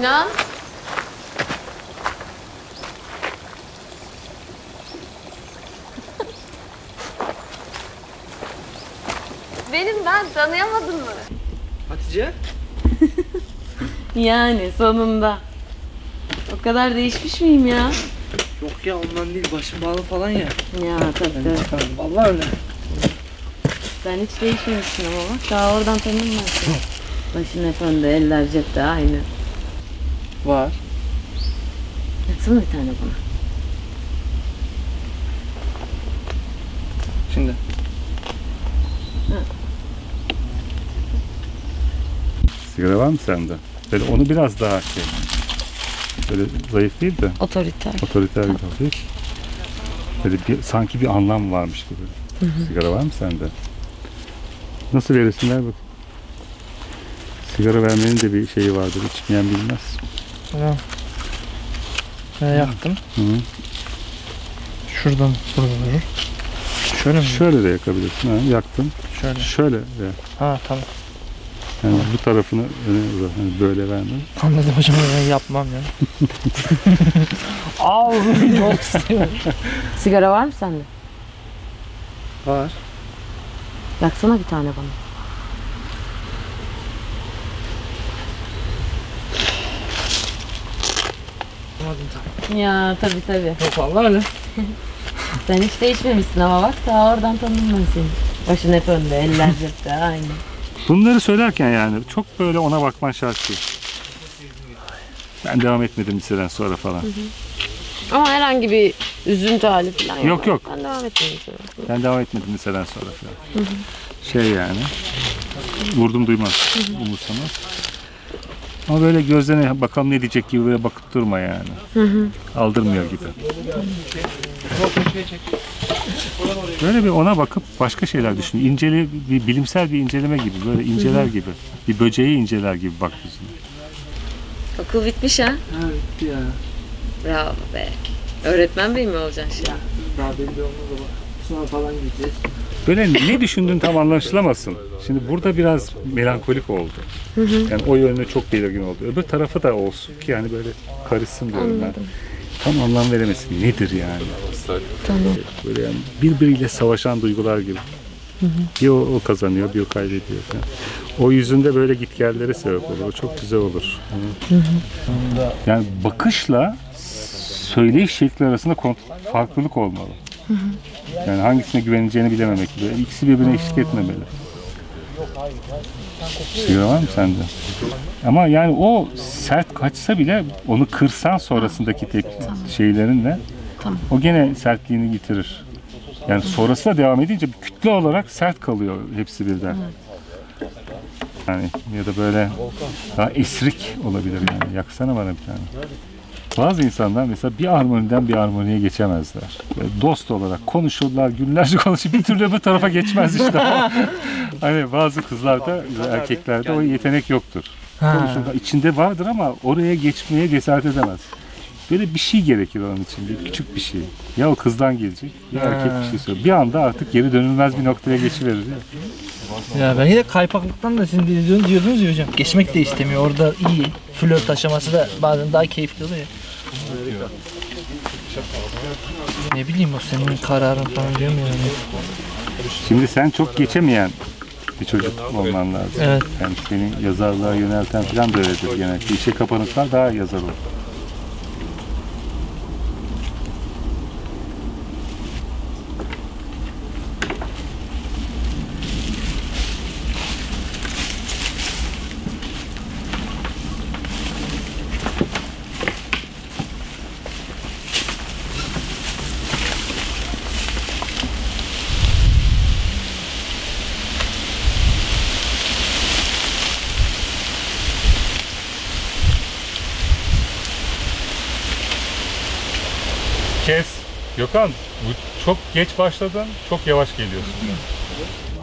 Sinan. Benim ben tanıyamadın mı? Hatice? Yani sonunda. O kadar değişmiş miyim ya? Yok ya ondan değil başım bağlı falan ya. Ya tabii tabii. Vallahi öyle. Sen hiç değişmemişsin ama bak daha oradan tanıdım ben seni. Başın hep önde, eller cepte aynı. Var. Yaksana bir tane bana. Şimdi. Sigara var mı sende? Böyle onu biraz daha şey. Böyle zayıf değil de Otoriter. otoriter bir hafif. Böyle bir, sanki bir anlam varmış gibi. Sigara var mı sende? Nasıl verirsin ver bakayım. Sigara vermenin de bir şeyi vardır. İçmeyen bilmez. Tamam. Ben yaktım. Hı -hı. Şuradan burada durur. Şöyle mi? Şöyle de yakabilirsin. Ha, yaktın. Şöyle. Şöyle ya. Ha tamam. Yani bu tarafını öne uzat. Hani böyle verme. Anladım hocam ben yapmam ya. Al çok. Sigara var mı sende? Var. Yaksana bir tane bana. Anladım tamam. Ya tabii tabii. Yok vallahi öyle. Sen hiç değişmemişsin ama bak daha oradan tanıdım ben seni. Başın hep önde, eller cepte aynı. Bunları söylerken yani çok böyle ona bakman şart değil. Ben devam etmedim liseden sonra falan. Ama herhangi bir üzüntü hali falan yok. Yok, yok. Ben devam etmedim sana. Ben devam etmedim liseden sonra falan. Şey yani. Vurdum duymaz. Umursamaz. Ama böyle gözlerine bakalım ne diyecek gibi böyle bakıp durma yani. Aldırmıyor gibi. Böyle bir ona bakıp başka şeyler düşün. İncele, bir bilimsel bir inceleme gibi. Böyle inceler gibi. Bir böceği inceler gibi bak yüzüne. Okul bitmiş ha. Evet ya. Bravo be. Öğretmen bey mi olacaksın şimdi? Daha belli olmaz ama. Sınava falan gideceğiz. Böyle ne düşündüğün tam anlaşılamasın. Şimdi burada biraz melankolik oldu. Yani o yönde çok belirgin oldu. Öbür tarafı da olsun ki yani böyle karışsın diyorum ben. Tam anlam veremesin. Nedir yani? Tamam. Böyle yani birbiriyle savaşan duygular gibi. Bir o, o kazanıyor, bir o kaybediyor. O yüzünde böyle gitgellere sebep olur. O çok güzel olur. Yani bakışla söyleyiş şekli arasında farklılık olmalı. Yani hangisine güveneceğini bilememek gibi. İkisi birbirine eşlik etmemeli. Sigara var mı sende? Ama yani o sert kaçsa bile onu kırsan sonrasındaki tepki şeylerinle Tamam. o gene sertliğini yitirir. Yani sonrası da devam edince kütle olarak sert kalıyor hepsi birden. Yani ya da böyle daha esrik olabilir yani. Yaksana bana bir tane. Bazı insanlar mesela bir armoniden bir armoniye geçemezler. Böyle dost olarak konuşurlar, günlerce konuşur, bir türlü öbür tarafa geçmez işte. hani bazı kızlarda, erkeklerde o yetenek yoktur. Konuşurlar. İçinde vardır ama oraya geçmeye cesaret edemez. Böyle bir şey gerekir onun için, bir küçük bir şey. Ya o kızdan gelecek, ya erkek bir şey söylüyor. Bir anda artık geri dönülmez bir noktaya geçiverir. Ya. Ya ben yine kaypaklıktan da sizin diyordunuz, diyordunuz ya hocam. Geçmek de istemiyor. Orada iyi. Flört aşaması da bazen daha keyifli oluyor. Ne bileyim o senin kararın falan diyorum ya. Yani. Şimdi sen çok geçemeyen bir çocuk olman lazım. Evet. Yani senin yazarlığa yönelten falan da öyledir genellikle. İşe kapanıklar daha yazar olur. Kes. Gökhan bu çok geç başladın, çok yavaş geliyorsun.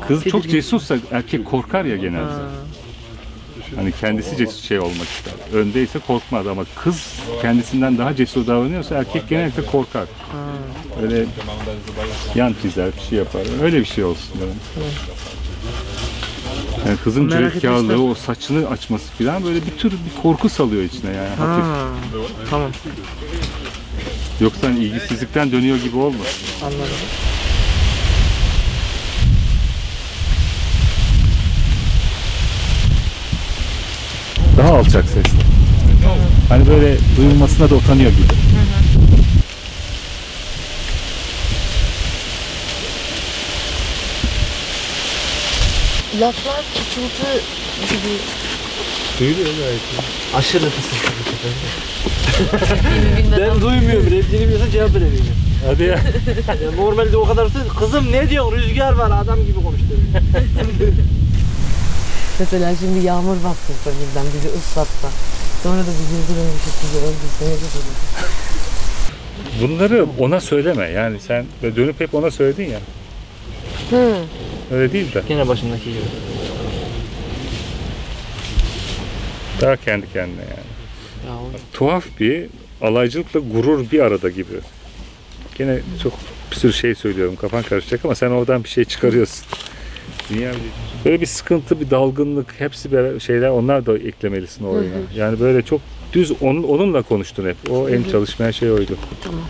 Kız çok cesursa erkek korkar ya genelde. Hani kendisi cesur şey olmak ister. Öndeyse korkmaz ama kız kendisinden daha cesur davranıyorsa erkek genellikle korkar. Öyle yan çizer, bir şey yapar. Öyle bir şey olsun. Yani. Yani kızın Merak cüretkarlığı, o saçını açması falan böyle bir tür bir korku salıyor içine yani hafif. Ha, tamam Yoksa hani ilgisizlikten dönüyor gibi olmasın. anladım. Daha alçak sesle. Hani böyle duyulmasına da utanıyor gibi. Laflar fısıltı gibi. Duyuluyor gayet. Aşırı bilmem. Ben duymuyorum. Repliğini bilmiyorsa cevap veremiyorum. Hadi ya. Ya normalde o kadar fısıltı. Kızım ne diyorsun? Rüzgar var. Adam gibi konuştu. Mesela şimdi yağmur bastırsa birden bizi ıslatsa. Sonra da bir bir şekilde öldürse ne güzel. Bunları ona söyleme. Yani sen dönüp hep ona söyledin ya. Hı. Öyle değil de. Yine başındaki gibi. Daha kendi kendine yani. Ya o Tuhaf bir alaycılıkla gurur bir arada gibi. Gene çok bir sürü şey söylüyorum. Kafan karışacak ama sen oradan bir şey çıkarıyorsun. Dünya bir- böyle bir sıkıntı, bir dalgınlık, hepsi böyle şeyler onlar da eklemelisin o oyuna. Yani böyle çok düz onun, onunla konuştun hep. O en çalışmayan şey oydu. Tamam.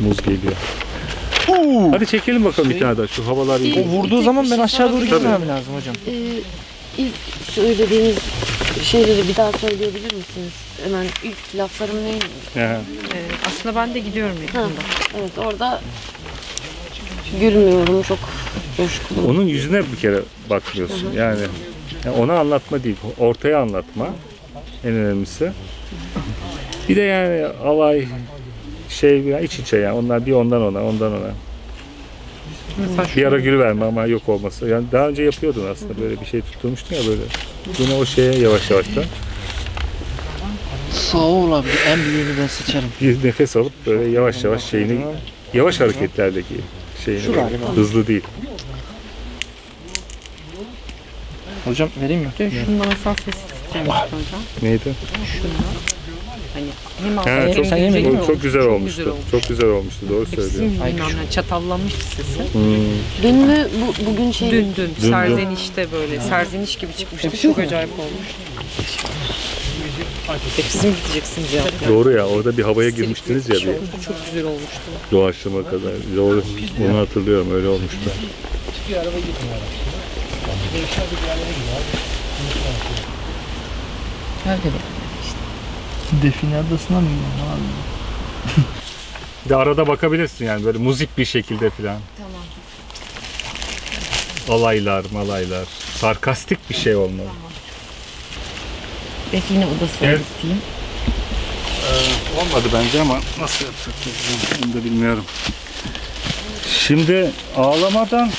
Muz geliyor. Hadi çekelim bakalım bir tane daha. Şu havalar O iyi. Bir- vurduğu zaman ben şey aşağı doğru gitmem lazım hocam. Ee, ilk söylediğiniz şeyleri bir daha söyleyebilir misiniz? Hemen ilk laflarım neydi? Aha. Ee, aslında ben de gidiyorum Ha, yakında. evet orada gülmüyorum çok coşkuluyum. Onun yüzüne bir kere bakmıyorsun. Yani, yani ona anlatma değil, ortaya anlatma en önemlisi. Bir de yani alay şey iç içe yani onlar bir ondan ona, ondan ona. Bir ara gülü verme ama yok olması. Yani daha önce yapıyordun aslında böyle bir şey tutturmuştun ya böyle. Yine o şeye yavaş yavaş da Sağ ol abi. En büyüğünü ben seçerim. bir nefes alıp böyle yavaş yavaş şeyini yavaş hareketlerdeki şeyini böyle, hızlı değil. Hocam vereyim mi? Dün şundan masal sesi tutacağım hocam. Neydi? Hani hem çok, hem sen gülecek yemedin mi mi? çok, çok güzel Çok olmuştu. güzel olmuş. Çok güzel olmuştu. Doğru Hepsi söylüyorsun. bilmem ne çatallamıştı sesi. Hmm. Dün mü bu, bugün şey Dün dün dün. serzenişte böyle serzeniş gibi çıkmıştı. Çok acayip olmuş. Hepsi mi gideceksiniz ya? Doğru ya orada bir havaya girmiştiniz ya bir Çok, çok güzel olmuştu. doğaçlama kadar. Doğru onu hatırlıyorum öyle olmuştu. Nerede Define adasına mı gidiyorsun abi? Bir de arada bakabilirsin yani böyle muzik bir şekilde filan. Tamam. Alaylar malaylar. Sarkastik bir şey olmalı. Define odası Evet. diyeyim. olmadı bence ama nasıl yapacak onu da bilmiyorum. Şimdi ağlamadan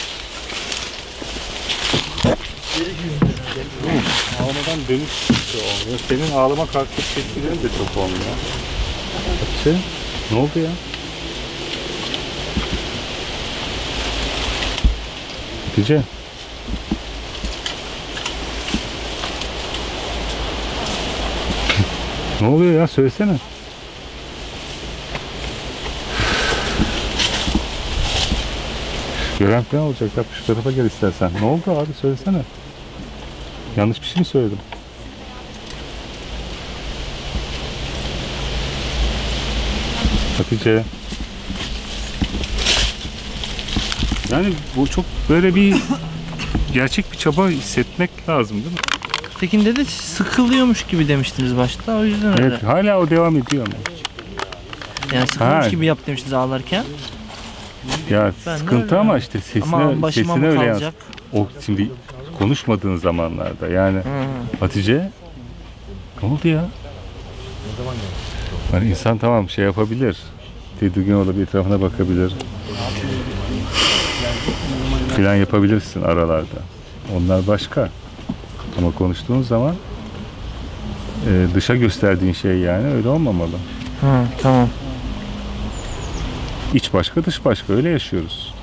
ağlamadan dönüş de olmuyor. Senin ağlama karşı tepkilerin de çok olmuyor. Hatice, ne oldu ya? Hatice. ne oluyor ya söylesene. Gören falan olacak ya şu tarafa gel istersen. Ne oldu abi söylesene. Yanlış bir şey mi söyledim? Hatice. Yani bu çok böyle bir gerçek bir çaba hissetmek lazım değil mi? Tekinde de sıkılıyormuş gibi demiştiniz başta. O yüzden öyle. Evet hala o devam ediyor ama. Yani sıkılmış Ha. gibi yap demiştiniz ağlarken. Ya Ben sıkıntı ama işte sesine, Ama sesine öyle kalacak? O şimdi konuşmadığın zamanlarda yani Hı. Hatice ne oldu ya? Hani insan tamam şey yapabilir. Tedirgin olabilir, etrafına bakabilir. Filan yapabilirsin aralarda. Onlar başka. Ama konuştuğun zaman e, dışa gösterdiğin şey yani öyle olmamalı. Hı, tamam. İç başka, dış başka. Öyle yaşıyoruz.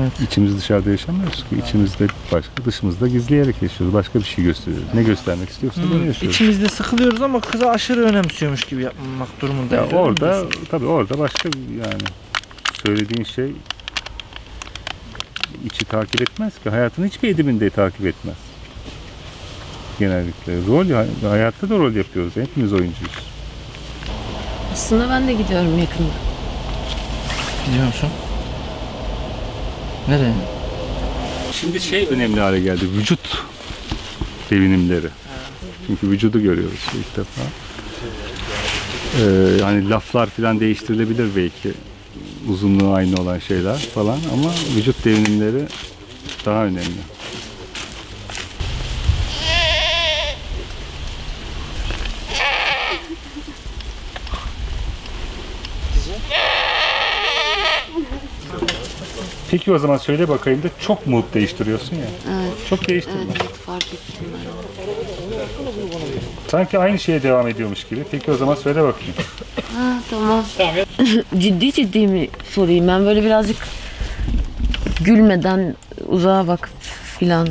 Evet. İçimiz dışarıda yaşamıyoruz ki. İçimizde başka, dışımızda gizleyerek yaşıyoruz. Başka bir şey gösteriyoruz. Ne göstermek istiyorsak onu Hı, yaşıyoruz. İçimizde sıkılıyoruz ama kıza aşırı önemsiyormuş gibi yapmak Ya durumundayız. öyle mi orada tabii orada başka bir yani söylediğin şey içi takip etmez ki. Hayatın hiçbir ediminde takip etmez. Genellikle. Rol, hayatta da rol yapıyoruz. Hepimiz oyuncuyuz. Aslında ben de gidiyorum yakında. Gidiyor musun? Nereye? Şimdi şey önemli hale geldi. Vücut devinimleri. Çünkü vücudu görüyoruz ilk defa. Ee, hani laflar falan değiştirilebilir belki. Uzunluğu aynı olan şeyler falan ama vücut devinimleri daha önemli. Peki o zaman söyle bakayım da çok mood değiştiriyorsun ya. Evet. Çok değiştirme. Evet fark ettim ben. Sanki aynı şeye devam ediyormuş gibi. Peki o zaman söyle bakayım. Ha tamam. ciddi ciddi mi sorayım? Ben böyle birazcık gülmeden uzağa bak filan.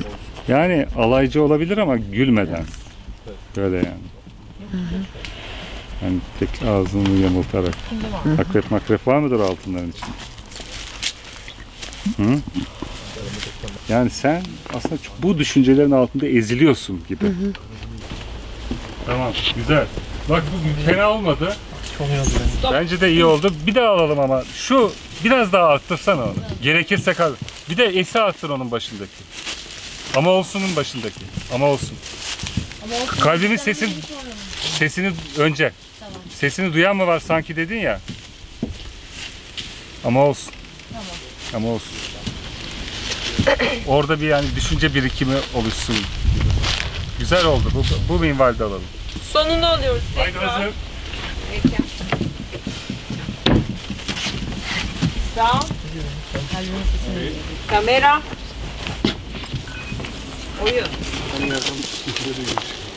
Yani alaycı olabilir ama gülmeden. Böyle yani. Yani tek ağzını yamultarak. Akrep makrep var mıdır altınların içinde? Hı? Yani sen aslında çok- bu düşüncelerin altında eziliyorsun gibi. Tamam, güzel. Bak bu fena olmadı. Çok iyi oldu benim. Bence de iyi oldu. Bir daha alalım ama. Şu biraz daha arttırsana onu. Gerekirse kal. Bir de esi arttır onun başındaki. Ama olsunun başındaki. Ama olsun. Kalbimin sesin sesini önce. Sesini duyan mı var sanki dedin ya. Ama olsun. Ama olsun. Orada bir yani düşünce birikimi oluşsun. Güzel oldu. Bu, bu minvalde alalım. Sonunu alıyoruz. Haydi hazır. Sağ. Kamera. Oyun.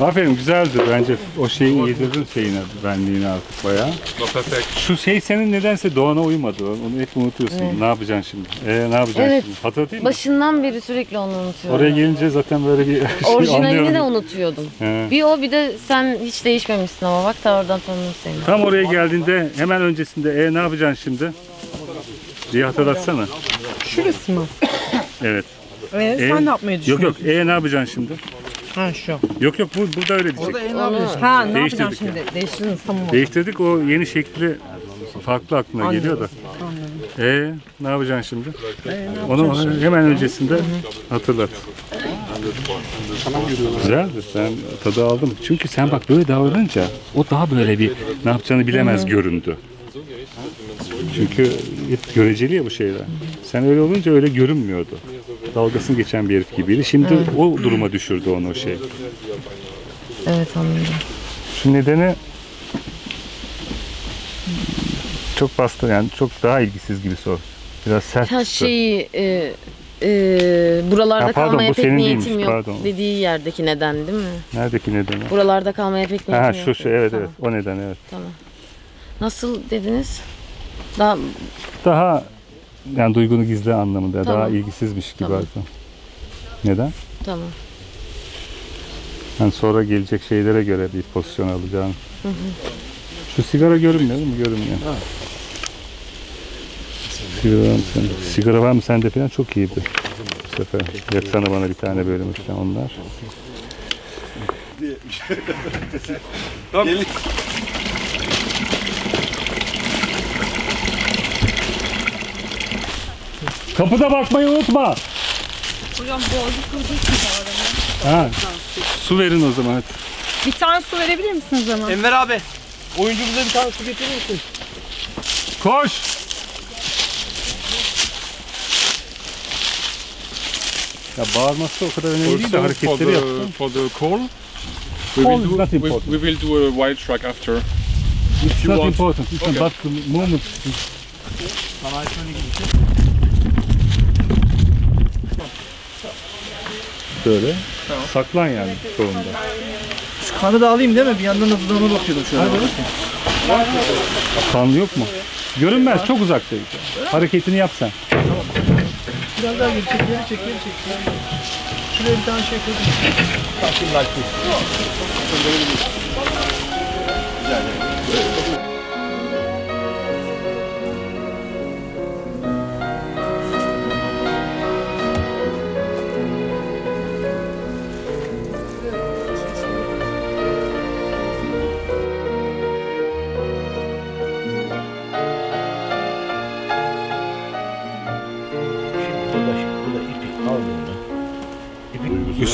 Aferin güzeldi bence o şeyi yedirdin şeyine benliğine artık bayağı. Şu şey senin nedense doğana uymadı. Onu hep unutuyorsun. Ne yapacaksın şimdi? Ee, ne yapacaksın Evet. şimdi? Hatırladın mı? Başından beri sürekli onu unutuyorum. Oraya gelince zaten böyle bir şey Orijinalini anlıyorum. de unutuyordum. He. Bir o bir de sen hiç değişmemişsin ama bak da oradan tanıdım seni. Tam oraya geldiğinde hemen öncesinde e ne yapacaksın şimdi? diye hatırlatsana. Şurası mı? Evet. Evet, E, sen ne yapmayı Yok düşünüyorsun? yok e ne yapacaksın şimdi? Ha şu. Yok yok bu burada öyle diyecek. Orada en yapıyorsun? Ha ne Değiştirdik yapacaksın şimdi? Değiştirdiniz tamam. Değiştirdik o yeni şekli farklı aklına geliyor da. E ne yapacaksın şimdi? Onu hemen öncesinde hatırlat. Güzeldi sen tadı aldın. Çünkü sen bak böyle davranınca o daha böyle bir ne yapacağını bilemez göründü. Çünkü hep göreceli ya bu şeyler. Sen öyle olunca öyle görünmüyordu. Dalgasını geçen bir herif gibiydi. Şimdi o duruma düşürdü onu o şey. Evet anladım. Şu nedeni çok bastı yani çok daha ilgisiz gibi sor. Biraz sert çıktı. şeyi e, e, buralarda Ha, pardon, kalmaya bu pek senin niyetim değilmiş, yok pardon. dediği yerdeki neden değil mi? Neredeki nedeni? Buralarda kalmaya pek niyetim Ha yok. şu şey evet Tamam, evet o neden evet. Tamam. Nasıl dediniz? Daha Daha yani duygunu gizle anlamında daha Tamam. ilgisizmiş gibi Tamam. aslında. Neden? tamam. Yani sonra gelecek şeylere göre bir pozisyon alacağım. Şu sigara görünmüyor değil mi? Görünmüyor. Sigara var mı sende? Sigara var mı sende falan çok iyiydi. Bu sefer. Yaksana bana bir tane bölümü falan onlar. Kapıda bakmayı unutma. Hocam boğazı kırdık Ha. Su verin o zaman hadi. Bir tane su verebilir misiniz ama? Enver abi. Oyuncumuza bir tane su getirir misin? Koş. Ya bağırması o kadar önemli değil de hareketleri the yapsın. for the call, we Call will is do not we, important. we will do a wild track after. It's not want- important. It's Okay. about the moment. Böyle. Saklan yani çoğunda. Şu kanı da alayım değil mi? Bir yandan da dudağıma bakıyordum şöyle. Kanlı yok mu? Görünmez. Çok uzaktayız. Hareketini yap sen. Biraz daha geri çek, geri çek, geri çek. Şuraya bir tane şey koydum.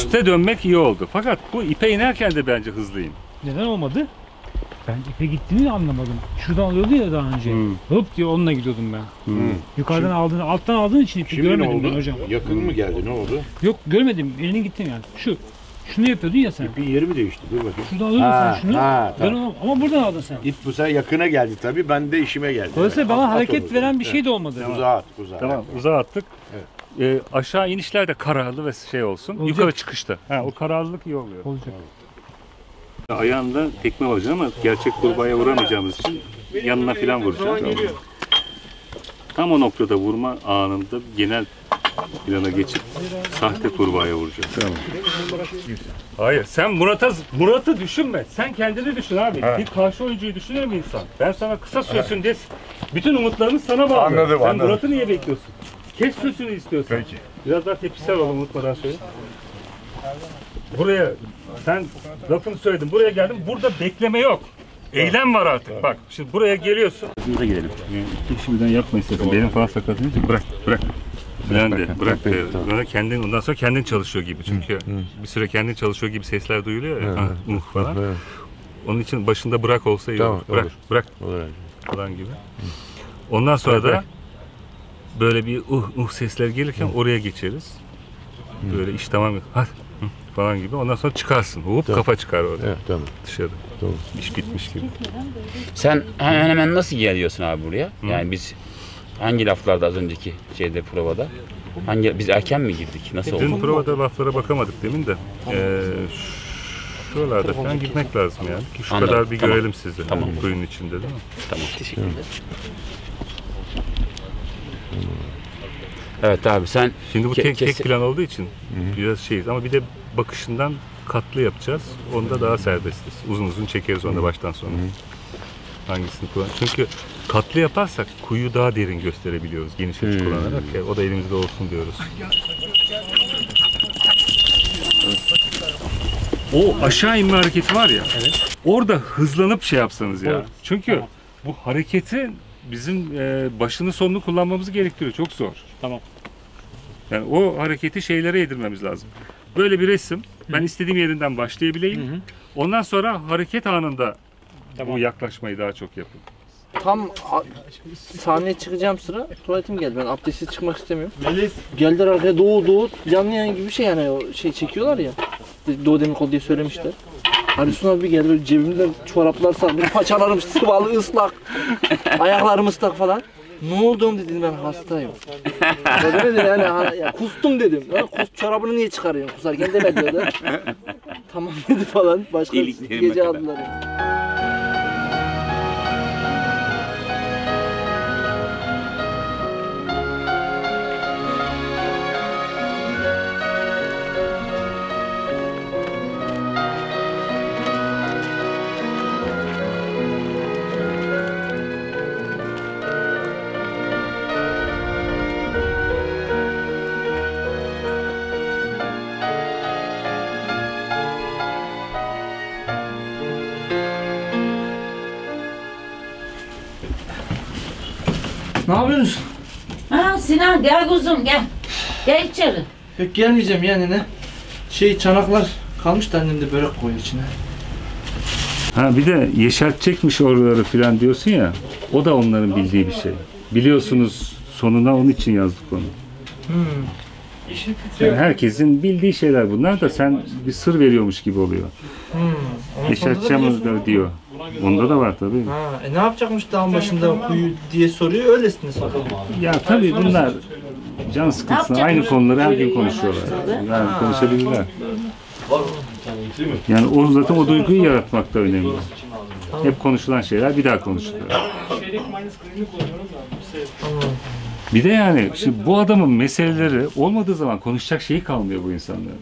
Üste dönmek iyi oldu. Fakat bu ipe inerken de bence hızlıyım. Neden olmadı? Ben ipe gittiğini de anlamadım. Şuradan alıyordu ya daha önce. Hmm. Hop diye onunla gidiyordum ben. Yukarıdan aldığın, alttan aldığın için ipi Şimdi görmedim oldu? ben hocam. Yakın mı geldi? Ne oldu? Yok görmedim. Elini gittin yani. Şu. Şunu yapıyordun ya sen. Bir yeri mi değişti? Dur bakayım. Şuradan alıyordun Ha, sen şunu. ha, ben tamam. ama buradan aldın sen. İp bu sefer yakına geldi tabii. Ben de işime geldi. Dolayısıyla Evet, bana at- at hareket onu. veren bir şey de olmadı. Uzağa at, uzağa. Tamam uzağa attık. Ee, aşağı inişlerde kararlı ve şey olsun. Olacak. Yukarı çıkışta. Ha, o kararlılık iyi oluyor. Olacak. Ayağında tekme vuracağım ama gerçek kurbağaya vuramayacağımız için yanına filan vuracağım. Tam o noktada vurma anında genel plana geçip sahte kurbağaya vuracağım. Tamam. Hayır sen Murat'a Murat'ı düşünme. Sen kendini düşün abi. Bir karşı oyuncuyu düşünür mü insan? Ben sana kısa sürsün diye bütün umutlarımız sana bağlı. Anladım, Sen anladım. Murat'ı niye bekliyorsun? Kes sürsünü istiyorsan. Peki. Biraz daha tepkisel ol unutmadan söyle. Buraya sen lafını söyledin. Buraya geldim. Burada bekleme yok. Eylem var artık. Bak şimdi buraya geliyorsun. Burada gidelim. İki kişi birden yapma istedim. Benim falan sakatım için bırak bırak. Falan de, bırak de. Sonra kendin, ondan sonra kendin çalışıyor gibi. Çünkü bir süre kendin çalışıyor gibi sesler duyuluyor ya. Uh falan. Onun için başında bırak olsa iyi olur. Bırak, bırak falan gibi. Ondan sonra da böyle bir uh uh sesler gelirken oraya geçeriz. Böyle iş tamam hadi hı, falan gibi. Ondan sonra çıkarsın. Hop kafa çıkar orada Evet, tamam. dışarı. İş bitmiş gibi. Sen hemen hemen nasıl geliyorsun abi buraya? Yani biz hangi laflarda az önceki şeyde provada? Hangi biz erken mi girdik? Nasıl Dün oldu? provada laflara bakamadık demin de. Ee, şuralarda falan gitmek lazım yani. Ki şu Anladım, kadar bir tamam. görelim sizi. Tamam. Kuyunun içinde değil mi? Tamam teşekkür ederim. Evet abi sen Şimdi bu Ke- tek, tek kesin- plan olduğu için biraz şeyiz ama bir de bakışından katlı yapacağız. Onda daha serbestiz. Uzun uzun çekeriz onu da baştan sona. Hangisini kullan? Çünkü katlı yaparsak kuyu daha derin gösterebiliyoruz geniş açı kullanarak. Ya, o da elimizde olsun diyoruz. O aşağı inme hareketi var ya. Orada hızlanıp şey yapsanız ya. Çünkü bu hareketi bizim e, başını sonunu kullanmamız gerektiriyor. Çok zor. Tamam. Yani o hareketi şeylere yedirmemiz lazım. Böyle bir resim. Ben istediğim yerinden başlayabileyim. Ondan sonra hareket anında bu yaklaşmayı daha çok yapın. Tam a- sahneye çıkacağım sıra tuvaletim geldi. Ben abdestsiz çıkmak istemiyorum. Geldiler arkaya doğu doğu canlı yayın gibi bir şey yani o şey çekiyorlar ya. Doğu Demirkol diye söylemişler. Ali Sunal bir geldi böyle cebimde çoraplar sarmış, paçalarım sıvalı ıslak, ayaklarım ıslak falan. Ne oldu dedim ben hastayım. O da dedi yani ha- ya kustum dedim. Ya kus çorabını niye çıkarıyorsun kusarken demedi dedi. tamam dedi falan. Başka İyiliklerime gece kadar. aldılar. yani. Ne yapıyorsunuz? Ha Sinan gel kuzum gel. Gel içeri. Yok gelmeyeceğim yani ne? Şey çanaklar kalmış da annem de börek koyuyor içine. Ha bir de yeşertecekmiş oraları filan diyorsun ya. O da onların bildiği bir şey. Biliyorsunuz sonuna onun için yazdık onu. Yani herkesin bildiği şeyler bunlar da sen bir sır veriyormuş gibi oluyor. Yeşerteceğim da diyor. Onda da var tabii. Ha, e ne yapacakmış dağın başında kuyu diye soruyor öylesine soruyor. Ya tabii bunlar can sıkıntısına yapacak? aynı konuları her gün konuşuyorlar. Yani konuşabilirler. Yani o zaten o duyguyu yaratmak da önemli. Hep konuşulan şeyler bir daha konuşuluyor. Bir de yani şimdi bu adamın meseleleri olmadığı zaman konuşacak şeyi kalmıyor bu insanların.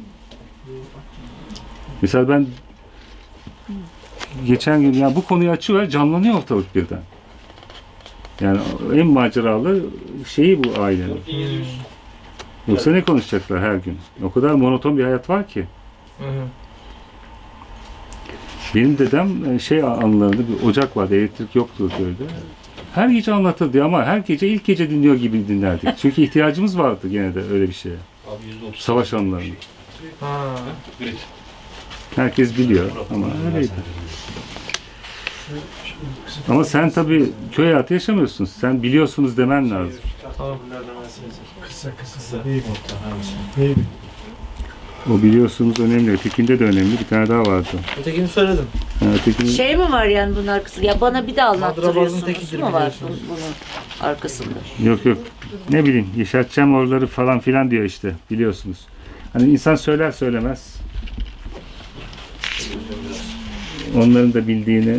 Mesela ben geçen gün ya bu konuyu açıyor canlanıyor ortalık birden. Yani en maceralı şeyi bu ailenin. Yoksa ne konuşacaklar her gün? O kadar monoton bir hayat var ki. Benim dedem e, şey anılarında bir ocak vardı, elektrik yoktu köyde. Her gece anlatırdı ama her gece ilk gece dinliyor gibi dinlerdik. Çünkü ihtiyacımız vardı gene de öyle bir şeye. Savaş anılarında. Ha. Herkes biliyor ama öyleydi. Ama sen tabii köy hayatı yaşamıyorsun. Sen biliyorsunuz demen lazım. O biliyorsunuz önemli. Ötekinde de önemli. Bir tane daha vardı. Ötekini söyledim. Ha, ötekini... Şey mi var yani bunun arkasında? Ya bana bir de anlattırıyorsunuz mu var bunun arkasında? Yok yok. Ne bileyim yaşatacağım oraları falan filan diyor işte. Biliyorsunuz. Hani insan söyler söylemez. Onların da bildiğini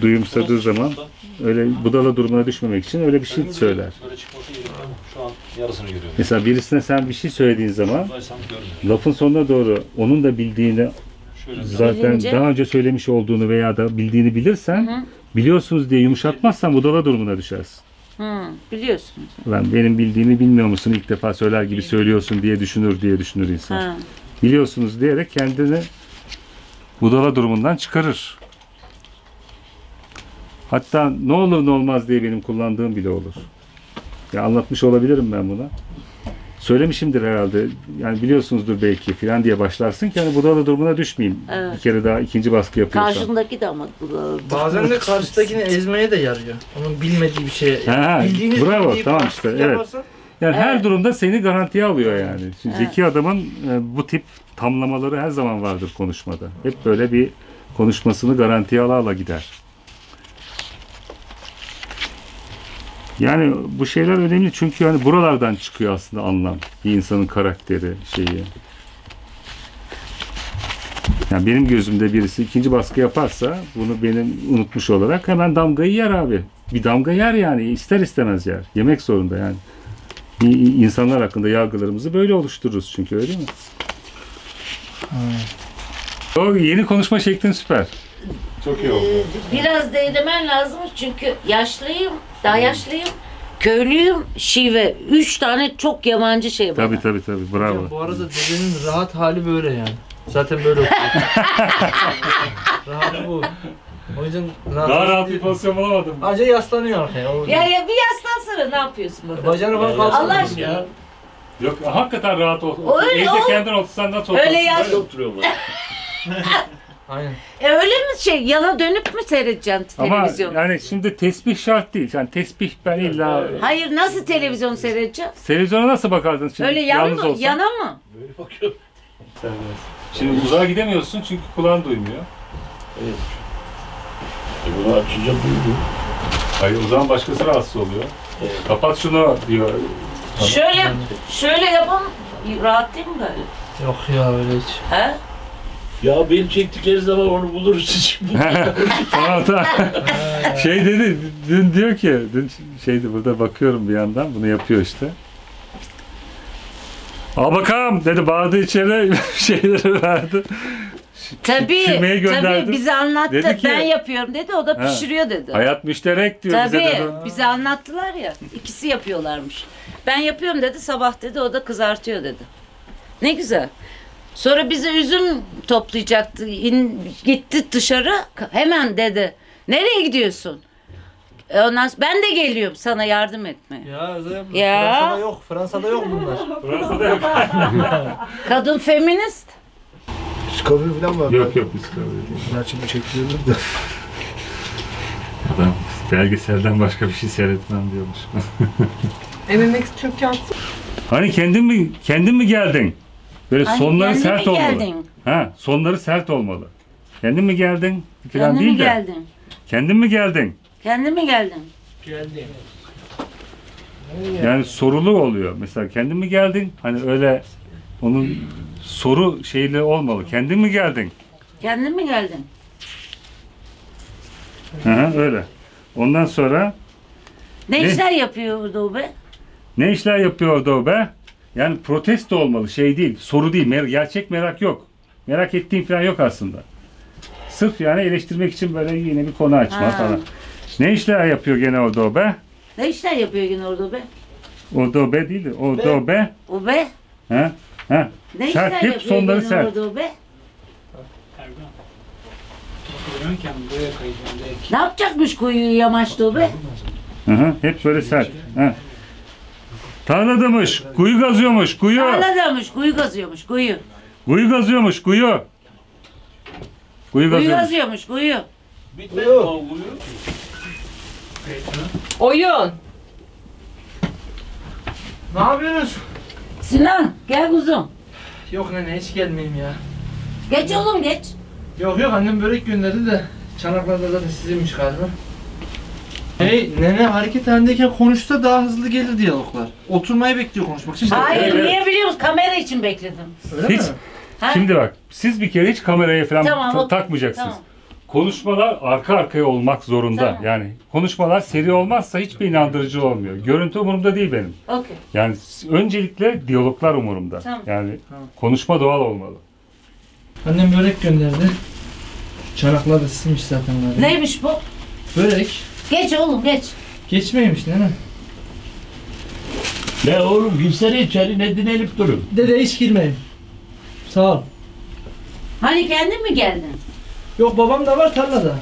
duyumsadığı zaman öyle budala durumuna düşmemek için öyle bir şey söyler. Mesela birisine sen bir şey söylediğin zaman lafın sonuna doğru onun da bildiğini zaten Bilince- daha önce söylemiş olduğunu veya da bildiğini bilirsen biliyorsunuz diye yumuşatmazsan budala durumuna düşersin. Hı, biliyorsunuz. Lan benim bildiğimi bilmiyor musun ilk defa söyler gibi söylüyorsun diye düşünür diye düşünür insan. Ha. Biliyorsunuz diyerek kendini budala durumundan çıkarır. Hatta ne olur ne olmaz diye benim kullandığım bile olur. Ya anlatmış olabilirim ben buna. Söylemişimdir herhalde. Yani biliyorsunuzdur belki filan diye başlarsın ki hani budala durumuna düşmeyeyim. Evet. Bir kere daha ikinci baskı yapıyorsam. Karşındaki de ama bu da- Bazen de karşıdakini ezmeye de yarıyor. Onun bilmediği bir şey. Ha, Bildiğiniz bravo, bildiği tamam işte, evet. yaparsan- Yani her Evet. durumda seni garantiye alıyor yani. Şimdi Evet. zeki adamın e, bu tip tamlamaları her zaman vardır konuşmada. Hep böyle bir konuşmasını garantiye ala ala gider. Yani bu şeyler önemli çünkü yani buralardan çıkıyor aslında anlam. Bir insanın karakteri, şeyi. Yani benim gözümde birisi ikinci baskı yaparsa bunu benim unutmuş olarak hemen damgayı yer abi. Bir damga yer yani ister istemez yer. Yemek zorunda yani. İnsanlar hakkında yargılarımızı böyle oluştururuz çünkü öyle değil mi? O yeni konuşma şeklin süper. Çok iyi oldu. Biraz değdirmen lazım çünkü yaşlıyım, daha yaşlıyım. Köylüyüm, şive. Üç tane çok yabancı şey var. Tabii tabii tabii bravo. Bu arada dedenin rahat hali böyle yani. Zaten böyle okuyor. Rahat bu. O yüzden rahat. Daha rahat bir pozisyon bulamadım. Anca yaslanıyor arkaya. O Ya ya bir yaslansana ne yapıyorsun burada? Bacağını falan kalsın. Allah aşkına. Yok hakikaten rahat ol. Öyle Evde kendin otursan nasıl Öyle yaz. Aynen. E öyle mi şey yana dönüp mü seyredeceksin Ama televizyon? yani şimdi tesbih şart değil. Yani tesbih ben illa... Hayır nasıl televizyon seyredeceksin? Televizyona nasıl bakardın şimdi Öyle yan yalnız mı? olsan? Yana mı? Şimdi uzağa gidemiyorsun çünkü kulağın duymuyor. Bunu açınca duydu. Hayır o zaman başkası rahatsız oluyor. Kapat şunu diyor. Şöyle şöyle yapalım. Rahat değil mi böyle? Yok ya öyle hiç. He? Ya beni çektikleri zaman onu buluruz. tamam tamam. şey dedi, dün diyor ki, dün şeydi burada bakıyorum bir yandan, bunu yapıyor işte. Al bakalım dedi, bağırdı içeri, şeyleri verdi. Tabii, Pişirmeye gönderdim. tabii bize anlattı. Dedi ki- ben yapıyorum dedi, o da pişiriyor dedi. Hayat müşterek diyor bize Tabii, bize anlattılar ya. İkisi yapıyorlarmış. Ben yapıyorum dedi, sabah dedi, o da kızartıyor dedi. Ne güzel. Sonra bize üzüm toplayacaktı. İn, gitti dışarı, hemen dedi. Nereye gidiyorsun? E Ondan sonra, ben de geliyorum sana yardım etmeye. Ya Ya. Fransa'da yok. Fransa'da yok bunlar. Fransa'da yok. Kadın feminist. Discovery falan var. yok yok biz kabul ediyoruz. Gerçi bu çekiyorlar da. Adam belgeselden başka bir şey seyretmem diyormuş. MMX Türk yaptı. hani kendin mi kendin mi geldin? Böyle Hani sonları kendin sert mi olmalı. geldin? Ha, sonları sert olmalı. Kendin mi geldin? Falan Kendin değil mi de. geldin? Kendin mi geldin? Kendin mi geldin? Geldi. Yani sorulu oluyor. Mesela kendin mi geldin? Hani öyle onun soru şeyli olmalı. Kendin mi geldin? Kendin mi geldin? Hı hı, öyle. Ondan sonra Ne, Ne? işler yapıyordu o be? ne işler yapıyordu o be? Yani protesto olmalı. Şey değil. Soru değil. Mer- gerçek merak yok. Merak ettiğin falan yok aslında. Sırf yani eleştirmek için böyle yine bir konu açma Ha. falan. Ne işler yapıyor gene orada o be? Ne işler yapıyor yine orada o be? Orada o be değil de orada o be. O be? Ha? Ha? Ne Sert, işler hep yapıyor sonları sert. orada o be? Buraya kayacağım. Ne yapacakmış kuyuyu yamaçta o be? Hı hı, hep böyle sert. Ha. Tarladamış, kuyu kazıyormuş, kuyu. Tarladamış, kuyu kazıyormuş, kuyu. Kuyu kazıyormuş kuyu. Kuyu Kuyu kazıyormuş. yazıyormuş kuyu. Bitmedi mi o kuyu? Oyun. Ne yapıyorsunuz? Sinan gel kuzum. Yok nene hiç gelmeyeyim ya. Geç oğlum geç. Yok yok annem börek gönderdi de çanaklarda zaten sizinmiş galiba. Hey nene hareket halindeyken konuşsa daha hızlı gelir diyaloglar. Oturmayı bekliyor konuşmak için. Hayır niye biliyor musun? Kamera için bekledim. Öyle Hiç. mi? Ha? Şimdi bak siz bir kere hiç kameraya falan Tamam, ta- okey. takmayacaksınız. Tamam. Konuşmalar arka arkaya olmak zorunda. Tamam. Yani konuşmalar seri olmazsa hiçbir inandırıcı olmuyor. Görüntü umurumda değil benim. Okey. Yani öncelikle diyaloglar umurumda. Tamam. Yani Tamam. konuşma doğal olmalı. Annem börek gönderdi. Çanaklar da sizinmiş zaten galiba. Neymiş bu? Börek. Geç oğlum geç. Geçmeymiş nene. Ne oğlum girsene içeri ne dinlenip durun. Dede hiç girmeyin. Sağ ol. Hani kendin mi geldin? Yok babam da var tarlada.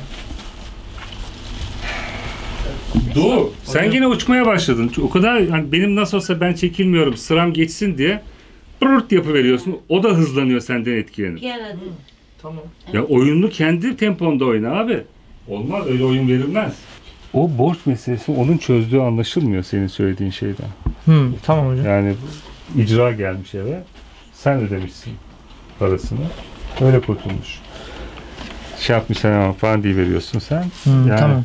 Doğu, sen yine uçmaya başladın. O kadar yani benim nasıl olsa ben çekilmiyorum, sıram geçsin diye brrt yapıveriyorsun. O da hızlanıyor senden etkilenip. Gel hadi. Tamam. Ya oyununu kendi temponda oyna abi. Olmaz öyle oyun verilmez. O borç meselesi onun çözdüğü anlaşılmıyor senin söylediğin şeyden. Hı, tamam hocam. Yani icra gelmiş eve. Sen ödemişsin parasını. Öyle kurtulmuş. Şey yapmışlar ama falan diye veriyorsun sen. Hı, Yani- tamam.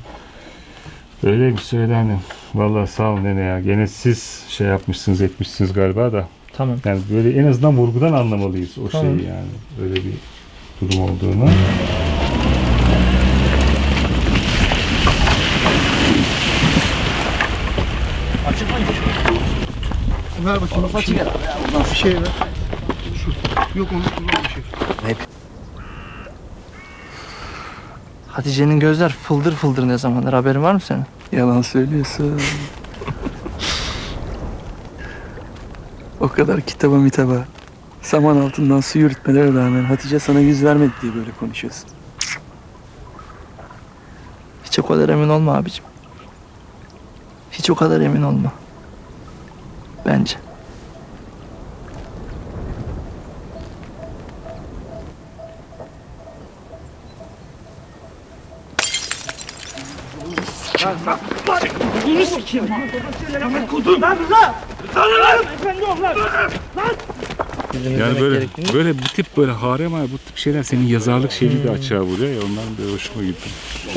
Öyle bir söyle hani. Vallahi sağ ol nene ya. Gene siz şey yapmışsınız etmişsiniz galiba da. Tamam. Yani böyle en azından vurgudan anlamalıyız o Tamam. şeyi yani. Öyle bir durum olduğunu. Hatice'nin gözler fıldır fıldır ne zamandır haberin var mı senin? Yalan söylüyorsun. o kadar kitaba mitaba. Saman altından su yürütmelere rağmen Hatice sana yüz vermedi diye böyle konuşuyorsun. Hiç o kadar emin olma abicim. Hiç o kadar emin olma. Bence. Yani böyle böyle bu tip böyle harem abi bu tip şeyler senin yazarlık şeyini de açığa vuruyor ya ondan böyle hoşuma gitti.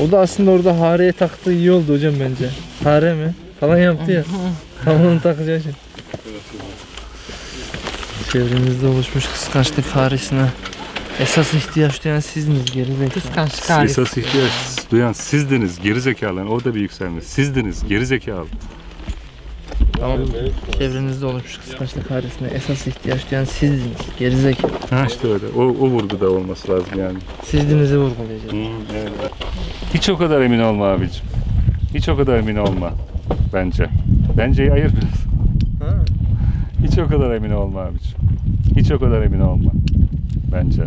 O da aslında orada hareye taktığı iyi oldu hocam bence. Hare mi? Falan yaptı ya. Tam onu takacağı için. Çevremizde oluşmuş kıskançlık haresine esas ihtiyaç duyan sizdiniz gerizekalı. Kıskançlık. Esas ihtiyaç duyan sizdiniz geri zekalı. Yani orada bir yükselme. Sizdiniz geri zekalı. Tamam. Çevrenizde oluşmuş kıskançlık haresine esas ihtiyaç duyan sizdiniz gerizekalı. Ha işte öyle. O, o vurguda olması lazım yani. Sizdinizi vurgulayacağız. Hiç o kadar emin olma abicim. Hiç o kadar emin olma. Bence. Bence ayır biraz. Hiç o kadar emin olma abicim. Hiç o kadar emin olma. Bence.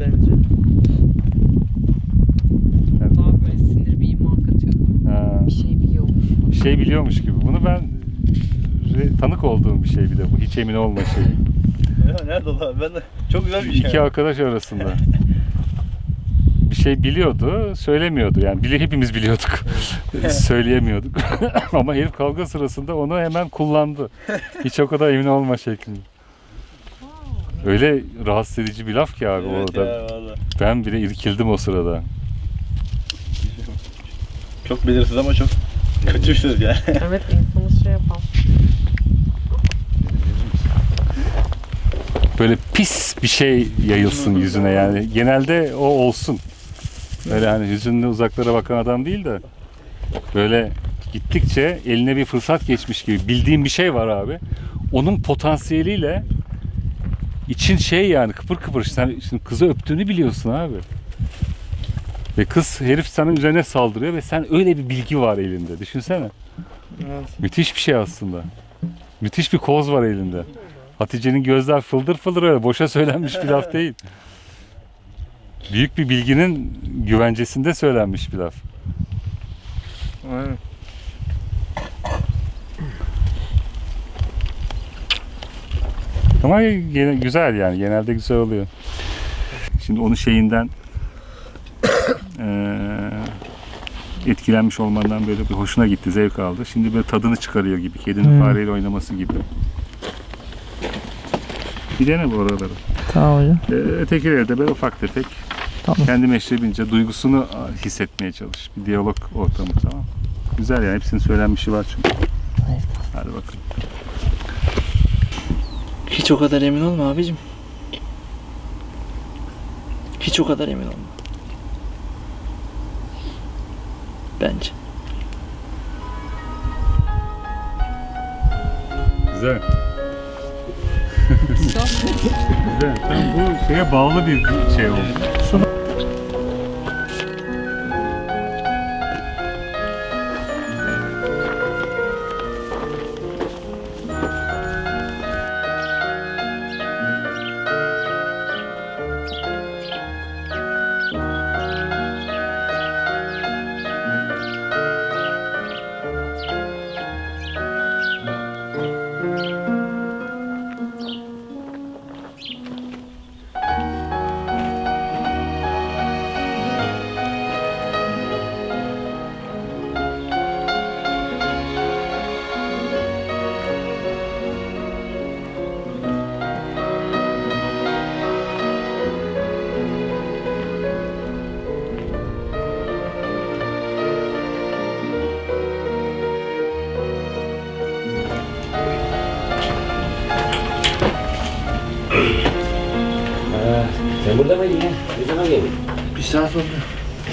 Bence. Daha böyle sinir bir iman katıyordu. Ha, Bir şey biliyormuş. bir şey biliyormuş gibi. Bunu ben re- tanık olduğum bir şey bir de bu. Hiç emin olma şeyi. Nerede lan? Ben de çok güzel İki arkadaş arasında. Bir şey biliyordu, söylemiyordu. Yani bili hepimiz biliyorduk. Söyleyemiyorduk. Ama herif kavga sırasında onu hemen kullandı. Hiç o kadar emin olma şeklinde. Öyle rahatsız edici bir laf ki abi orada. Ben bile irkildim o sırada. Çok belirsiz ama çok kötü söz yani. Evet insanı şey yapan. Böyle pis bir şey yayılsın yüzüne yani. Genelde o olsun. Böyle hani hüzünlü uzaklara bakan adam değil de böyle gittikçe eline bir fırsat geçmiş gibi bildiğin bir şey var abi. Onun potansiyeliyle için şey yani kıpır kıpır sen şimdi kızı öptüğünü biliyorsun abi. Ve kız herif sana üzerine saldırıyor ve sen öyle bir bilgi var elinde. Düşünsene. Müthiş bir şey aslında. Müthiş bir koz var elinde. Hatice'nin gözler fıldır fıldır öyle boşa söylenmiş bir laf değil. Büyük bir bilginin güvencesinde söylenmiş bir laf. Aynen. Ama gene- güzel yani genelde güzel oluyor. Şimdi onun şeyinden eee, etkilenmiş olmandan böyle bir hoşuna gitti, zevk aldı. Şimdi böyle tadını çıkarıyor gibi, kedinin Hmm. fareyle oynaması gibi. Bir dene bu oraları. Tamam hocam. Ee, ötekileri de böyle ufak tefek Tamam. kendi meşrebince duygusunu hissetmeye çalış. Bir diyalog ortamı tamam. Güzel yani hepsinin söylenmişi var çünkü. Hadi bakalım. Hiç o kadar emin olma abicim. Hiç o kadar emin olma. Bence. Güzel. Güzel. Tam bu şeye bağlı bir şey oldu.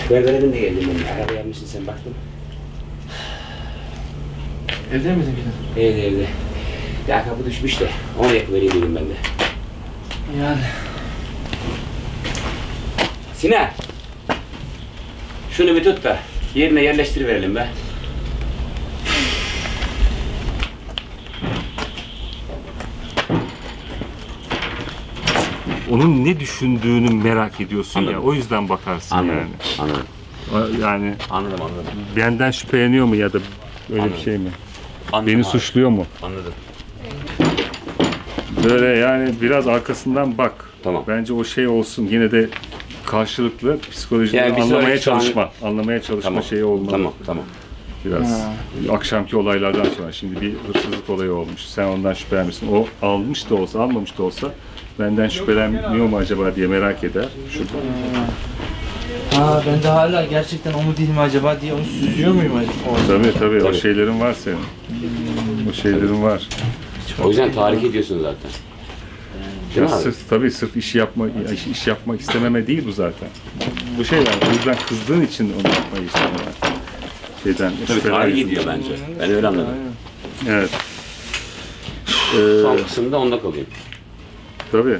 Berberemin de geldim ben. Araba yapmışsın sen baktın. Evde miydin gidin? Evde evde. Ya kapı düşmüş de. Onu yapıvereyim dedim ben de. Yani. Sinan. Şunu bir tut da yerine yerleştiriverelim be. Onun ne düşündüğünü merak ediyorsun ya. Anladım. O yüzden bakarsın Anladım. yani. Anladım. Yani Anladım anladım. benden şüpheleniyor mu ya da öyle Anladım. bir şey mi? Anladım Beni abi, suçluyor mu? Anladım. Böyle yani biraz arkasından bak. Tamam. Bence o şey olsun. Yine de karşılıklı psikolojide Yani anlamaya çalışma. Anlamaya çalışma Tamam. şeyi olmalı. Tamam tamam. Biraz. Akşamki olaylardan sonra şimdi bir hırsızlık olayı olmuş. Sen ondan şüphelenmişsin. O almış da olsa, almamış da olsa benden şüphelenmiyor mu acaba diye merak eder. Şu Ha ben de hala gerçekten o mu değil mi acaba diye onu süzüyor muyum acaba? Tabii tabii, o Tabii. şeylerin var senin. O şeylerin var. O yüzden tahrik ediyorsun zaten. Değil Ya mi abi? sırf tabii sırf iş yapma iş, iş yapmak istememe değil bu zaten. Bu şeyler o yüzden kızdığın için onu yapmayı istemiyor. Şeyden Tabii tahrik ediyor bence. Ben öyle anladım. Evet. Son Ee, kısımda onda kalayım. Tabii.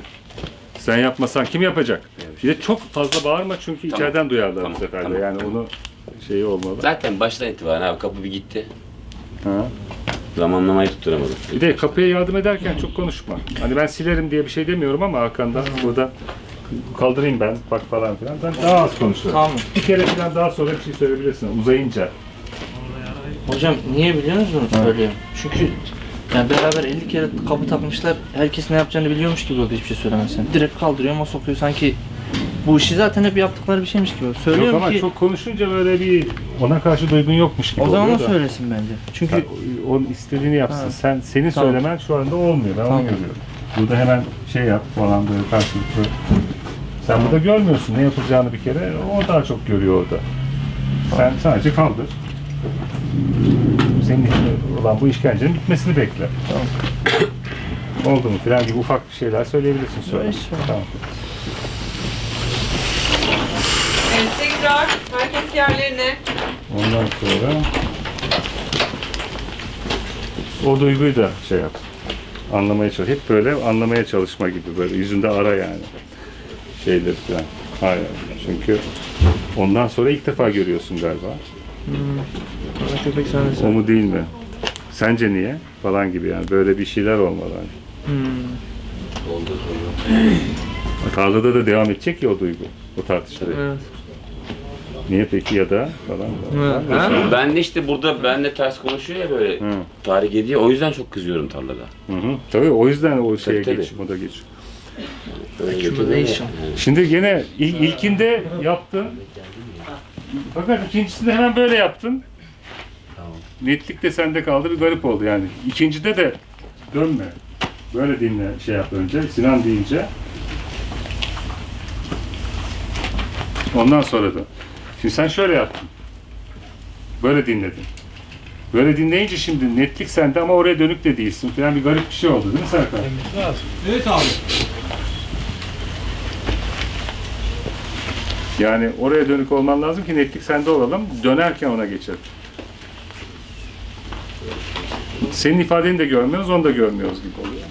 Sen yapmasan kim yapacak? Bir de çok fazla bağırma çünkü Tamam. içeriden duyarlar Tamam, bu sefer de. tamam. Yani onu şeyi olmalı. Zaten baştan itibaren abi kapı bir gitti. Ha. Zamanlamayı tutturamadım. Bir de kapıya yardım ederken çok konuşma. Hani ben silerim diye bir şey demiyorum ama Hakan'dan burada kaldırayım ben bak falan filan. Ben daha az konuşurum. Tamam. Bir kere falan daha sonra bir şey söyleyebilirsin uzayınca. Hocam niye biliyor musunuz söylüyorum? Çünkü yani beraber 50 kere kapı takmışlar. Herkes ne yapacağını biliyormuş gibi oluyor hiçbir şey söylemezsen. Direkt kaldırıyor ama sokuyor sanki bu işi zaten hep yaptıkları bir şeymiş gibi. Söylüyorum Yok ama ki çok konuşunca böyle bir ona karşı duygun yokmuş gibi o zaman o oluyor da. söylesin bence. Çünkü Sen onun istediğini yapsın. Ha. Sen senin Tamam. söylemen şu anda olmuyor. Ben Tamam. onu görüyorum. Burada hemen şey yap falan böyle karşılıklı. Sen burada görmüyorsun ne yapılacağını bir kere. O daha çok görüyor orada. Sen sadece kaldır. Senin olan bu işkencenin bitmesini bekle. Oldu mu falan gibi ufak şeyler söyleyebilirsin sonra. Evet, söyle. Tamam. Evet tekrar herkes yerlerine. Ondan sonra o duyguyu da şey yap. Anlamaya çalış. Hep böyle anlamaya çalışma gibi böyle yüzünde ara yani. Şeyleri falan. Hayır. Çünkü ondan sonra ilk defa görüyorsun galiba. Bana köpek sahnesi. O mu değil mi? Sence niye? Falan gibi yani. Böyle bir şeyler olmalı. hani. Hmm. Tarlada da devam edecek ya o duygu. O tartışmalar. Evet. Niye peki ya da falan. Ben de işte burada benle ters konuşuyor ya böyle Hı. tahrik ediyor. O yüzden çok kızıyorum tarlada. Hı hı. Tabii o yüzden o şeye tabii. geç, moda geç. Şimdi gene il- ilkinde yaptın. Fakat ikincisinde hemen böyle yaptın. Netlik de sende kaldı bir garip oldu yani. İkincide de dönme. Böyle dinle şey yap önce Sinan deyince. Ondan sonra da. Şimdi sen şöyle yaptın. Böyle dinledin. Böyle dinleyince şimdi netlik sende ama oraya dönük de değilsin falan bir garip bir şey oldu değil mi Serkan? Evet abi. Yani oraya dönük olman lazım ki netlik sende olalım. Dönerken ona geçelim. Senin ifadeni de görmüyoruz, onu da görmüyoruz gibi oluyor.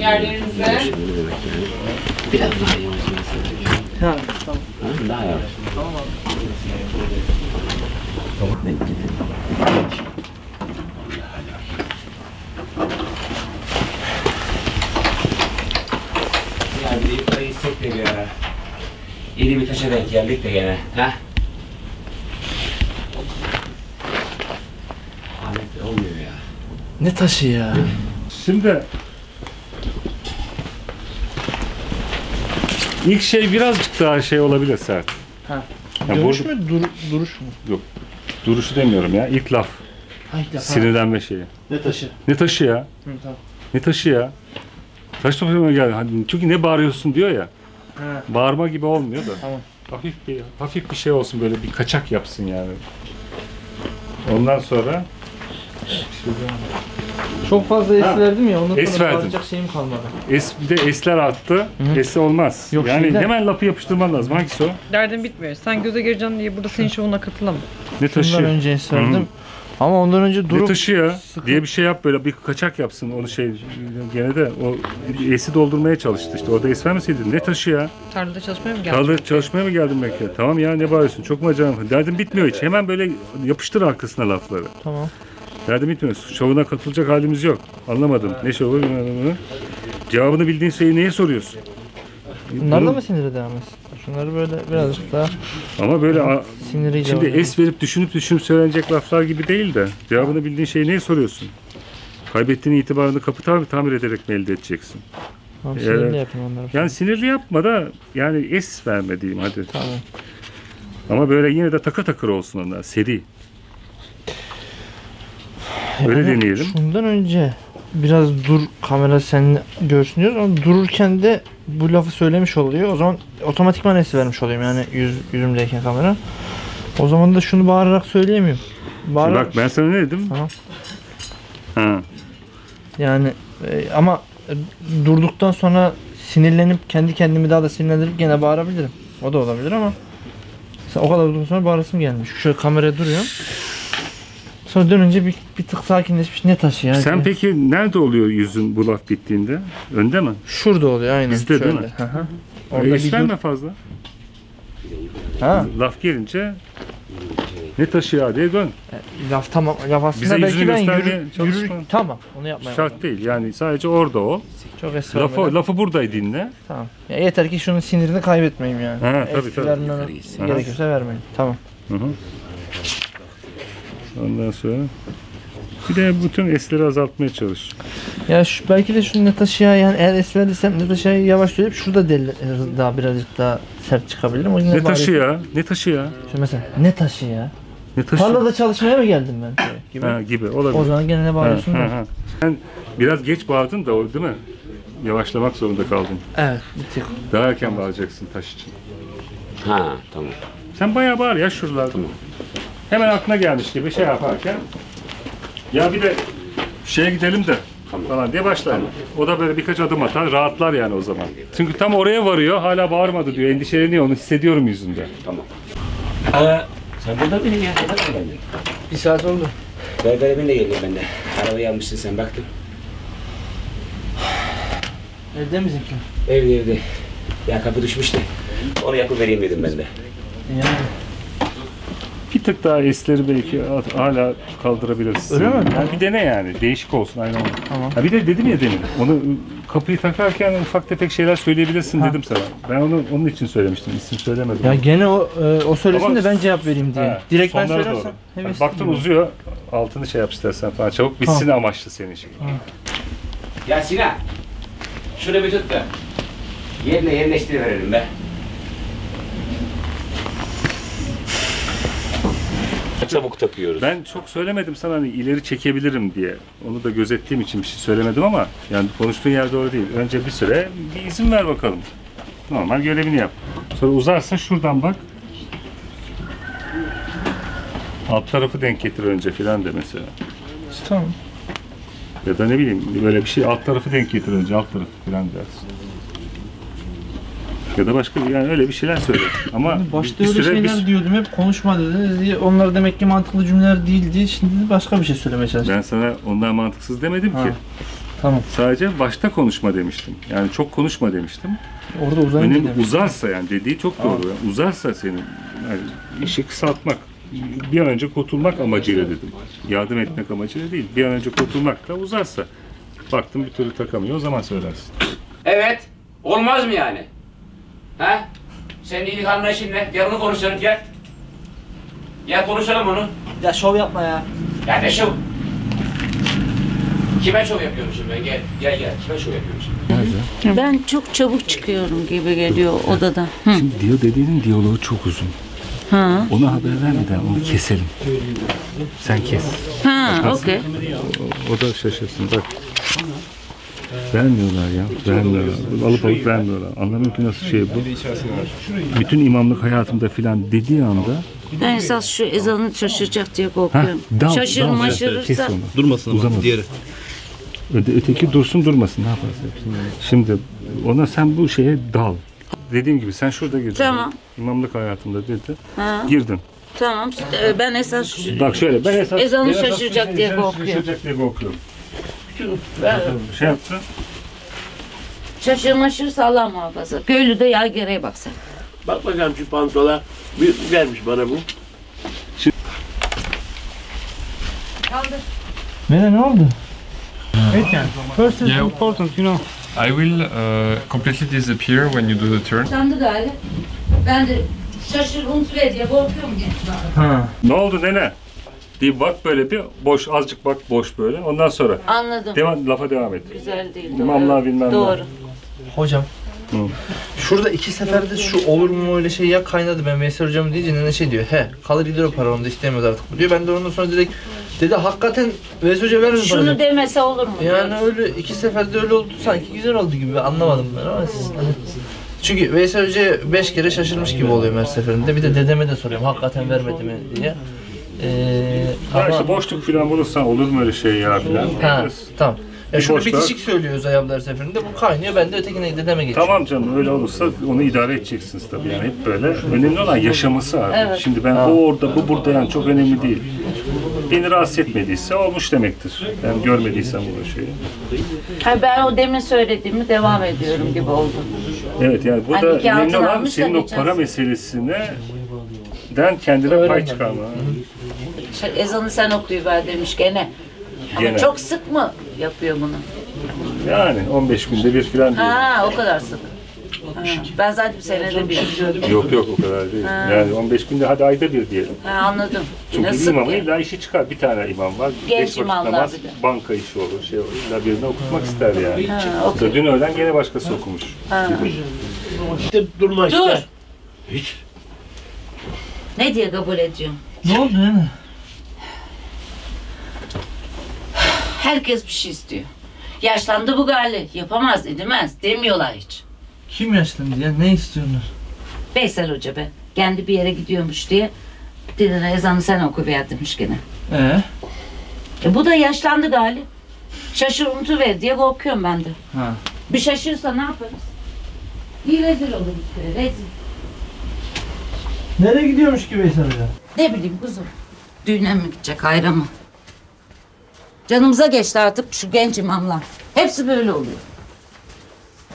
Yerlerinize. Ha, tamam. Daha yavaş. Ya bir de yukarı gitsek de bir Yeni bir taşa denk geldik de gene. Ha? Ahmet olmuyor ya. Ne taşı ya? Şimdi ilk şey birazcık daha şey olabilir Sert. Ha. Ya mü? Dur, duruş mu? Duruşu demiyorum ya. İlk laf. Ay laf. ha. Sinirlenme şeyi. Ne taşı? Ne taşı ya? Hı, tamam. Ne taşı ya? Taş toplamaya geldi. Hani çünkü ne bağırıyorsun diyor ya. Ha. Bağırma gibi olmuyor da. Tamam. Hafif bir hafif bir şey olsun böyle bir kaçak yapsın yani. Ondan sonra Çok fazla es Ha. verdim ya ondan Es sonra verdin. bağıracak şeyim kalmadı. es bir de esler arttı. Esi olmaz. Yok, yani şeyden- hemen lafı yapıştırman lazım. Hangisi o? Derdin bitmiyor. Sen göze gireceksin diye burada senin şovuna katılamam. Ne taşı? Şundan önce es verdim. Ama ondan önce Ne durup taşı ya diye bir şey yap böyle bir kaçak yapsın onu şey gene de o esi doldurmaya çalıştı işte. Orada es vermeseydin ne taşı ya? Tarlada çalışmaya mı geldin? Tarlada çalışmaya mı geldin belki tamam ya ne bağırıyorsun? Çok mu acayip? Derdin bitmiyor hiç. Hemen böyle yapıştır arkasına lafları. Tamam. derdin bitmiyor. Şovuna katılacak halimiz yok. Anlamadım. Ne şovu? Cevabını bildiğin şeyi neye soruyorsun? Bunlar da Bunu- mı siniri devam etsin? Şunları böyle birazcık daha ama böyle a- siniriyle şimdi oynayalım. es verip düşünüp düşünüp söylenecek laflar gibi değil de cevabını bildiğin şeyi neye soruyorsun kaybettiğin itibarını kapı tamir, tamir ederek mi elde edeceksin Tamam, sinirli yapayım onları. Yani sinirli yapma da yani es verme diyeyim hadi. Tamam. Ama böyle yine de takır takır olsun onlar seri. Öyle Yani deneyelim. Şundan önce biraz dur kamera seni görsün diyoruz ama dururken de bu lafı söylemiş oluyor. O zaman otomatikman es vermiş olayım yani yüz, yüzümdeyken kamera. O zaman da şunu bağırarak söyleyemiyorum. Bağırarak, bak ben sana ne dedim? Tamam. Ha. Yani e, ama e, durduktan sonra sinirlenip kendi kendimi daha da sinirlendirip gene bağırabilirim. O da olabilir ama mesela o kadar durduktan sonra bağırasım gelmiş. Şöyle kameraya duruyorum. Sonra dönünce bir, bir tık sakinleşmiş. Ne taşı ya? Sen peki nerede oluyor yüzün bu laf bittiğinde? Önde mi? Şurada oluyor aynen. Bizde değil mi? Hı hı. Orada Orada es bir dur. fazla. Ha. Laf gelince ne taşı ya diye dön. Laf tamam. Laf aslında Bize belki ben çalışma. yürür, Tamam. Onu yapmaya Şart değil yani sadece orada ol. Çok es Lafı, vermeden. lafı burada dinle. Tamam. Ya yeter ki şunun sinirini kaybetmeyeyim yani. Ha, tabii, tabii. gerekiyorsa vermeyeyim. Tamam. Hı hı. Ondan sonra bir de bütün esleri azaltmaya çalış. Ya şu, belki de şu Natasha'ya yani eğer es verirsem Natasha'yı yavaş söyleyip şurada del, daha birazcık daha sert çıkabilirim. O yüzden Ne taşı ya? Ne taşı ya? Şu mesela ne taşı ya? Ne taşı? Tarlada çalışmaya mı geldim ben? Şöyle Gibi. Ha, gibi olabilir. O zaman gene ne bağırıyorsun Ha, da? ha, ha. Sen biraz geç bağırdın da o değil mi? Yavaşlamak zorunda kaldın. Evet. Bir tık. Daha erken bağıracaksın taş için. Ha tamam. Sen bayağı bağır ya şuralarda. Hemen aklına gelmiş gibi şey yaparken. Ya bir de şeye gidelim de falan diye başlar. O da böyle birkaç adım atar, rahatlar yani o zaman. Çünkü tam oraya varıyor, hala bağırmadı diyor, endişeleniyor, onu hissediyorum yüzünde. Tamam. Ee, sen burada benim ya. Bir saat oldu. Berbere ben de geleyim ben de. Arabayı almışsın sen baktın. Evde misin ki? Evde evde. Ya kapı düşmüştü. Onu yapıvereyim dedim ben de. Yani. Bir tık daha esleri belki at- hala kaldırabilirsin. Öyle mi? Yani bir dene yani, değişik olsun aynı olsun. Tamam. Ha bir de dedim ya demin, onu kapıyı takarken ufak tefek şeyler söyleyebilirsin Ha. dedim sana. Ben onu onun için söylemiştim. İsim söylemedim. Ya gene o e, o söylesin Ama- de ben cevap vereyim diye. Ha, Direkt ben sonlara söylersem. doğru. heves Hani baktın gibi. uzuyor. Altını şey yap istersen falan. Çabuk bitsin amaçlı senin şey. Ya Sinan. Şunu bir tut da. Yerine yerleştiriverelim be. Çabuk takıyoruz. Ben çok söylemedim sana hani ileri çekebilirim diye. Onu da gözettiğim için bir şey söylemedim ama yani konuştuğun yer doğru değil. Önce bir süre bir izin ver bakalım. Normal görevini yap. Sonra uzarsa şuradan bak. Alt tarafı denk getir önce filan de mesela. Tamam. Ya da ne bileyim böyle bir şey alt tarafı denk getir önce alt tarafı filan dersin. Ya da başka bir yani öyle bir şeyler söyle. Ama Başta bir öyle süre şeyler bir- diyordum hep konuşma dediniz diye. Onlar demek ki mantıklı cümleler değildi. Şimdi başka bir şey söylemeye çalıştım. Ben sana onlar mantıksız demedim Ha, ki. Tamam. Sadece başta konuşma demiştim. Yani çok konuşma demiştim. Orada uzayınca Önemli demek. uzarsa yani dediği çok doğru. Yani uzarsa senin yani işi kısaltmak, bir an önce kurtulmak amacıyla dedim. Yardım etmek amacıyla değil. Bir an önce kurtulmak da uzarsa. Baktım bir türlü takamıyor o zaman söylersin. Evet. Olmaz mı yani? Ha? Senin iyilik anlayışın ne? Gel onu konuşalım gel. Gel konuşalım onu. Ya şov yapma ya. Ya ne şov? Kime şov yapıyormuşum ben? Gel, gel gel. Kime şov yapıyormuşum? Ben çok çabuk çıkıyorum gibi geliyor odadan. Hı. Şimdi diyor dediğinin diyaloğu çok uzun. Ha. Ona haber vermeden onu keselim. Sen kes. Ha, okey. O, o da şaşırsın bak. Vermiyorlar ya. Vermiyorlar. Alıp alıp vermiyorlar. Anlamıyorum ki nasıl şey bu. Bütün imamlık hayatımda filan dediği anda Ben esas şu ezanı şaşıracak diye korkuyorum. dal, Şaşır dal. maşırırsa. Durmasın ama Uzamadı. diğeri. Öde, öteki dursun durmasın ne yapsın. Şimdi ona sen bu şeye dal. Dediğim gibi sen şurada girdin. Tamam. İmamlık hayatımda dedi. Ha, Girdin. tamam. Ee, Ben esas Bak şöyle ben esas Ezanı ben esas şaşıracak diye korkuyorum. Şaşıracak diye korkuyorum. Ben Şey yaptı. şaşır maşırsa Allah muhafaza. Köylü de yağ gereğe bak sen. bak bakalım şu pantola bir vermiş bana bu. Mene ne oldu? Evet yani. First is Yeah. important, you know. I will uh, completely disappear when you do the turn. Sandı galiba. Ben de şaşır unutuver diye korkuyorum. Ha. Ne oldu nene? Diye bak böyle bir boş azıcık bak boş böyle. Ondan sonra Anladım. devam lafa devam et. Güzel değil. Doğru. bilmem ne. Doğru. Hocam. Hı. Şurada iki seferde şu olur mu öyle şey ya kaynadı ben Veysel hocam deyince ne şey diyor. He kalır gidiyor o para onu da istemiyoruz artık bu diyor. Ben de ondan sonra direkt dedi hakikaten Veysel hoca verir mi Şunu para? demese olur mu? Yani öyle iki seferde öyle oldu sanki güzel oldu gibi anlamadım ben ama siz çünkü Veysel Hoca beş kere şaşırmış gibi oluyor her seferinde. Bir de dedeme de soruyorum hakikaten vermedi mi diye. Ee, ama... işte boşluk falan bulursan olur mu öyle şey ya falan. Ha, tamam. Ya Bir şunu boşluğa- bitişik söylüyor Özay abla her seferinde. Bu kaynıyor. Ben de ötekine dedeme geçiyorum. Tamam canım öyle olursa onu idare edeceksiniz tabii yani hep böyle. Önemli olan yaşaması abi. Evet. Şimdi ben o orada bu burada yani çok önemli değil. Beni rahatsız etmediyse olmuş demektir. Ben görmediysem bu şeyi. Ha, ben o demin söylediğimi devam ediyorum gibi oldu. Evet yani Hani burada iki önemli olan da senin o para meselesine den kendine pay Öğrenmem. çıkarma. Şey, ezanı sen okuyuver demiş gene. Ama Gene. çok sık mı yapıyor bunu? Yani 15 günde bir filan değil. Ha o kadar sık. Ha, ben zaten senede bir. Yok yok o kadar değil. Yani 15 günde hadi ayda bir diyelim. Ha, anladım. Çünkü Ne sık imamın ya. illa işi çıkar. Bir tane imam var. Genç Beş vakit imamlar namaz, bir de. banka işi olur, şey olur. İlla birini okutmak ister yani. Ha, okey. dün öğlen gene başkası okumuş. Ha. İşte durma işte. Dur. Hiç. Ne diye kabul ediyorsun? Ne oldu yani? Herkes bir şey istiyor. Yaşlandı bu gali. Yapamaz, edemez. Demiyorlar hiç. Kim yaşlandı ya? Ne istiyorlar? Veysel Hoca be. Kendi bir yere gidiyormuş diye. Dedene ezanı sen okuver demiş gene. Ee? E bu da yaşlandı gali. Şaşır unutuver diye korkuyorum ben de. Ha. Bir şaşırsa ne yaparız? Bir rezil oluruz be, rezil. Nereye gidiyormuş ki Veysel Hoca? Ne bileyim kuzum. Düğüne mi gidecek, hayra mı? Canımıza geçti artık şu genç imamlar. Hepsi böyle oluyor.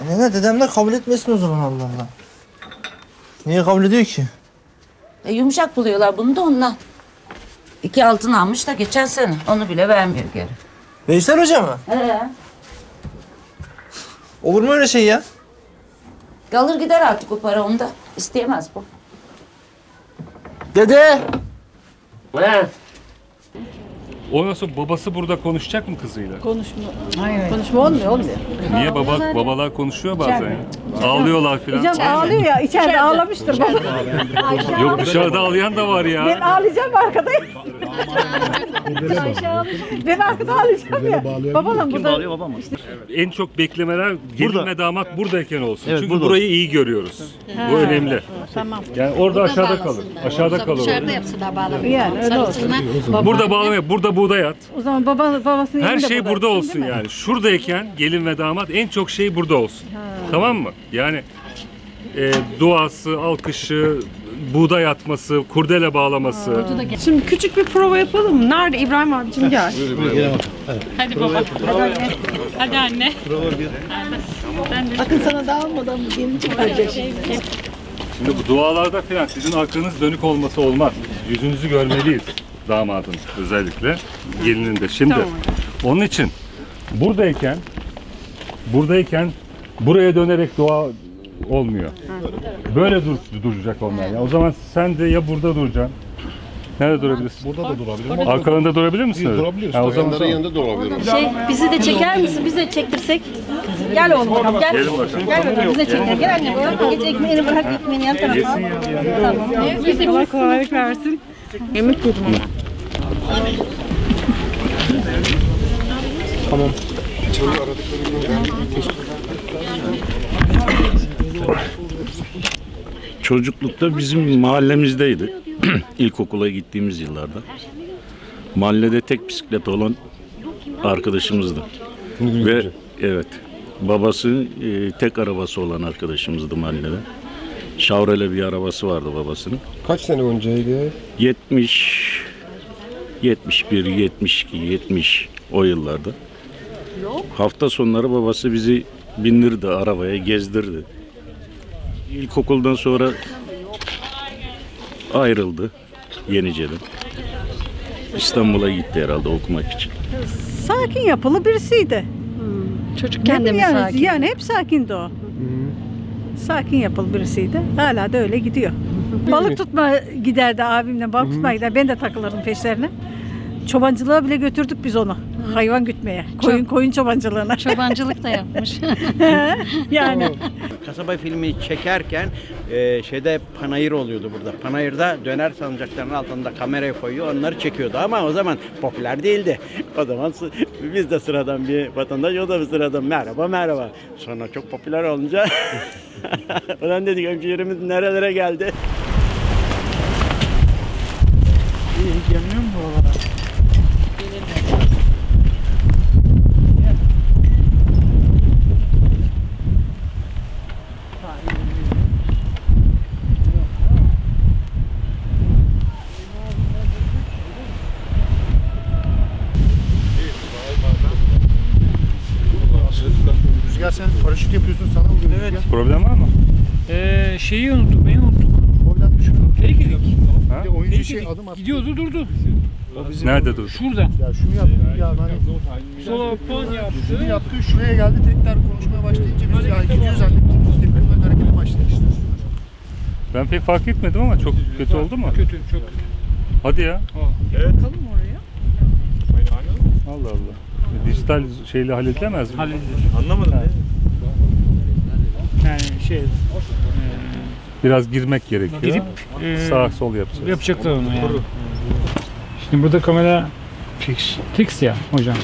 Ne dedem de kabul etmesin o zaman Allah Allah. Niye kabul ediyor ki? E, yumuşak buluyorlar bunu da ondan. İki altın almış da geçen sene. Onu bile vermiyor geri. Veysel Hoca mı? He. Olur mu öyle şey ya? Kalır gider artık o para onda. İsteyemez bu. Dede! O nasıl babası burada konuşacak mı kızıyla? Konuşma. Konuşma olmuyor olmuyor. Niye baba babalar konuşuyor bazen ya? Ağlıyorlar filan. ağlıyor ya. içeride ağlamıştır baba. Yok dışarıda ağlayan da var ya. ağlayacağım arkadayım. ben arkada ağlayacağım ya. Babalar burada. En çok beklemeler gelin ve damat buradayken olsun. Evet, Çünkü burada burayı iyi görüyoruz. Bu önemli. Tamam. Yani orada aşağıda kalır. Aşağıda kalır. orada. yapsınlar bağlamayı. Yani öyle olsun. Burada bağlamaya, burada buğday at. O zaman baba, babasının Her şey burada olsun, yani. Şuradayken gelin ve damat en çok şey burada olsun. Tamam mı? Yani e, duası, alkışı, buğday atması, kurdele bağlaması. Şimdi küçük bir prova yapalım mı? Nerede İbrahim abicim gel. Hadi baba. Hadi anne. Hadi anne. Bakın sana dağılmadan bu gelin çıkaracak şimdi. Şimdi bu dualarda falan sizin arkanız dönük olması olmaz. Yüzünüzü görmeliyiz damadın özellikle. Gelinin de. Şimdi onun için buradayken buradayken buraya dönerek dua olmuyor. Böyle dur, duracak onlar. Yani o zaman sen de ya burada duracaksın. Nerede durabilirsin? Burada da durabilirim. Arkalarında durabilir misin? öyle? Durabiliyoruz. Ha, o zaman Yanların yanında da olabilirim. Şey, bizi de çeker misin? Bizi de çektirsek. Gel oğlum bakalım, gel. Gelin bakalım. Gel bakalım, bize çeker. Gel anne. Geç ekmeğini bırak, ekmeğini yan tarafa. Ya. yani. Allah kolaylık versin. Yemek yedim ama. Çocuklukta bizim mahallemizdeydi. İlkokula gittiğimiz yıllarda. Mahallede tek bisiklet olan arkadaşımızdı. Ve evet babası e, tek arabası olan arkadaşımızdı mahallede. Chevrolet bir arabası vardı babasının. Kaç sene önceydi? 70 71, 72, 70 o yıllarda. Hafta sonları babası bizi bindirdi arabaya, gezdirdi. İlkokuldan sonra ayrıldı Yenice'den. İstanbul'a gitti herhalde okumak için. Sakin yapılı birisiydi. Çocukken de mi yani, sakin? Yani hep sakindi o. Sakin yapılı birisiydi. Hala da öyle gidiyor. Balık tutma giderdi abimle. Balık tutmaya gider. Ben de takılırdım peşlerine. Çobancılığa bile götürdük biz onu. Hayvan gütmeye. Koyun koyun çobancılığına. Çobancılık da yapmış. yani. Kasaba filmi çekerken e, şeyde panayır oluyordu burada. Panayırda döner salıncaklarının altında kamerayı koyuyor onları çekiyordu ama o zaman popüler değildi. O zaman biz de sıradan bir vatandaş o da bir sıradan merhaba merhaba. Sonra çok popüler olunca ulan dedik hemşehrimiz nerelere geldi. Rüzgar sen paraşüt yapıyorsun sana vuruyor evet. Rüzgar. Problem var mı? Ee, şeyi unuttuk, beni unuttuk. Boydan düşük. Fake edik. Bir de oyuncu şey adım attı. Gidiyordu durdu. O bizim Nerede dur? Şurada. Ya şunu yaptı ya hani Sola pon yaptı. şunu yaptı şuraya geldi tekrar konuşmaya başlayınca biz ya gidiyor zannettik. Tepkiler harekete başladı işte. Ben pek fark etmedim ama çok kötü oldu mu? Kötü, çok kötü. Hadi ya. Bakalım oraya. Allah Allah. Dijital şeyle halledilemez mi? Halledilir. Anlamadım. Yani şey, Biraz girmek gerekiyor. girip e, Sağ sol yapacağız. yapacaklar onu yani. Şimdi burada kamera fix, fix ya hocam.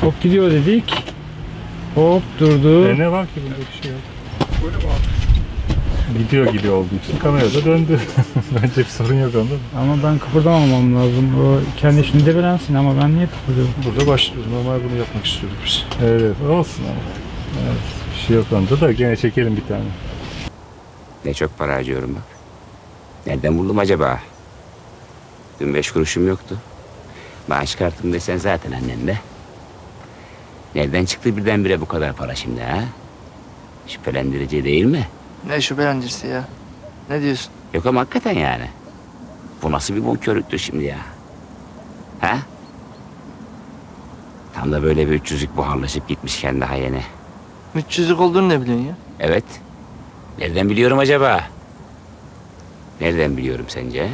Hop gidiyor dedik. Hop durdu. E ne var ki bunda bir şey yok. Gidiyor gidiyor olduğu için kamerada döndü. Bence bir sorun yok onda. Ama ben kıpırdamamam lazım. O kendi işini debelensin ama ben niye kıpırdıyorum? Burada başlıyoruz. Normal bunu yapmak istiyorduk biz. Evet olsun ama. Evet, bir şey yok onda da gene çekelim bir tane. Ne çok para harcıyorum bak. Nereden buldum acaba? Dün beş kuruşum yoktu. Maaş kartım desen zaten annemde. Nereden çıktı birdenbire bu kadar para şimdi ha? Şüphelendirici değil mi? Ne şüphelencisi ya? Ne diyorsun? Yok ama hakikaten yani. Bu nasıl bir bonkörlüktür şimdi ya? Ha? Tam da böyle bir üçüzlük buharlaşıp gitmişken daha yeni. Mütçüzlük olduğunu ne biliyorsun ya? Evet. Nereden biliyorum acaba? Nereden biliyorum sence?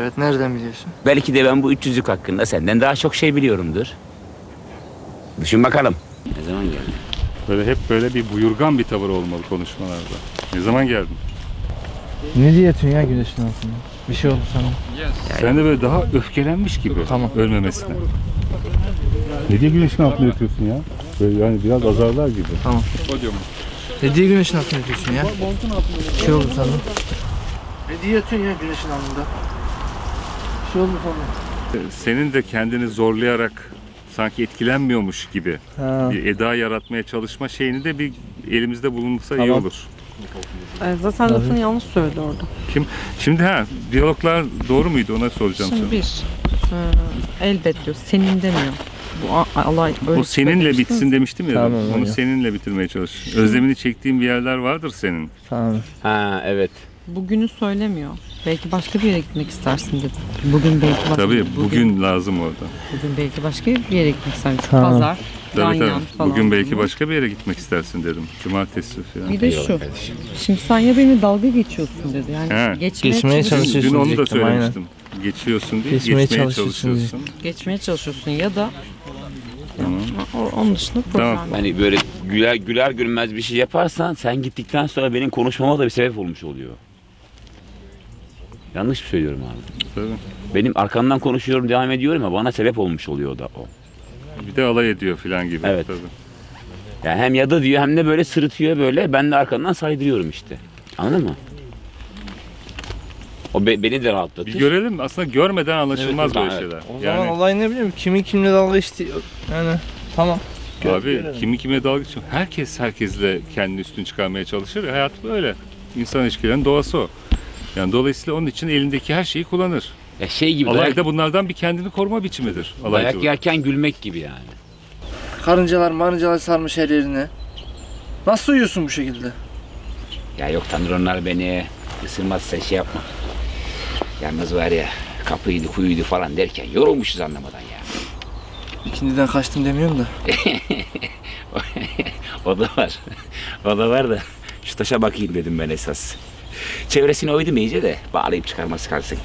Evet nereden biliyorsun? Belki de ben bu üçüzlük hakkında senden daha çok şey biliyorumdur. Düşün bakalım. Ne zaman geldin? Böyle hep böyle bir buyurgan bir tavır olmalı konuşmalarda. Ne zaman geldin? Ne diye yatıyorsun ya güneşin altında? Bir şey oldu sana. Sen de böyle daha öfkelenmiş gibi Tamam. ölmemesine. Ne diye güneşin altında yatıyorsun ya? Böyle yani biraz azarlar gibi. Tamam. Ne diye güneşin altında yatıyorsun ya? Bir şey oldu sana. Ne diye yatıyorsun ya güneşin altında? Bir şey oldu sana. Senin de kendini zorlayarak sanki etkilenmiyormuş gibi Ha. bir eda yaratmaya çalışma şeyini de bir elimizde bulunsa iyi Tamam. olur. E, zaten lafını yanlış söyledi orada. Kim? Şimdi ha diyaloglar doğru muydu ona soracağım Şimdi sana. bir, e, elbet diyor, senin demiyor. Bu alay öyle O seninle bitsin demiştim ya. Tamam, onu aynen. seninle bitirmeye çalış. Özlemini çektiğin bir yerler vardır senin. Tamam. Ha evet. Bugünü söylemiyor. Belki başka bir yere gitmek istersin dedi. Bugün belki başka, Tabii bugün lazım orada. bugün belki başka bir yere gitmek istersin. Şu Tamam. Pazar, Tabii Ganyan tabii. falan. Bugün belki başka bir yere gitmek istersin dedim. Cumartesi falan. Bir de şu. Şimdi sen ya benimle dalga geçiyorsun dedi. Yani He. geçmeye, Geçmeye çalışıyorsun. çalışıyorsun. Dün onu da diyecektim, aynen. söylemiştim. Geçiyorsun değil, Geçmeye geçmeye, çalışıyorsun çalışıyorsun. Geçmeye çalışıyorsun ya da Tamam. o- onun dışında problem. Tamam. Hani böyle güler güler gülmez bir şey yaparsan sen gittikten sonra benim konuşmama da bir sebep olmuş oluyor. Yanlış mı söylüyorum abi? Tabii. Benim arkamdan konuşuyorum devam ediyorum ya bana sebep olmuş oluyor da o. Bir de alay ediyor falan gibi. Evet. Tabii. Yani hem yadı diyor hem de böyle sırıtıyor böyle ben de arkandan saydırıyorum işte. Anladın mı? O be- beni de rahatlatır. Bir görelim. Aslında görmeden anlaşılmaz Evet, böyle evet. şeyler. O zaman Yani olay ne biliyor musun? Kimin kimle dalga geçti yani tamam. Gör- abi görelim. kimi kime dalga geçiyor. Herkes herkesle kendini üstün çıkarmaya çalışır. ya, Hayat böyle. İnsan ilişkilerinin doğası o. Yani dolayısıyla onun için elindeki her şeyi kullanır. Ya şey gibi Alay dayak, da bunlardan bir kendini koruma biçimidir. dayak Alaycılık. yerken gülmek gibi yani. Karıncalar marıncalar sarmış her yerine. Nasıl uyuyorsun bu şekilde? Ya yok tanır onlar beni. Isırmazsa şey yapma. Yalnız var ya kapıydı kuyuydu falan derken yorulmuşuz anlamadan ya. İkindiden kaçtım demiyorum da. o da var. O da var da şu taşa bakayım dedim ben esas. Çevresine uydum iyice de bağlayıp çıkarması kalsın.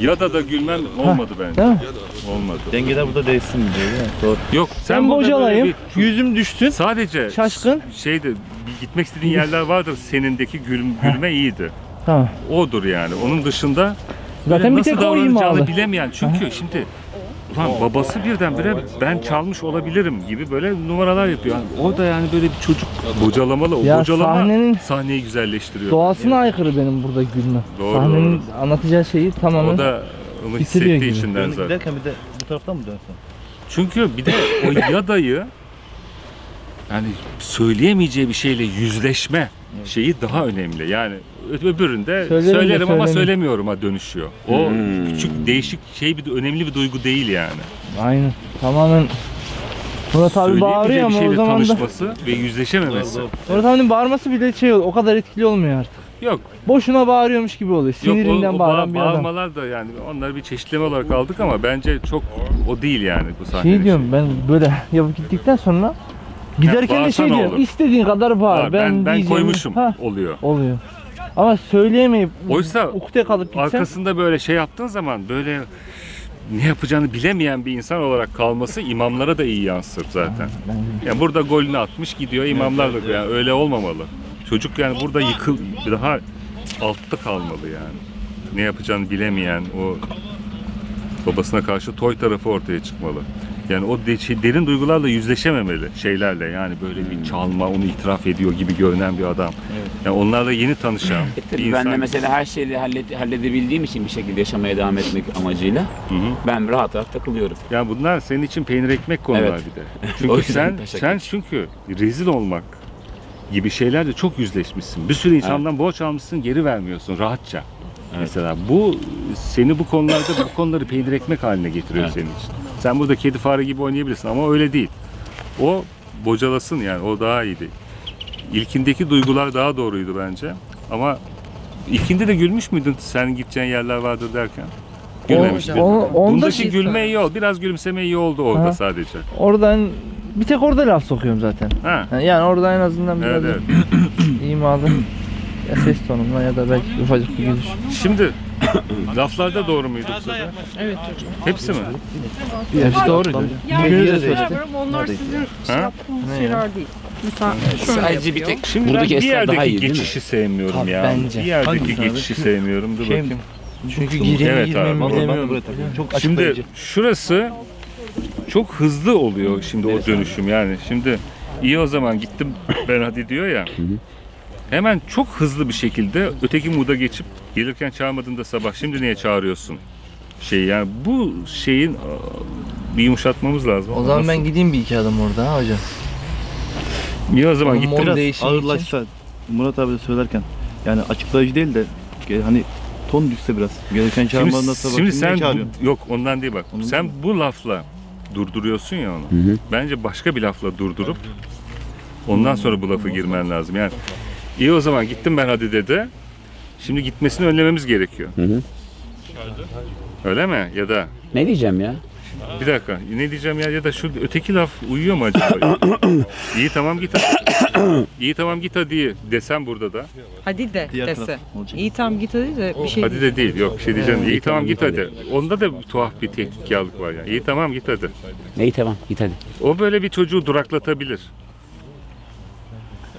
Ya da da gülmem olmadı bence. Mi? Olmadı. Dengeler burada değişsin diyor değil mi? Doğru. Yok sen Ben bir- Yüzüm düşsün. Sadece Şaşkın. şeyde gitmek istediğin yerler vardır. Senindeki gül, gülme iyiydi. Tamam. Odur yani. Onun dışında Zaten bir tek o imalı. bilemeyen. Çünkü şimdi ulan babası birdenbire ben çalmış olabilirim gibi böyle numaralar yapıyor. Yani o da yani böyle bir çocuk bocalamalı. O Ya bocalama sahnenin sahneyi güzelleştiriyor. Doğasına aykırı benim burada gülmem. Doğru, Sahnenin anlatacağı şeyi tamamen O da onu bitiriyor hissettiği gibi. içinden zaten. giderken bir de bu taraftan mı dönsen? Çünkü bir de o yadayı yani söyleyemeyeceği bir şeyle yüzleşme şeyi daha önemli. Yani öbüründe Söylerim de söylerim ama söylemeyeyim. söylemiyorum'a dönüşüyor. O Hmm. küçük değişik şey bir de önemli bir duygu değil yani. Aynen. Tamamen Murat abi bağırıyor bir ama o zaman da tanışması ve yüzleşememesi. Murat abinin bağırması bile şey oluyor. O kadar etkili olmuyor artık. Yok. Boşuna bağırıyormuş gibi oluyor. Yok Sinirinden o, o bağıran bağ- bir adam. bağırmalar da yani onları bir çeşitleme olarak aldık ama bence çok o değil yani bu sahne. Şey diyorum ben böyle yapıp gittikten sonra giderken de bağırsana şey diyorum. olur. istediğin kadar bağır. Var, ben ben diyeceğimi- koymuşum Ha, oluyor. oluyor. Ama söyleyemeyip Oysa ukde kalıp gitsem arkasında böyle şey yaptığın zaman böyle ne yapacağını bilemeyen bir insan olarak kalması imamlara da iyi yansır zaten. Yani burada golünü atmış gidiyor imamlar da yani öyle olmamalı. Çocuk yani burada yıkıl daha altta kalmalı yani. Ne yapacağını bilemeyen o babasına karşı toy tarafı ortaya çıkmalı. Yani o de- şey, derin duygularla yüzleşememeli şeylerle yani böyle bir çalma onu itiraf ediyor gibi görünen bir adam. Yani onlarla yeni tanışan E tabii insan. ben de mesela her şeyi hallet, halledebildiğim için bir şekilde yaşamaya devam etmek amacıyla ben rahat rahat takılıyorum. Ya bunlar senin için peynir ekmek konular Evet. bir de. Çünkü sen sen çünkü rezil olmak gibi şeylerle çok yüzleşmişsin. Bir sürü insandan borç almışsın, geri vermiyorsun rahatça. Mesela bu seni bu konularda bu konuları peynir ekmek haline getiriyor Evet. senin için. Sen burada kedi fare gibi oynayabilirsin ama öyle değil. O bocalasın yani o daha iyiydi. İlkindeki duygular daha doğruydu bence. Ama ilkinde de gülmüş müydün sen gideceğin yerler vardır derken? Gülmemişti. O- o- onda Bundaki şey- gülme iyi oldu. Biraz gülümseme iyi oldu orada Aha. sadece. Oradan bir tek orada laf sokuyorum zaten. Ha. Yani orada en azından Evet, biraz evet. imalı ya ses tonumla ya da belki ufacık bir gülüş. Şimdi laflarda doğru muydu bu sefer? Evet hocam. Hepsi mi? Hepsi doğruydu. Yani Bugün de ama onlar sizin yaptığınız şeyler değil. Mesela şöyle Sadece bir tek Şimdi ben buradaki bir esnaf yerdeki daha iyi değil mi? geçişi sevmiyorum Tabii, ya. bence. Bir yerdeki Hangisi abi? geçişi sevmiyorum. Dur Şey- bakayım. Çünkü gireyim Evet girmeyeyim abi. bilemiyorum. Çok Şimdi açıklayıcı. şurası çok hızlı oluyor şimdi o dönüşüm yani. Şimdi iyi o zaman gittim ben hadi diyor ya. Hemen çok hızlı bir şekilde öteki muda geçip gelirken çağırmadın da sabah şimdi niye çağırıyorsun? Şey yani bu şeyin bir yumuşatmamız lazım. O zaman Nasıl? ben gideyim bir iki adım orada ha hocam. İyi o zaman Ama gittim. Biraz değişim ağırlaşsa Murat abi de söylerken yani açıklayıcı değil de ge- hani ton düşse biraz. Şimdi, çağırmadan sonra şimdi niye sen çağırıyorsun? bu- yok ondan değil bak. sen bu lafla durduruyorsun ya onu. Bence başka bir lafla durdurup ondan sonra bu lafı girmen lazım. Yani iyi o zaman gittim ben hadi dedi. Şimdi gitmesini önlememiz gerekiyor. Öyle mi? Ya da Ne diyeceğim ya? bir dakika ne diyeceğim ya ya da şu öteki laf uyuyor mu acaba? İyi tamam git hadi. İyi tamam git hadi desem burada da. Hadi de dese. İyi tamam git hadi de bir şey Hadi de değil yok bir şey diyeceğim. İyi tamam git hadi. Onda da bir tuhaf bir tehditkarlık var yani. İyi tamam git hadi. İyi tamam git hadi. O böyle bir çocuğu duraklatabilir.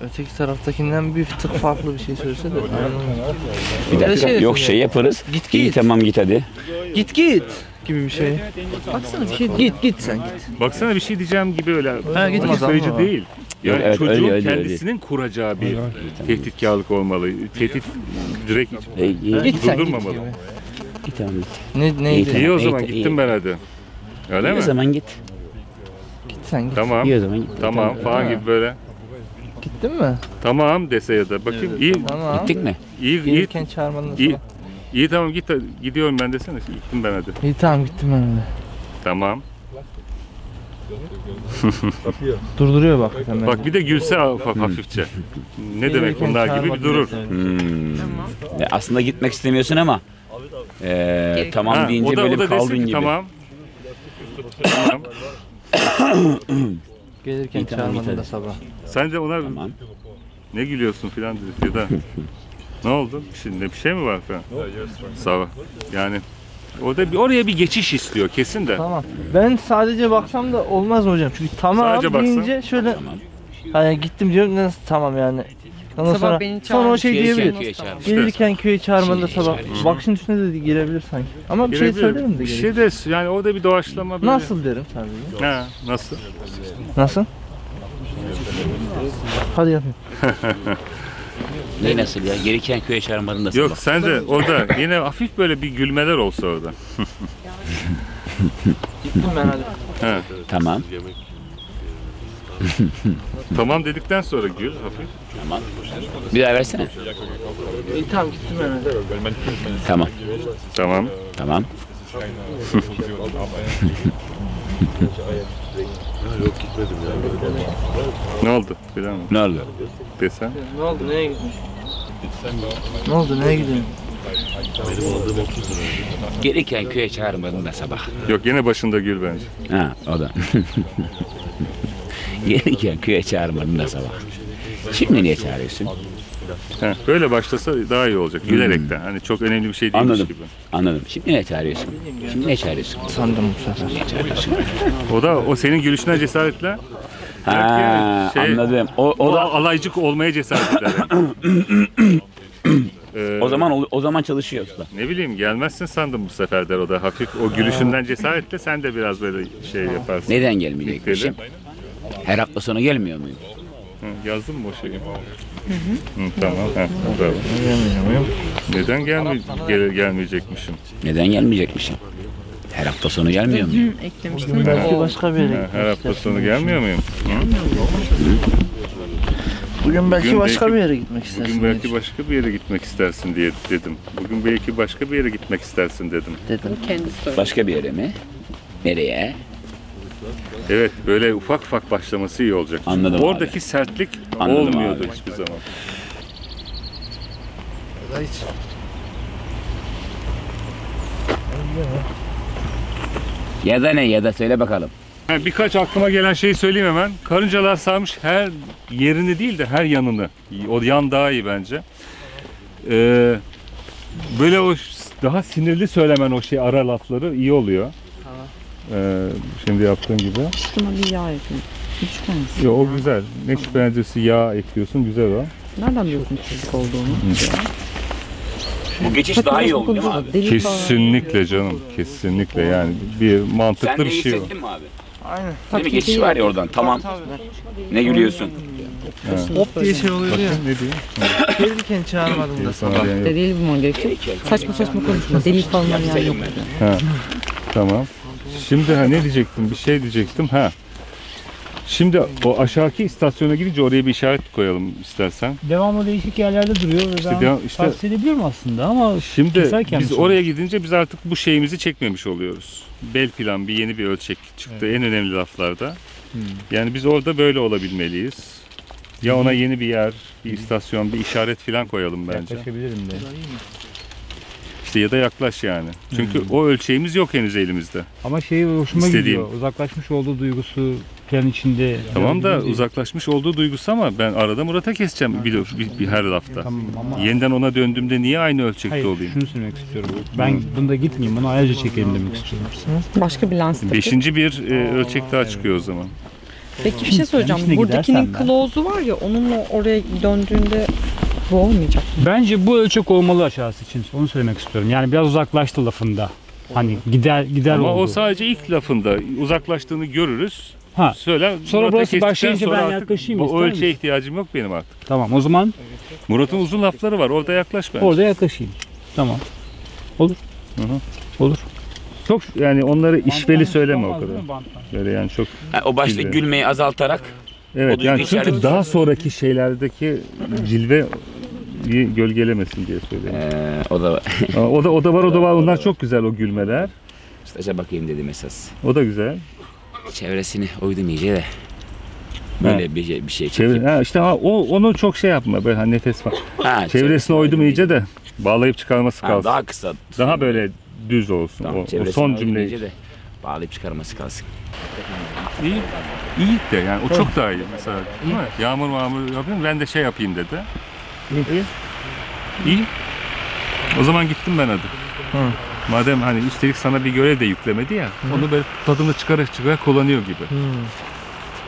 Öteki taraftakinden bir tık farklı bir şey söylese de. Bir dakika. şey Yok şey ya, yaparız. Git İyi git. tamam git hadi. Git git gibi bir şey. Baksana bir şey Git git sen git. Baksana bir şey diyeceğim gibi öyle Ha, sayıcı ama. değil. Yani Evet, çocuğun öyle, öyle, öyle. kendisinin kuracağı bir tehditkarlık olmalı. Tehdit direkt İyi, iyi. Git sen git gibi. Git tamam git. Ne neydi? İyi o İyi, zaman iyi. gittim ben hadi. Öyle İyi mi? o zaman git. Git sen git. Tamam. İyi o zaman git. Tamam falan gibi böyle. Gittin mi? Tamam dese ya da bakayım iyi Tamam. Gittik mi? iyi iyi Gelirken çağırmadın iyi, iyi tamam git hadi. gidiyorum ben desene. Gittim ben hadi. İyi tamam gittim ben de. Tamam. Durduruyor bak hemen. Bak bir de gülse hafif- hafifçe. Ne demek bunlar gibi bir durur. Hmm. Ya aslında gitmek istemiyorsun ama eee, tamam Ha, deyince da, böyle kaldın gibi. tamam. tamam. Gelirken tamam, çağırmadın da hadi. sabah. Sen de ona Tamam. ne gülüyorsun filan dedi ya da ne oldu? Şimdi bir şey mi var falan? Sabah. Yani orada bir oraya bir geçiş istiyor kesin de. Tamam. Ben sadece baksam da olmaz hocam. Çünkü tamam Sadece baksan. deyince şöyle Tamam. hani gittim diyorum nasıl tamam yani. Ondan Sabah sonra, beni sonra o şey Gelirken diyebilir. köye çağırmış. Gelirken köye da Şimdi sabah. çağırmış. Bakışın üstüne de girebilir sanki. Ama bir şey Girebilir. söylerim de Bir şey de yani orada bir doğaçlama böyle. Nasıl derim sadece. Ha, nasıl? Nasıl? Hadi yapayım. Ne nasıl ya? Gereken köye çağırmadın da Yok sen de orada yine hafif böyle bir gülmeler olsa orada. Gittim ben hadi. Ha. Tamam. Tamam dedikten sonra gül hafif. Tamam. Bir daha versene. İyi tamam gittim ben hadi. Tamam. Tamam. Tamam. Ne oldu? Filan mı? Ne oldu? Desen. Ne oldu neye gittin? Ne oldu neye gidiyorsun? Gereken köye çağırmadın da sabah. Yok yine başında gül bence. Ha o da. Gereken köye çağırmadın da sabah. Şimdi niye çağırıyorsun? Ha, böyle başlasa daha iyi olacak. Gülerekten. Hani çok önemli bir şey değilmiş Anladım. gibi. Anladım. Şimdi ne çağırıyorsun? Şimdi ne çağırıyorsun? Sandım bu sefer. Ne çağırıyorsun? O da o senin gülüşüne cesaretle. Ha, Şey, anladım. O, O, o da alaycık olmaya cesaret eder. yani. Ee, o zaman o zaman çalışıyor usta. ne bileyim gelmezsin sandım bu sefer der o da hafif o gülüşünden cesaretle sen de biraz böyle şey yaparsın. Neden gelmeyecekmişim? Her hafta sonu gelmiyor muyum? Hı, yazdın mı o şeyi? Hı, tamam. Ha, bravo. Neden gelme, gel, gelmeyecekmişim? Neden gelmeyecekmişim? Her hafta sonu gelmiyor muyum? eklemiştim. Belki başka bir yere Ha, her hafta sonu gelmiyor muyum? Hı? Bugün belki Bugün başka belki- bir yere gitmek istersin. Bugün belki diye başka bir yere gitmek istersin diye dedim. Bugün belki başka bir yere gitmek istersin dedim. dedim. Kendisi Başka bir yere mi? Nereye? Evet böyle ufak ufak başlaması iyi olacak. Anladım Oradaki sertlik Anladım olmuyordu abi. hiçbir zaman. Ya da ne ya da söyle bakalım. Yani birkaç aklıma gelen şeyi söyleyeyim hemen. Karıncalar sarmış her yerini değil de her yanını. O yan daha iyi bence. Ee, böyle o daha sinirli söylemen o şey ara lafları iyi oluyor. Ee, şimdi yaptığın gibi. Şuna bir yağ ekleyin. Hiç çıkarmışsın. Yo, o güzel. Ne şüphelendirsi yağ ekliyorsun güzel o. Nereden biliyorsun çocuk olduğunu? Bu geçiş daha iyi oldu değil mi abi? Kesinlikle canım. Kesinlikle yani bir Sen mantıklı de bir şey o. hissettin mi abi? Aynen. Değil mi? Geçiş var ya oradan. Tamam. Ne gülüyorsun? Evet. Hop diye şey oluyordu ya. Bakın ne diyor? Gelirken çağırmadım da Sana. Deliği bulman gerekiyor. Saçma saçma konuşma. Delik falan yani yok. Ha. Tamam. Şimdi ha ne diyecektim? Bir şey diyecektim. Ha. Şimdi o aşağıki istasyona gidince oraya bir işaret koyalım istersen. Devamlı değişik yerlerde duruyor ve İşte ben devam- işte- edebilirim aslında ama Şimdi biz oraya gidince biz artık bu şeyimizi çekmemiş oluyoruz. Bel plan bir yeni bir ölçek çıktı en önemli laflarda. Hmm. Yani biz orada böyle olabilmeliyiz. Ya ona yeni bir yer, bir istasyon, bir işaret falan koyalım bence. yaklaşabilirim de. İşte ya da yaklaş yani. Çünkü o ölçeğimiz yok henüz elimizde. Ama şey hoşuma İstediğim. gidiyor. Uzaklaşmış olduğu duygusu plan içinde. Tamam da değil. uzaklaşmış olduğu duygusu ama ben arada Murat'a keseceğim bir, bir, bir her lafta. Tamam ama Yeniden ona döndüğümde niye aynı ölçekte Hayır, olayım? şunu söylemek istiyorum. Ben bunda gitmeyeyim, bunu ayrıca çekelim demek istiyorum. Başka bir lens takıp. Beşinci bir e, ölçek daha çıkıyor o zaman. Peki bir şey söyleyeceğim. Buradakinin close'u var ya onunla oraya döndüğünde bu olmayacak. Bence bu ölçek olmalı aşağısı için. Onu söylemek istiyorum. Yani biraz uzaklaştı lafında. Hani gider gider Ama oldu. o sadece ilk lafında uzaklaştığını görürüz. Ha. Söyle. Sonra burası başlayınca sonra ben yaklaşayım O ister ölçeğe misin? ihtiyacım yok benim artık. Tamam o zaman Murat'ın uzun lafları var. Orada yaklaş bence. orada yaklaşayım. Tamam. Olur. Hı hı. Olur. Çok yani onları işveli söyleme o Olmaz kadar. banttan? Böyle yani çok Ha, o başta gülmeyi azaltarak Evet O yani çünkü daha sonraki şeylerdeki cilve gölgelemesin diye söylüyorum. Ee, o da Aa, o da o da var o da var. Onlar çok güzel o gülmeler. staja bakayım dedim esas. O da güzel. Çevresini uydum iyice de. Böyle bir şey, bir şey Çevre, çekip. ha işte ha, o onu çok şey yapma böyle hani nefes var. Ha, Çevresine uydum iyice de bağlayıp çıkarması Ha, kalsın. daha kısa. Daha böyle düz olsun. Tamam, o, o son cümleyi. iyice de bağlayıp çıkarması kalsın. İyi. İyi de yani o çok daha iyi mesela. Yağmur mağmur yapayım ben de şey yapayım dedi. İyi. İyi. O zaman gittim ben hadi. Madem hani üstelik sana bir görev de yüklemedi ya. Onu böyle tadını çıkara çıkara kullanıyor gibi.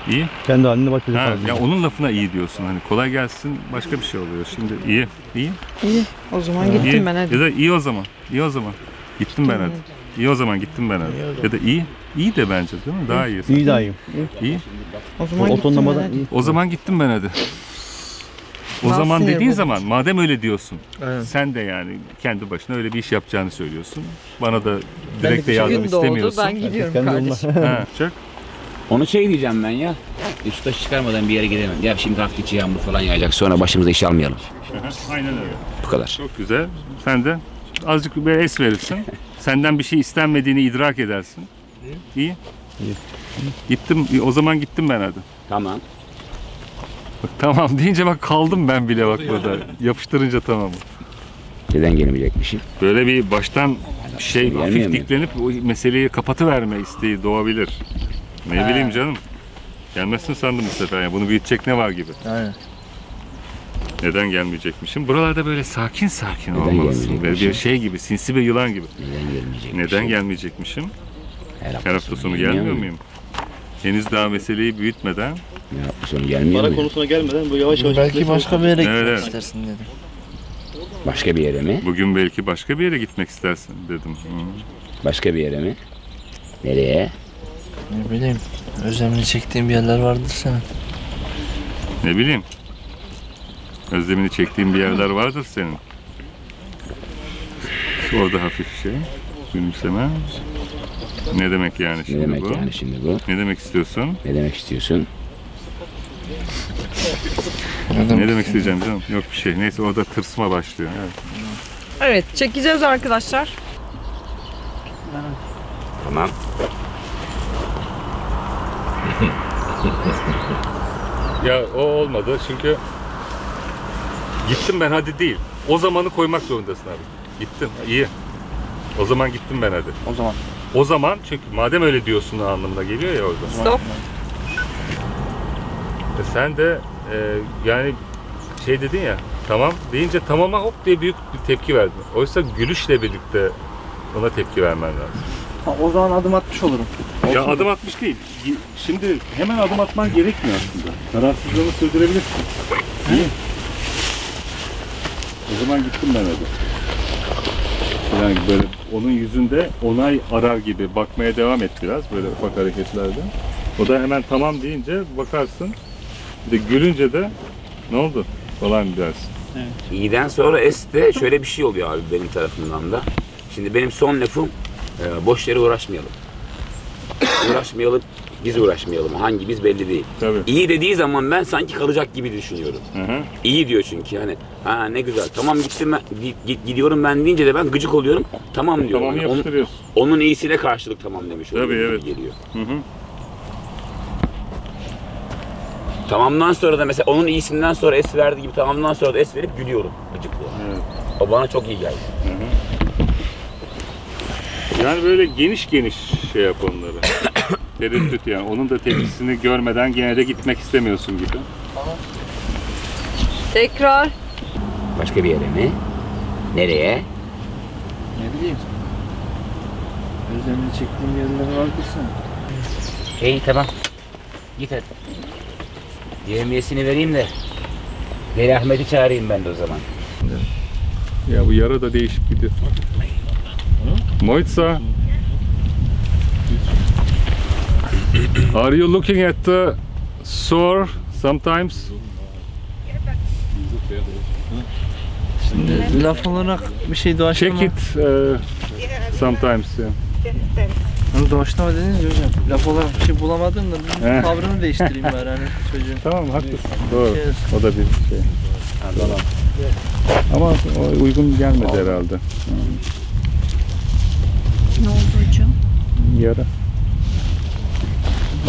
İyi. Kendi halinde bak Ha, ya onun lafına iyi diyorsun. Hani kolay gelsin başka bir şey oluyor. Şimdi iyi. İyi. İyi. O zaman gittim iyi. ben hadi. Ya da iyi o zaman. İyi o zaman. Gittim ben hadi. İyi o zaman gittim ben hadi. Ya da iyi. İyi de bence değil mi? Daha iyi. İyi daha iyi. İyi. O zaman O gittim ben hadi. O zaman gittim ben hadi. O zaman dediğin bozucu. zaman madem öyle diyorsun. Evet. Sen de yani kendi başına öyle bir iş yapacağını söylüyorsun. Bana da Ben de direkt de bir yardım Gün doğdu istemiyorsun. ben gidiyorum yoluna. kardeşim. Ha, çok. Onu şey diyeceğim ben ya. Üst taşı çıkarmadan bir yere gidemem. Ya şimdi hafta içi yağmur falan yağacak. Sonra başımıza iş almayalım. Aynen öyle. Bu kadar. Çok güzel. Sen de azıcık bir es verirsin. Senden bir şey istenmediğini idrak edersin. İyi. İyi. Gittim. O zaman gittim ben hadi. Tamam. Bak, tamam deyince bak kaldım ben bile bak burada. Yapıştırınca tamam. Neden gelmeyecekmişim? Böyle bir baştan bir şey hafif diklenip o meseleyi kapatıverme isteği doğabilir. Ne bileyim canım. Gelmezsin sandım bu sefer. Yani bunu büyütecek ne var gibi. Aynen. Neden gelmeyecekmişim? Buralarda böyle sakin sakin Neden olmalısın. Böyle bir şey gibi, sinsi bir yılan gibi. Neden gelmeyecekmişim? Neden gelmeyecekmişim? Her Her hafta sonu gelmiyor muyum? Henüz daha meseleyi büyütmeden. Her hafta sonu gelmiyor Para muyum? konusuna gelmeden bu yavaş yavaş Belki başka bir yere gitmek Evet, evet. istersin dedim. Başka bir yere mi? Bugün belki başka bir yere gitmek istersin dedim. Hı. Başka bir yere mi? Nereye? Ne bileyim. Özlemini çektiğin bir yerler vardır senin. Ne bileyim. Özlemini çektiğin bir yerler vardır senin. Orada hafif şey. Gülümseme. Ne demek yani Ne şimdi demek bu? yani şimdi bu? Ne demek istiyorsun? Ne demek istiyorsun? Ne demek isteyeceğim canım? Yok bir şey. Neyse orada tırsma başlıyor. Evet. Evet çekeceğiz arkadaşlar. Tamam. Ya o olmadı çünkü gittim ben hadi değil. O zamanı koymak zorundasın abi. Gittim. iyi. O zaman gittim ben hadi. O zaman. O zaman çünkü madem öyle diyorsun anlamına geliyor ya orada. Stop. E sen de e, yani şey dedin ya tamam deyince tamama hop diye büyük bir tepki verdin. Oysa gülüşle birlikte ona tepki vermen lazım. Ha, o zaman adım atmış olurum. Ya Olsun. adım atmış değil. Şimdi hemen adım atman gerekmiyor aslında. Kararsızlığını sürdürebilirsin. İyi. O zaman gittim ben hadi. Yani böyle onun yüzünde onay arar gibi bakmaya devam et biraz böyle ufak hareketlerde. O da hemen tamam deyince bakarsın. Bir de gülünce de ne oldu falan dersin. İyiden sonra S'te şöyle bir şey oluyor abi benim tarafımdan da. Şimdi benim son lafım e, boş yere uğraşmayalım. uğraşmayalım, biz uğraşmayalım. Hangi biz belli değil. Tabii. İyi dediği zaman ben sanki kalacak gibi düşünüyorum. İyi diyor çünkü hani ha ne güzel tamam gittim ben gi- gi- gidiyorum ben deyince de ben gıcık oluyorum. Tamam diyorum. Tamamı Hani onun, onun iyisine karşılık tamam demiş Tabii, evet. geliyor. Hı hı. Tamamdan sonra da mesela onun iyisinden sonra es verdiği gibi tamamdan sonra da es verip gülüyorum gıcıklığa. O bana çok iyi geldi. Yani böyle geniş geniş şey yap onları. Tereddüt yani. Onun da tepkisini görmeden gene de gitmek istemiyorsun gibi. Tekrar. Başka bir yere mi? Nereye? Ne bileyim. Özlemini çektiğim yerler vardır sana. İyi tamam. Git hadi. Yevmiyesini vereyim de. Veli Ahmet'i çağırayım ben de o zaman. Ya bu yara da değişip gidiyor. Moitza. Are you looking at the sore sometimes? Laf olarak bir şey doğaçlama. Check it uh, sometimes. Yeah. Onu doğaçlama dediniz ya hocam. Laf olarak bir şey bulamadım da bir tavrını değiştireyim bari hani çocuğun. Tamam haklısın. Doğru. Şey- O da bir şey. Tamam. Ama o uygun gelmedi herhalde. Ne oldu hocam? Yara.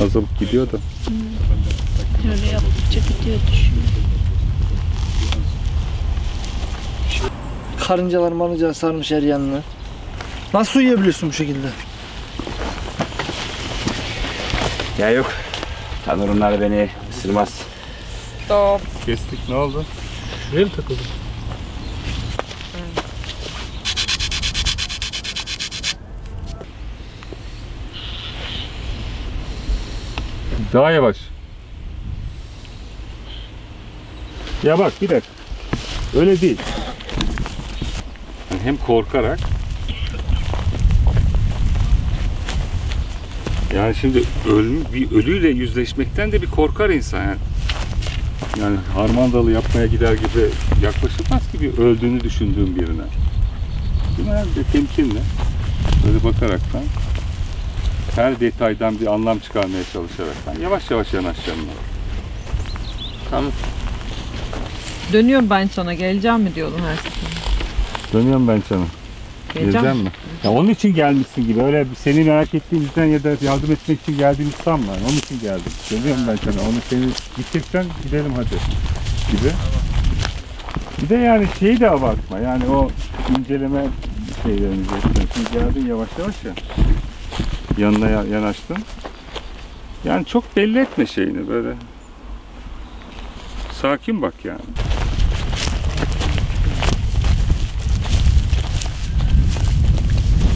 Azalıp gidiyor da. Öyle yaptıkça gidiyor düşüyor. Karıncalar marıncalar sarmış her yanına. Nasıl uyuyabiliyorsun bu şekilde? Ya yok. Tanrımlar beni ısırmaz. Stop. Kestik ne oldu? Şuraya mı takıldı? Daha yavaş. Ya bak bir dakika. Öyle değil. Hem korkarak yani şimdi ölüm, bir ölüyle yüzleşmekten de bir korkar insan yani. Yani harmandalı yapmaya gider gibi yaklaşılmaz ki bir öldüğünü düşündüğüm birine. Bir temkinle, böyle bakaraktan, her detaydan bir anlam çıkarmaya çalışaraktan yavaş yavaş yanaş yanına. Tamam. Dönüyorum ben sana geleceğim mi diyordum her seferinde. Dönüyorum ben canım. Geleceğim. Mi? Ya onun için gelmişsin gibi. Öyle seni merak ettiğimizden ya da yardım etmek için geldiğimiz sanma. Onun için geldim. Dönüyorum ben sana. Onu seni gideceksen gidelim hadi. Gibi. Bir de yani şeyi de abartma. Yani o inceleme şeylerini geçtin. Şimdi geldin yavaş yavaş ya. Yanına ya- yanaştın. Yani çok belli etme şeyini böyle. Sakin bak yani.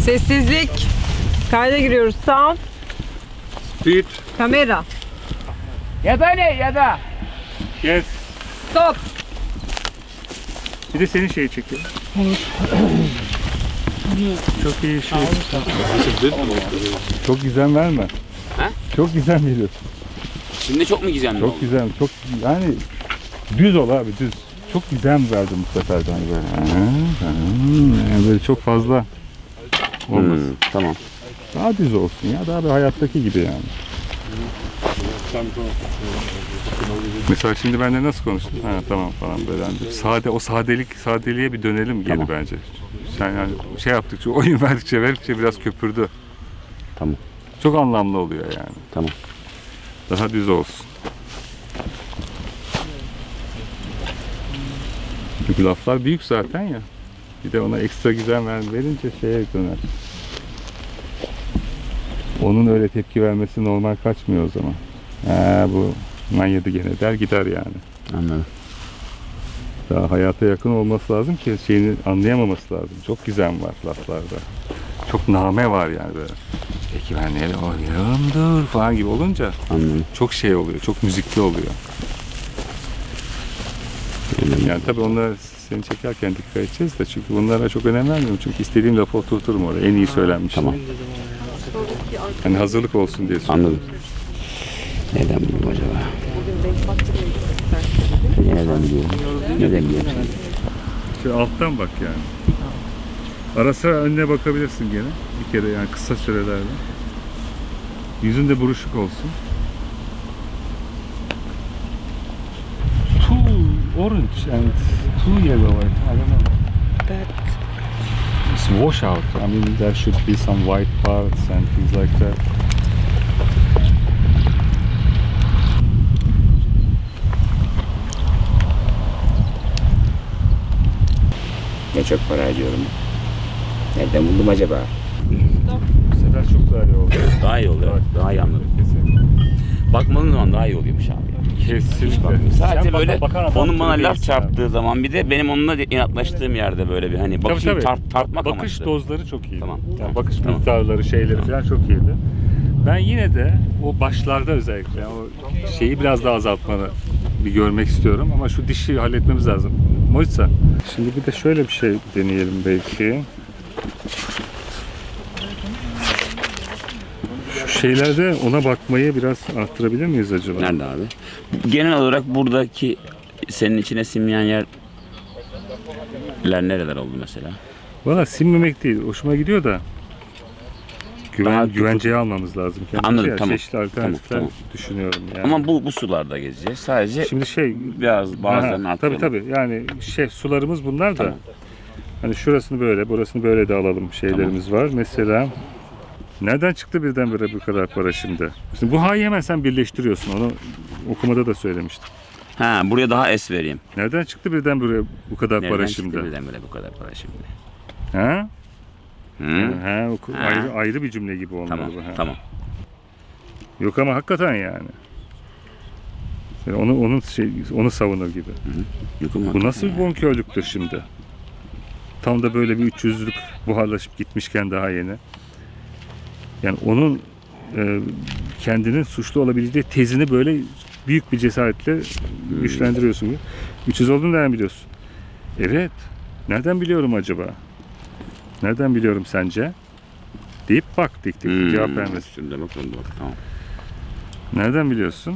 Sessizlik. Kayda giriyoruz. Sound. Speed. Kamera. Ya da ne ya da? Yes. Stop. Bir de senin şeyi çekelim. Çok iyi şey. Çok güzel verme. Ha? Çok güzel veriyorsun. Şimdi çok mu gizemli Çok oldu? güzel. Çok yani düz ol abi düz. Çok güzel mi verdin bu sefer de hani böyle. Ha, ha, Yani böyle çok fazla olmasın. Hmm, tamam. Daha düz olsun ya. Daha bir hayattaki gibi yani. Mesela şimdi benimle nasıl konuştun? Ha tamam falan böyle. hani sade o sadelik sadeliğe bir dönelim geri Tamam. bence. Sen yani şey yaptıkça oyun verdikçe verdikçe biraz köpürdü. Tamam. Çok anlamlı oluyor yani. Tamam. Daha düz olsun. Çünkü laflar büyük zaten ya. Bir de ona ekstra güzel ver- verince şeye döner. Onun öyle tepki vermesi normal kaçmıyor o zaman. Ha, bu manyadı gene der gider yani. Anladım. Daha hayata yakın olması lazım ki şeyini anlayamaması lazım. Çok gizem var laflarda. Çok name var yani böyle. Peki ben neyle oynuyorumdur falan gibi olunca Anladım. çok şey oluyor, çok müzikli oluyor. Yani tabii onlara seni çekerken dikkat edeceğiz de çünkü bunlara çok önem vermiyorum. Çünkü istediğim lafı oturturum oraya. En iyi söylenmiş. Tamam. Hani hazırlık olsun diye söylüyorum. Anladım. Nereden biliyorum acaba? Nereden biliyorum? Nereden biliyorum? Şöyle alttan bak yani. Ara sıra önüne bakabilirsin gene. Bir kere yani kısa sürelerde. Yüzünde buruşuk olsun. Orange and too yellow. I don't know. It's washout. I mean, there should be some white parts and things like that. Ne çok para harcıyorum. Nereden buldum acaba? Bu sefer çok daha iyi oldu. Daha iyi oluyor. Daha iyi anladım. Bakmadığın zaman daha iyi oluyormuş abi. Kesinlikle. Sadece Sen böyle bakan- bakan adam onun bana gibi laf değilsin çarptığı zaman bir de benim onunla inatlaştığım yerde böyle bir hani bakışım Tabii, tart, tartmak Bakış amaçlı. dozları çok iyiydi. Tamam. Yani bakış miktarları, şeyleri falan çok iyiydi. Ben yine de o başlarda özellikle yani o şeyi biraz daha azaltmanı bir görmek istiyorum ama şu dişi halletmemiz lazım. Moitsa. Şimdi bir de şöyle bir şey deneyelim belki. Şu şeylerde ona bakmayı biraz arttırabilir miyiz acaba? Nerede abi? Genel olarak buradaki senin içine sinmeyen yerler nereler oldu mesela? Valla sinmemek değil. Hoşuma gidiyor da güven, Daha güvenceye almamız lazım. Kendimizi Anladım, ya, tamam. Çeşitli alternatifler Tamam, düşünüyorum yani. Ama bu bu sularda gezeceğiz. Sadece Şimdi şey biraz bazılarını Aha, Tabii arttıralım. tabii yani şey sularımız bunlar da. Tamam. Hani şurasını böyle, burasını böyle de alalım şeylerimiz var. Mesela nereden çıktı birdenbire bu kadar para şimdi? Şimdi bu H'yı hemen sen birleştiriyorsun. Onu okumada da söylemiştim. Ha buraya daha es vereyim. Nereden çıktı birdenbire bu kadar Nereden para çıktı şimdi? birdenbire bu kadar para şimdi? Ha? Hı? Ha, oku- Ha. Ayrı, ayrı bir cümle gibi olmalı Tamam, bu. Ha. tamam. Yok ama hakikaten yani. Yani onu onun şey onu savunur gibi. Yok ama Bu nasıl bir bonkörlüktür şimdi? Tam da böyle bir 300'lük buharlaşıp gitmişken daha yeni. Yani onun e, kendinin suçlu olabileceği tezini böyle büyük bir cesaretle güçlendiriyorsun. 300 olduğunu nereden biliyorsun? Evet. Nereden biliyorum acaba? Nereden biliyorum sence? Deyip bak dik dik Hmm, cevap vermesin. Şurada bak, bak. Tamam. Nereden biliyorsun?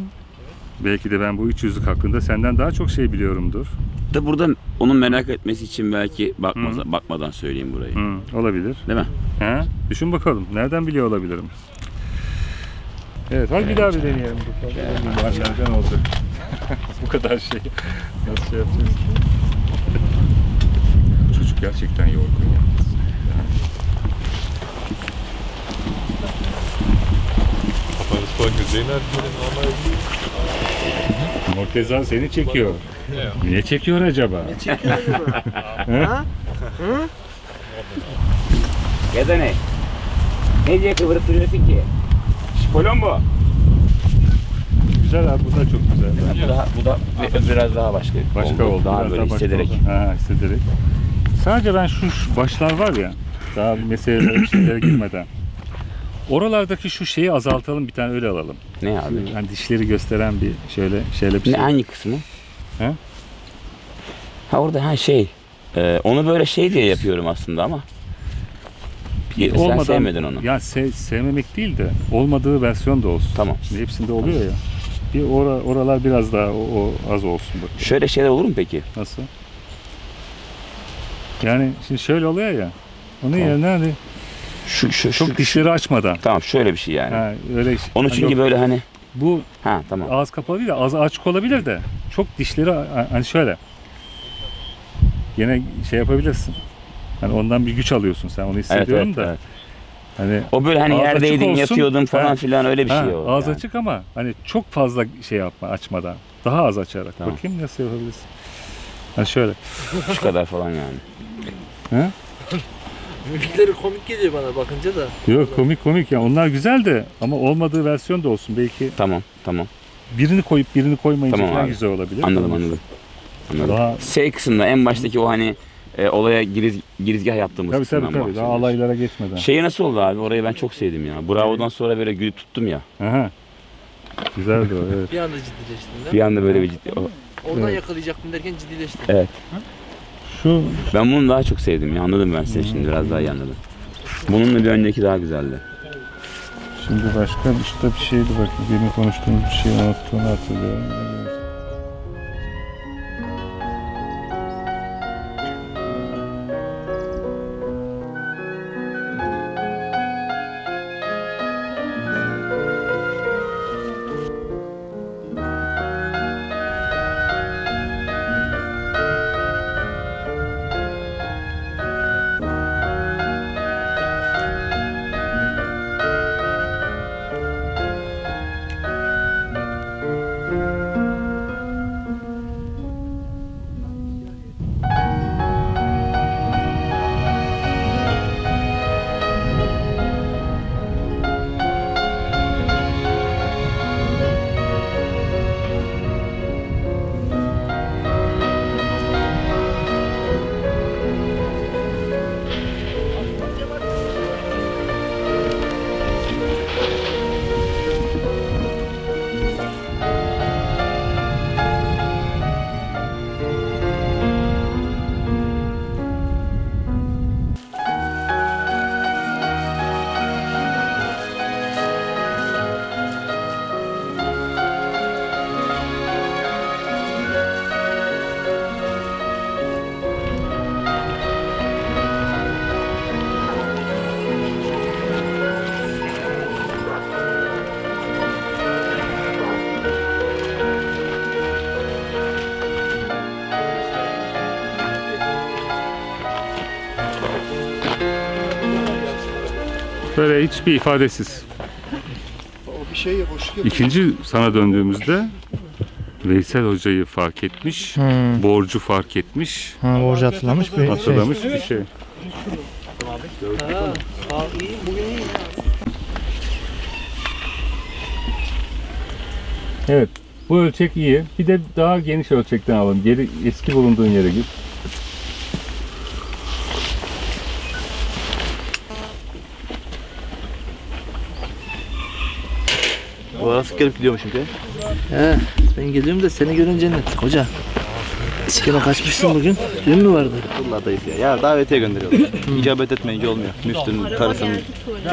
Belki de ben bu 300'lük hakkında senden daha çok şey biliyorumdur. Da burada onun merak etmesi için belki bakmaza, bakmadan söyleyeyim burayı. Hı, olabilir. Değil mi? He? Düşün bakalım. Nereden biliyor olabilirim? Evet, hadi bir daha bir deneyelim. Bakalım nereden olacak. Bu kadar şey. Nasıl şey yapacağız? Çocuk gerçekten yorgun yalnız. Kafanız falan güzel Morteza seni çekiyor. Niye çekiyor acaba? Ne çekiyor acaba? Ha? Hı? Ya da ne? Ne diye kıvırıp duruyorsun ki? Şipolon bu. Güzel abi, bu da çok güzel. Bu da, bu da biraz daha başka. Başka oldu. Daha biraz böyle başka hissederek. oldu. Ha, hissederek. Sadece ben şu, şu başlar var ya, daha meselelere şeylere girmeden. Oralardaki şu şeyi azaltalım bir tane öyle alalım. Ne abi? Yani dişleri gösteren bir şöyle şöyle bir şey. Ne hangi kısmı? He? Ha orada ha şey. e, onu böyle şey diye yapıyorum aslında ama. Bir- Sen sevmedin onu. Ya se- sevmemek değil de olmadığı versiyon da olsun. Tamam. Şimdi hepsinde oluyor ya. Bir ora, oralar biraz daha o, o az olsun bak. Şöyle şeyler olur mu peki? Nasıl? Yani şimdi şöyle oluyor ya. Onun Tamam. yerine hani Şu, şu, çok şu, dişleri açmadan. Tamam şöyle bir şey yani. Ha, öyle Onu hani çünkü yok, böyle hani bu ha tamam. ağız kapalı değil de ağzı açık olabilir de çok dişleri hani şöyle. Yine şey yapabilirsin. Hani ondan bir güç alıyorsun sen onu hissediyorum evet, da. evet. Hani O böyle hani ağız yerdeydin, olsun. yatıyordun falan Ha. filan öyle bir Ha, şey o. Ağız yani. açık ama hani çok fazla şey yapma açmadan. Daha az açarak. Tamam. Bakayım nasıl yapabilirsin. Hani şöyle. Şu kadar falan yani. He? Mimikleri komik geliyor bana bakınca da. Yok komik komik ya. Onlar güzel de ama olmadığı versiyon da olsun. Belki Tamam tamam. birini koyup birini koymayınca Tamam falan abi. güzel olabilir. Anladım anladım. Anladım. Daha- Şey kısımda en baştaki o hani e, olaya giriz, girizgah yaptığımız Tabii tabii tabii. Daha alaylara geçmeden. Şeyi nasıl oldu abi? Orayı ben çok sevdim ya. Bravo'dan sonra böyle gülüp tuttum ya. Aha. Güzeldi o evet. Bir anda ciddileştin değil mi? Bir anda böyle bir ciddi... o- Oradan Evet. yakalayacaktım derken ciddileştin. Evet. Şu Ben bunu daha çok sevdim ya. Anladım ben seni şimdi biraz daha iyi anladım. Bununla bir önceki daha güzeldi. Şimdi başka işte bir şeydi bakayım. Benim konuştuğumuz bir şey unuttuğunu hatırlıyorum. Hiçbir ifadesiz. O bir şey yapıyor. İkinci sana döndüğümüzde Veysel Hoca'yı fark etmiş, Hmm. borcu fark etmiş, Ha, borcu hatırlamış bir şey. hatırlamış bir şey. Ha, sağ iyi, bugün iyi. Evet, bu ölçek iyi. Bir de daha geniş ölçekten alalım. Geri eski bulunduğun yere git. Sık gelip gidiyormuşum ki. He, ben geliyorum da seni görünce cennet. Hoca. Gene kaçmışsın bugün. Düğün mü vardı? Vallahi dayısı ya. Ya davetiye gönderiyorlar. İcabet etmeyince olmuyor. Müftünün, karısının,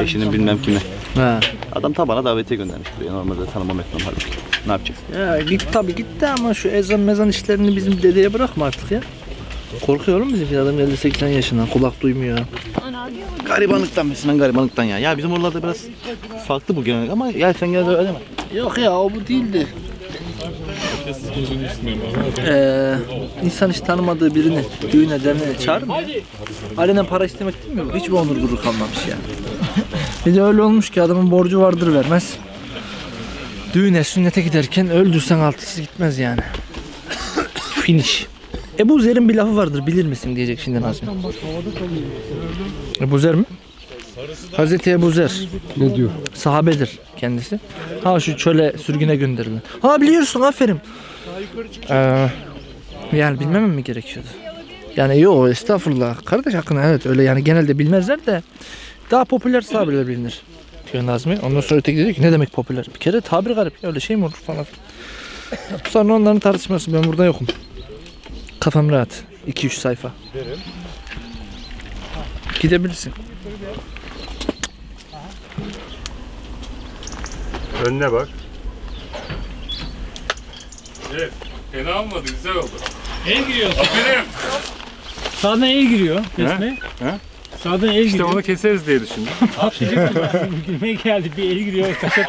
eşinin bilmem kime. Ha. Adam tabana davetiye göndermiş buraya. Normalde tanımam etmem halbuki. Ne yapacaksın? Ya git tabii gitti ama şu ezan mezan işlerini bizim dedeye bırakma artık ya. Korkuyorum bizim adam 50-80 yaşından kulak duymuyor. Garibanlıktan mesela garibanlıktan ya. Ya bizim oralarda biraz farklı bu gelenek ama ya sen gene de öyle mi? Yok ya o bu değildi. Ee, insan hiç tanımadığı birini düğüne derneğe çağırır mı? Alenen para istemek değil mi? bu? Hiçbir onur gurur kalmamış ya. Bir de öyle olmuş ki adamın borcu vardır vermez. Düğüne sünnete giderken öldürsen altısı gitmez yani. Finish. Ebu Zer'in bir lafı vardır bilir misin diyecek şimdi Nazmi. Ebu Zer mi? Hazreti Ebu Zer. Ne diyor? Sahabedir kendisi. Ha şu çöle sürgüne gönderilen. Ha biliyorsun aferin. Ee, yani bilmemem mi gerekiyordu? Yani yo estağfurullah. Kardeş hakkında evet öyle yani genelde bilmezler de daha popüler sahabeler bilinir. Diyor Nazmi. Ondan sonra öteki dedi ki ne demek popüler? Bir kere tabir garip. Öyle şey mi olur falan. Sonra onların tartışması ben burada yokum. Kafam rahat. 2-3 sayfa. Gidebilirsin. Önüne bak. Evet, fena olmadı, güzel oldu. El giriyor. Aferin. Sağdan el giriyor kesme. He? Sağdan el İşte giriyor. onu keseriz diye düşündüm. Gülmeye geldi bir el giriyor. Taşa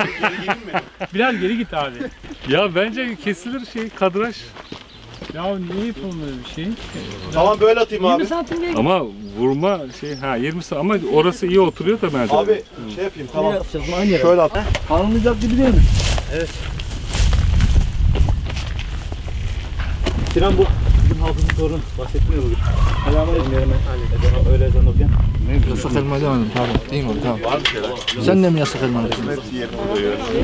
Biraz geri git abi. ya bence kesilir şey kadraj. Ya niye yapalım öyle bir şey? Tamam böyle atayım 20 abi. santim geri Ama vurma şey ha 20 sa- ama orası iyi oturuyor da merdiven. Abi şey yapayım tamam. Aynı yere. Şöyle at. Alınmayacak gibi değil mi? Sinan bu Bizim hafızın sorunu bahsetmiyor bugün. Selamünaleyküm. Ezan, öyle ezan okuyan. Yasak elma demedim pardon. Değil mi? Tamam. Sen de mi yasak elma dedin?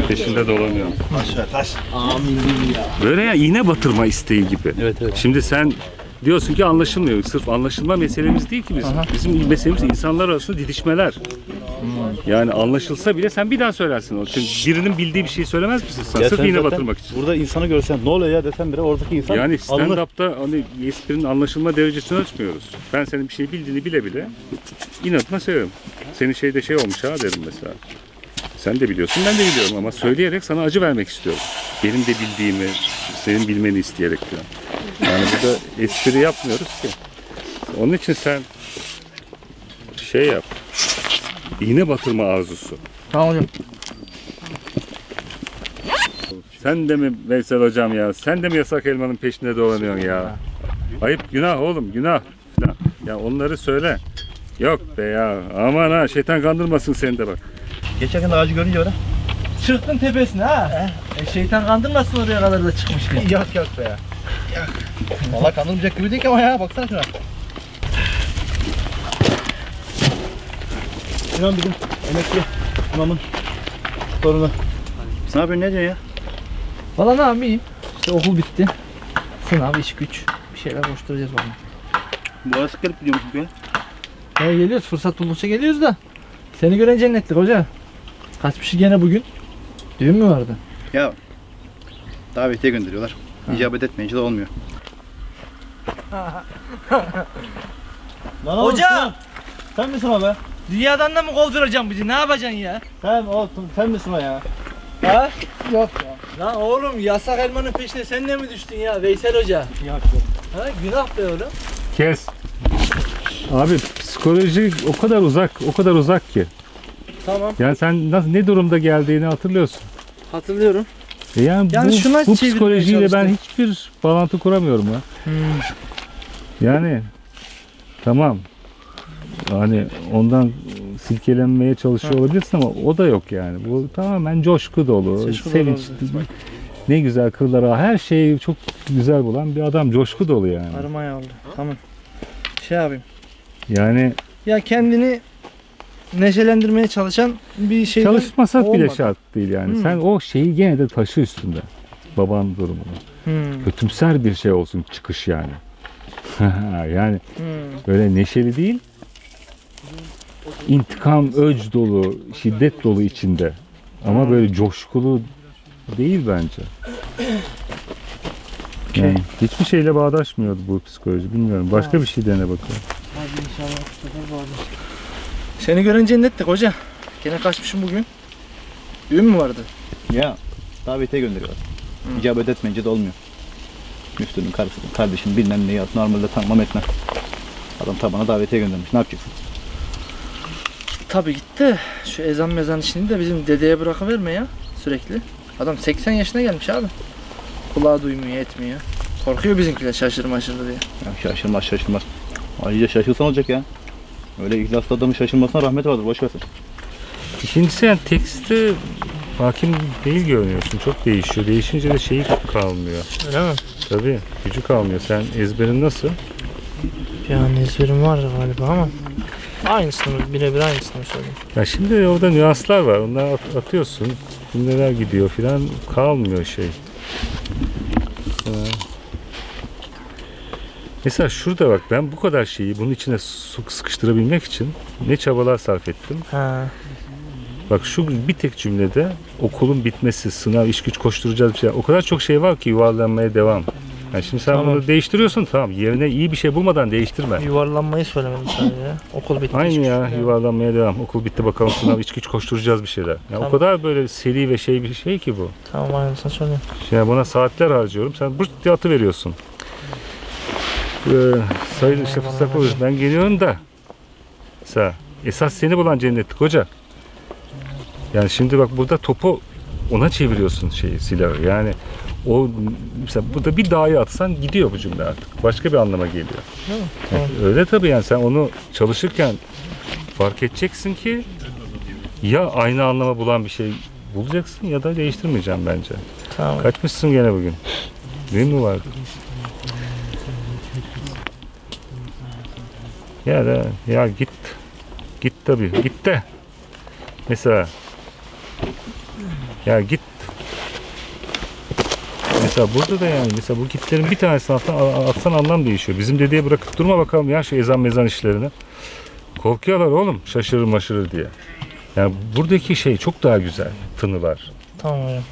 Peşinde dolanıyor. Taş. Böyle ya iğne batırma isteği gibi. Evet evet. Şimdi sen diyorsun ki anlaşılmıyor. Sırf anlaşılma meselemiz değil ki bizim. Bizim meselemiz insanlar arasında didişmeler. Yani anlaşılsa bile sen bir daha söylersin. Çünkü birinin bildiği bir şeyi söylemez misin sen? Ya Sırf sen iğne batırmak için. Burada insanı görsen ne oluyor ya desen bile oradaki insan Yani stand-up'ta hani esprinin anlaşılma derecesini ölçmüyoruz. Ben senin bir şey bildiğini bile bile inatma söylerim. Senin şeyde şey olmuş ha derim mesela. Sen de biliyorsun ben de biliyorum ama söyleyerek sana acı vermek istiyorum. Benim de bildiğimi senin bilmeni isteyerek diyor. Yani burada espri yapmıyoruz ki. Onun için sen şey yap. İğne batırma arzusu. Tamam hocam. Sen de mi Veysel hocam ya? Sen de mi yasak elmanın peşinde dolanıyorsun ya? Ayıp günah oğlum günah. Ya onları söyle. Yok be ya. Aman ha şeytan kandırmasın seni de bak. Geçerken de ağacı görünce öyle. Çıktın tepesine ha. E, şeytan kandırmasın oraya kadar da çıkmış diye. Yok yok be ya. Yok. Valla kandırmayacak gibi değil ki ama ya baksana şuna. İmam bizim emekli imamın torunu. Ne yapıyorsun ne diyorsun ya? Valla ne yapayım? İşte okul bitti. Sınav, iş güç. Bir şeyler koşturacağız bakalım. Bu ara sık gelip gidiyormuşsun köye. Ya geliyoruz fırsat buldukça geliyoruz da. Seni gören cennetlik hoca. Kaçmışı gene bugün. Düğün mü vardı? Ya davetiye gönderiyorlar. İcabet etmeyince de olmuyor. Lan Hoca! Sen misin be? Dünyadan da mı kovduracaksın bizi? Ne yapacaksın ya? Sen o sen misin o ya? Ha? Yok ya. Lan oğlum yasak elmanın peşine sen de mi düştün ya Veysel Hoca? Yok yok. Ha günah be oğlum. Kes. Abi psikoloji o kadar uzak, o kadar uzak ki. Tamam. Yani sen nasıl ne durumda geldiğini hatırlıyorsun. Hatırlıyorum. E yani, Yani bu, şuna bu psikolojiyle ben hiçbir bağlantı kuramıyorum ya. Yani tamam. Hani ondan silkelenmeye çalışıyor olabilirsin ama o da yok yani. Bu tamamen coşku dolu, Coşku sevinç. dolu. Ne güzel kırlara her şeyi çok güzel bulan bir adam coşku dolu yani. Armaya aldı. Tamam. Şey yapayım. Yani Ya kendini neşelendirmeye çalışan bir şey çalışmasak bile olmadı. şart değil yani. Hmm. Sen o şeyi gene de taşı üstünde. Baban durumunu. Hmm. Kötümser bir şey olsun çıkış yani. yani Hmm. böyle neşeli değil. intikam, öc dolu, şiddet dolu içinde. Ama böyle coşkulu değil bence. Yani hiçbir şeyle bağdaşmıyordu bu psikoloji. Bilmiyorum. Başka bir şey dene bakalım. Hadi inşallah bu sefer vardır. Seni gören cennettik hoca. Gene kaçmışım bugün. Düğün mü vardı? Ya davetiye gönderiyorlar. İcabet etmeyince de olmuyor. Müftünün karısı, kardeşim bilmem neyi normalde tanımam etmem. Adam tabana davetiye göndermiş. Ne yapacaksın? Tabi gitti. Şu ezan mezan işini de bizim dedeye bırakıverme ya sürekli. Adam 80 yaşına gelmiş abi. Kulağı duymuyor, etmiyor. Korkuyor bizimkiler şaşır maşır diye. Ya şaşırmaz şaşırmaz. Ayrıca şaşırsan olacak ya. Öyle ihlaslı adamın şaşırmasına rahmet vardır. Boş ver. İkincisi yani tekste hakim değil görünüyorsun. Çok değişiyor. Değişince de şeyi kalmıyor. Öyle mi? Tabii. Gücü kalmıyor. Sen ezberin nasıl? Yani ezberim var galiba ama aynısını birebir aynısını söyleyeyim. Ya şimdi orada nüanslar var. Onları at- atıyorsun. Neler gidiyor filan kalmıyor şey. Ee, Mesela şurada bak ben bu kadar şeyi bunun içine sıkıştırabilmek için ne çabalar sarf ettim. Ha. Bak şu bir tek cümlede okulun bitmesi, sınav, iş güç koşturacağız bir şey. O kadar çok şey var ki yuvarlanmaya devam. Yani şimdi sen Tamam. bunu değiştiriyorsun tamam. Yerine iyi bir şey bulmadan değiştirme. Yuvarlanmayı söylemedim sadece. Okul bitti. Aynı ya şey yok. yuvarlanmaya devam. Okul bitti bakalım sınav iç güç koşturacağız bir şeyler. Ya Tamam. O kadar böyle seri ve şey bir şey ki bu. Tamam aynısını söyleyeyim. Yani buna saatler harcıyorum. Sen bırt diye atı veriyorsun. Ee, sayın işte fıstık olur. Ben geliyorum da. Mesela esas seni bulan cennetlik hoca. Yani şimdi bak burada topu ona çeviriyorsun şeyi silahı. Yani o mesela burada bir dağı atsan gidiyor bu cümle artık. Başka bir anlama geliyor. Değil mi? Yani Öyle tabii yani sen onu çalışırken fark edeceksin ki ya aynı anlama bulan bir şey bulacaksın ya da değiştirmeyeceğim bence. Tamam. Kaçmışsın gene bugün. Düğün mü vardı? Ya da ya git. Git tabii. Git de. Mesela ya git. Mesela burada da yani mesela bu gitlerin bir tanesini atsan, atsan anlam değişiyor. Bizim dediğe bırakıp durma bakalım ya şu ezan mezan işlerini. Korkuyorlar oğlum şaşırır maşırır diye. Yani buradaki şey çok daha güzel tınılar. Tamam hocam.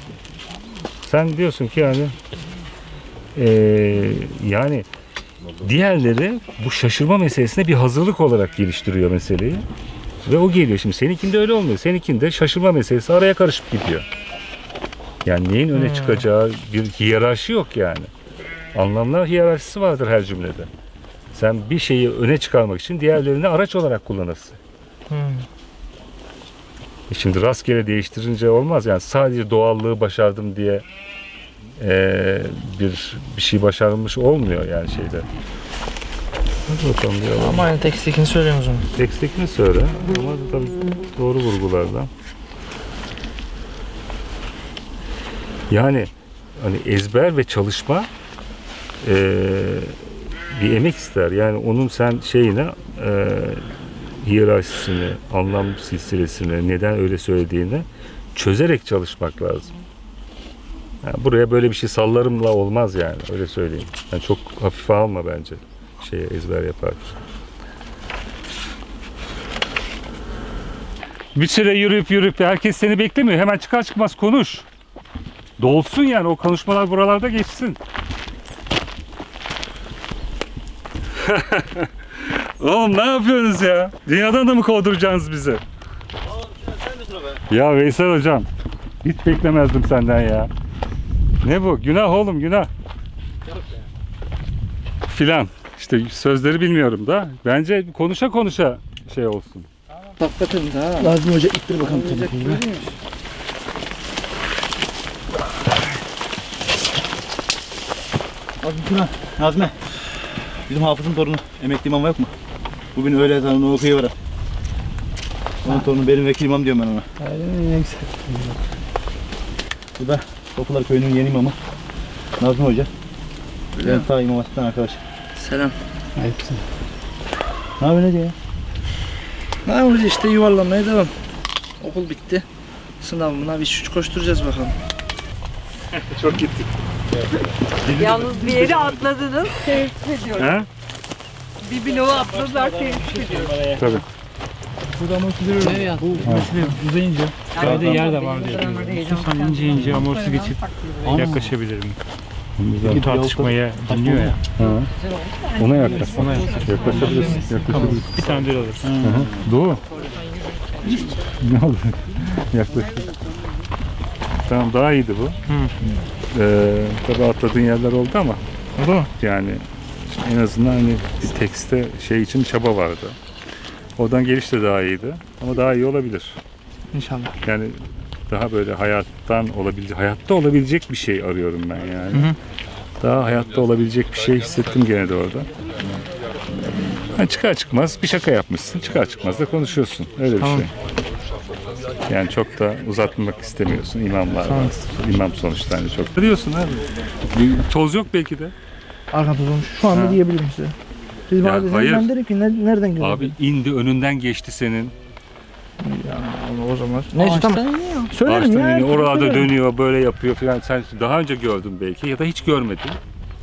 Sen diyorsun ki yani eee, yani diğerleri bu şaşırma meselesine bir hazırlık olarak geliştiriyor meseleyi. Ve o geliyor. Şimdi seninkinde öyle olmuyor. Seninkinde şaşırma meselesi araya karışıp gidiyor. Yani neyin öne Hmm. çıkacağı bir hiyerarşi yok yani. Anlamlar hiyerarşisi vardır her cümlede. Sen bir şeyi öne çıkarmak için diğerlerini araç olarak kullanırsın. Hmm. E Şimdi rastgele değiştirince olmaz yani sadece doğallığı başardım diye eee, bir bir şey başarılmış olmuyor yani şeyde. Hadi bakalım diyor. Ama aynı tekstikini söylüyorum o zaman. Tekstikini söyle ama tabii doğru vurgulardan. Yani hani ezber ve çalışma eee, bir emek ister. Yani onun sen şeyine eee hiyerarşisini, anlam silsilesini, neden öyle söylediğini çözerek çalışmak lazım. Yani buraya böyle bir şey sallarımla olmaz yani öyle söyleyeyim. Yani çok hafife alma bence şeye ezber yaparken. Bir süre yürüyüp yürüyüp herkes seni beklemiyor. Hemen çıkar çıkmaz konuş. Dolsun yani o konuşmalar buralarda geçsin. Oğlum ne yapıyorsunuz ya? Dünyadan da mı kovduracaksınız bizi? Ya Veysel hocam hiç beklemezdim senden ya. Ne bu? Günah oğlum günah. Filan. İşte sözleri bilmiyorum da. Bence konuşa konuşa şey olsun. Hakikaten ha. Lazım Hoca ittir bakalım Olacak telefonu. böyle miymiş? Nazmi Tuna. Nazmi. Bizim hafızın torunu. Emekli imam yok mu? Bugün öğle ezanını okuyor var. Onun torunu benim vekil imam diyorum ben ona. Aynen ne güzel. Bu da Topular Köyü'nün yeni imamı. Nazmi Hoca. Benim ta imam hatipten arkadaş. Selam. Ayıpsın. Ne yapıyorsun Hoca ya? Ne yapıyoruz işte yuvarlamaya devam. Okul bitti. Sınavına bir şu koşturacağız bakalım. Çok gittik. Yalnız bir yeri atladınız. Teessüf ediyorum. He? Bir bloğu atladılar. Teessüf ediyorum. Tabii. Burada amorti veriyorum. Bu mesele uzayınca Köyde yer de var diye. Sen ince ince amorti geçip yaklaşabilirim. Bu tartışmaya dinliyor ya. Ha. Ona yaklaş. Ona yaklaş. Yaklaşabilirsin. Yaklaşabilirsin. Bir tane. Hı hı. Doğu. ne oldu? Yaklaş. Tamam daha iyiydi bu. Ee, tabii atladığın yerler oldu ama. Oldu mu? Yani en azından hani bir tekste şey için çaba vardı. Oradan geliş de daha iyiydi. Ama daha iyi olabilir. İnşallah. Yani daha böyle hayattan olabilecek, hayatta olabilecek bir şey arıyorum ben yani. Hı hı. Daha hayatta olabilecek bir şey hissettim gene de orada. Yani çıkar çıkmaz bir şaka yapmışsın. Çıkar çıkmaz da konuşuyorsun. Öyle bir Tamam. şey. Yani çok da uzatmak istemiyorsun. İmamlar Tamam. var. İmam sonuçta hani çok. Ne diyorsun abi? Bir toz yok belki de. Arka toz olmuş. Şu anda Ha. diyebilirim size. Siz Ya hayır. ben derim ki ne- nereden gördün? Abi indi önünden geçti senin. Ya, o zaman. Neyse tamam. Söylerim Ağaçtan ya. iniyor, oralarda söylerim. dönüyor, böyle yapıyor falan. Sen daha önce gördün belki ya da hiç görmedin.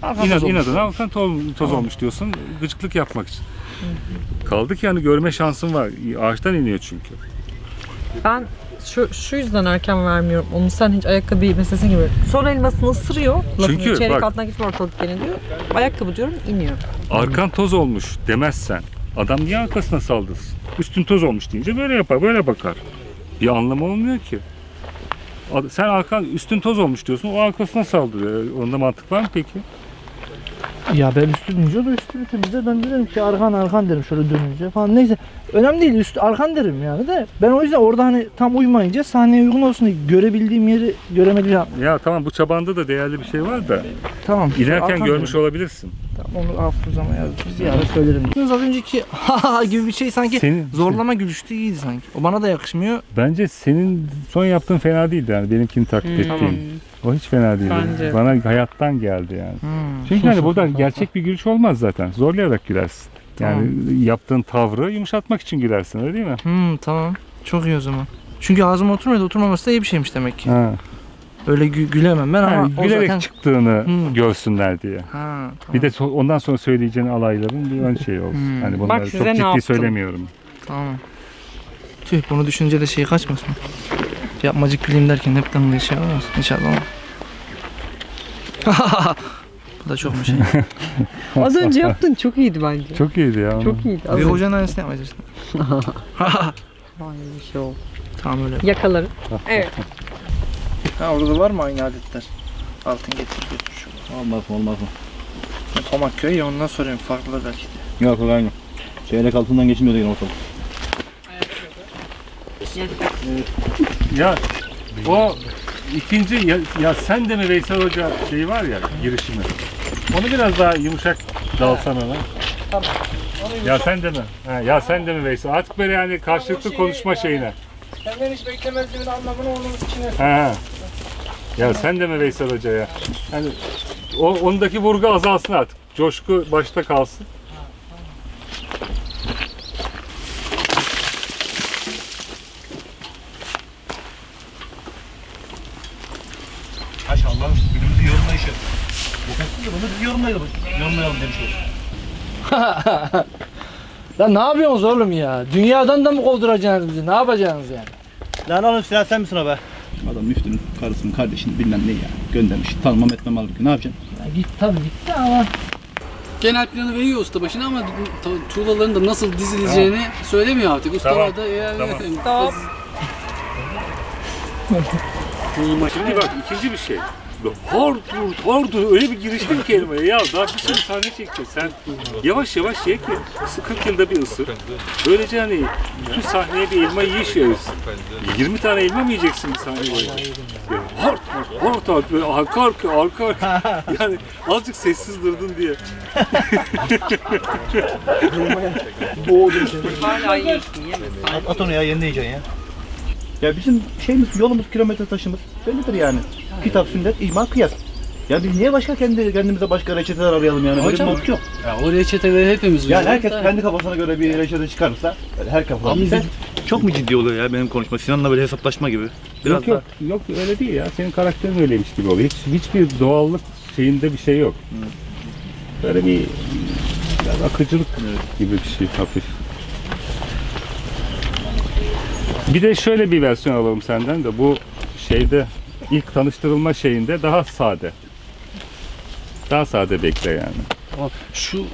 Arka İnad, inadına Hakan toz, toz olmuş diyorsun. Gıcıklık yapmak için. Kaldı ki yani görme şansın var. Ağaçtan iniyor çünkü. Ben şu, şu yüzden erken vermiyorum. Onu sen hiç ayakkabı meselesi gibi. Son elmasını ısırıyor. Lafını Çünkü çeyrek bak- altından gitme ortalık gene diyor. Ayakkabı diyorum iniyor. Arkan toz olmuş demezsen adam niye arkasına saldırsın? Üstün toz olmuş deyince böyle yapar, böyle bakar. Bir anlamı olmuyor ki. Ad- Sen arkan üstün toz olmuş diyorsun, o arkasına saldırıyor. Onda mantık var mı peki? Ya ben üstü dönünce o da üstünü temizler. Ben de derim ki arkan arkan derim şöyle dönünce falan. Neyse. Önemli değil üstü arkan derim yani de. Ben o yüzden orada hani tam uymayınca sahneye uygun olsun diye görebildiğim yeri göremediğim. Ya tamam bu çabanda da değerli bir şey var da Tamam. inerken görmüş derim. olabilirsin. Tamam onu hafızama yazdım. Ziyade söylerim. Az önceki ha ha gibi bir şey sanki Senin- zorlama gülüştü iyiydi sanki. O bana da yakışmıyor. Bence senin son yaptığın fena değildi yani benimkini taklit Hmm, ettiğin. tamam. O hiç fena değildi. Bence. Bana hayattan geldi yani. Hmm. Çünkü hani buradan gerçek bir gülüş olmaz zaten. Zorlayarak gülersin. Yani yaptığın tavrı yumuşatmak için gülersin öyle değil mi? Hmm, tamam. Çok iyi o zaman. Çünkü ağzıma oturmuyordu. Oturmaması da iyi bir şeymiş demek ki. Ha. Öyle gü- gülemem ben ama Yani o gülerek zaten... çıktığını Hmm. görsünler diye. Ha, tamam. Bir de so- ondan sonra söyleyeceğin alayların bir ön şey olsun. Hmm. Hani Bak bunları size çok ne ciddi yaptım. söylemiyorum. Tamam. Tüh bunu düşünce de şey kaçmasın. Yapmacık güleyim derken hepten de şey olmaz. İnşallah. Bu da çok mu şey? Az önce yaptın çok iyiydi bence. Çok iyiydi ya. Çok iyiydi. Az Bir önce. hocanın aynısını yapmayacaksın. Vay bir şey oldu. Tamam öyle. Yakaları. Evet. Ha orada var mı aynı adetler? Altın getir götür şu. Olmaz mı olmaz mı? Tomak köyü ya ondan soruyorum farklı belki de. Yok yok aynı. Çeyrek altından geçmiyordu yine ortalık. Ya o ikinci ya, ya sen de mi Veysel Hoca şeyi var ya girişimi. Onu biraz daha yumuşak dalsan ona. Ya sen de mi? Ha, ya sen de mi Veysel? Artık böyle yani karşılıklı konuşma şeyine. Senden hiç beklemezdiğimin anlamını onun içine. Ha. Ya sen de mi Veysel Hoca ya? Hani o ondaki vurgu azalsın artık. Coşku başta kalsın. Yorumlayışı. Bu kaçtı bunu biz yorumlayalım. Yorumlayalım demiş olur. Lan ne yapıyorsunuz oğlum ya? Dünyadan da mı kovduracaksınız bizi? Ne yapacaksınız yani? Lan oğlum sen, sen misin o be? Adam müftünün karısının kardeşini bilmem ne ya göndermiş. Tanımam etmem halbuki ne yapacaksın? Ya git tabii gitti ama. Genel planı veriyor usta başına ama tuğlaların da nasıl dizileceğini söylemiyor artık. Ustalar da yani Tamam. Şimdi bak ikinci bir şey. Hordur, hordur öyle bir giriştim ki elmaya. Ya daha bir sürü sahne çekeceğiz. Sen yavaş yavaş ye ki 40 yılda bir ısır. Böylece hani bütün sahneye bir elma yiyiş yarırsın. 20 tane elma mı yiyeceksin bir sahne boyunca? Hort hort hort böyle arka arka arka arka. Yani azıcık sessiz durdun diye. Boğdum Hala yiyorsun yemesin. At, at onu ya yeniden yiyeceksin ya. Ya bizim şeyimiz, yolumuz, kilometre taşımız bellidir yani. Kitap, sünnet, iman, kıyas. Ya biz niye başka kendi kendimize başka reçeteler arayalım yani? Böyle bir mantık yok. Ya o reçeteleri hepimiz Yani herkes da- kendi kafasına göre bir reçete çıkarırsa, böyle her kafadan biz- çok mu ciddi oluyor ya benim konuşma? Sinan'la böyle hesaplaşma gibi. Biraz yok yok, yok öyle değil ya. Senin karakterin öyleymiş gibi oluyor. Hiç, hiçbir doğallık şeyinde bir şey yok. Böyle bir biraz akıcılık gibi bir şey hafif. Bir de şöyle bir versiyon alalım senden de bu şeyde ilk tanıştırılma şeyinde daha sade. Daha sade bekle yani. Ama Şu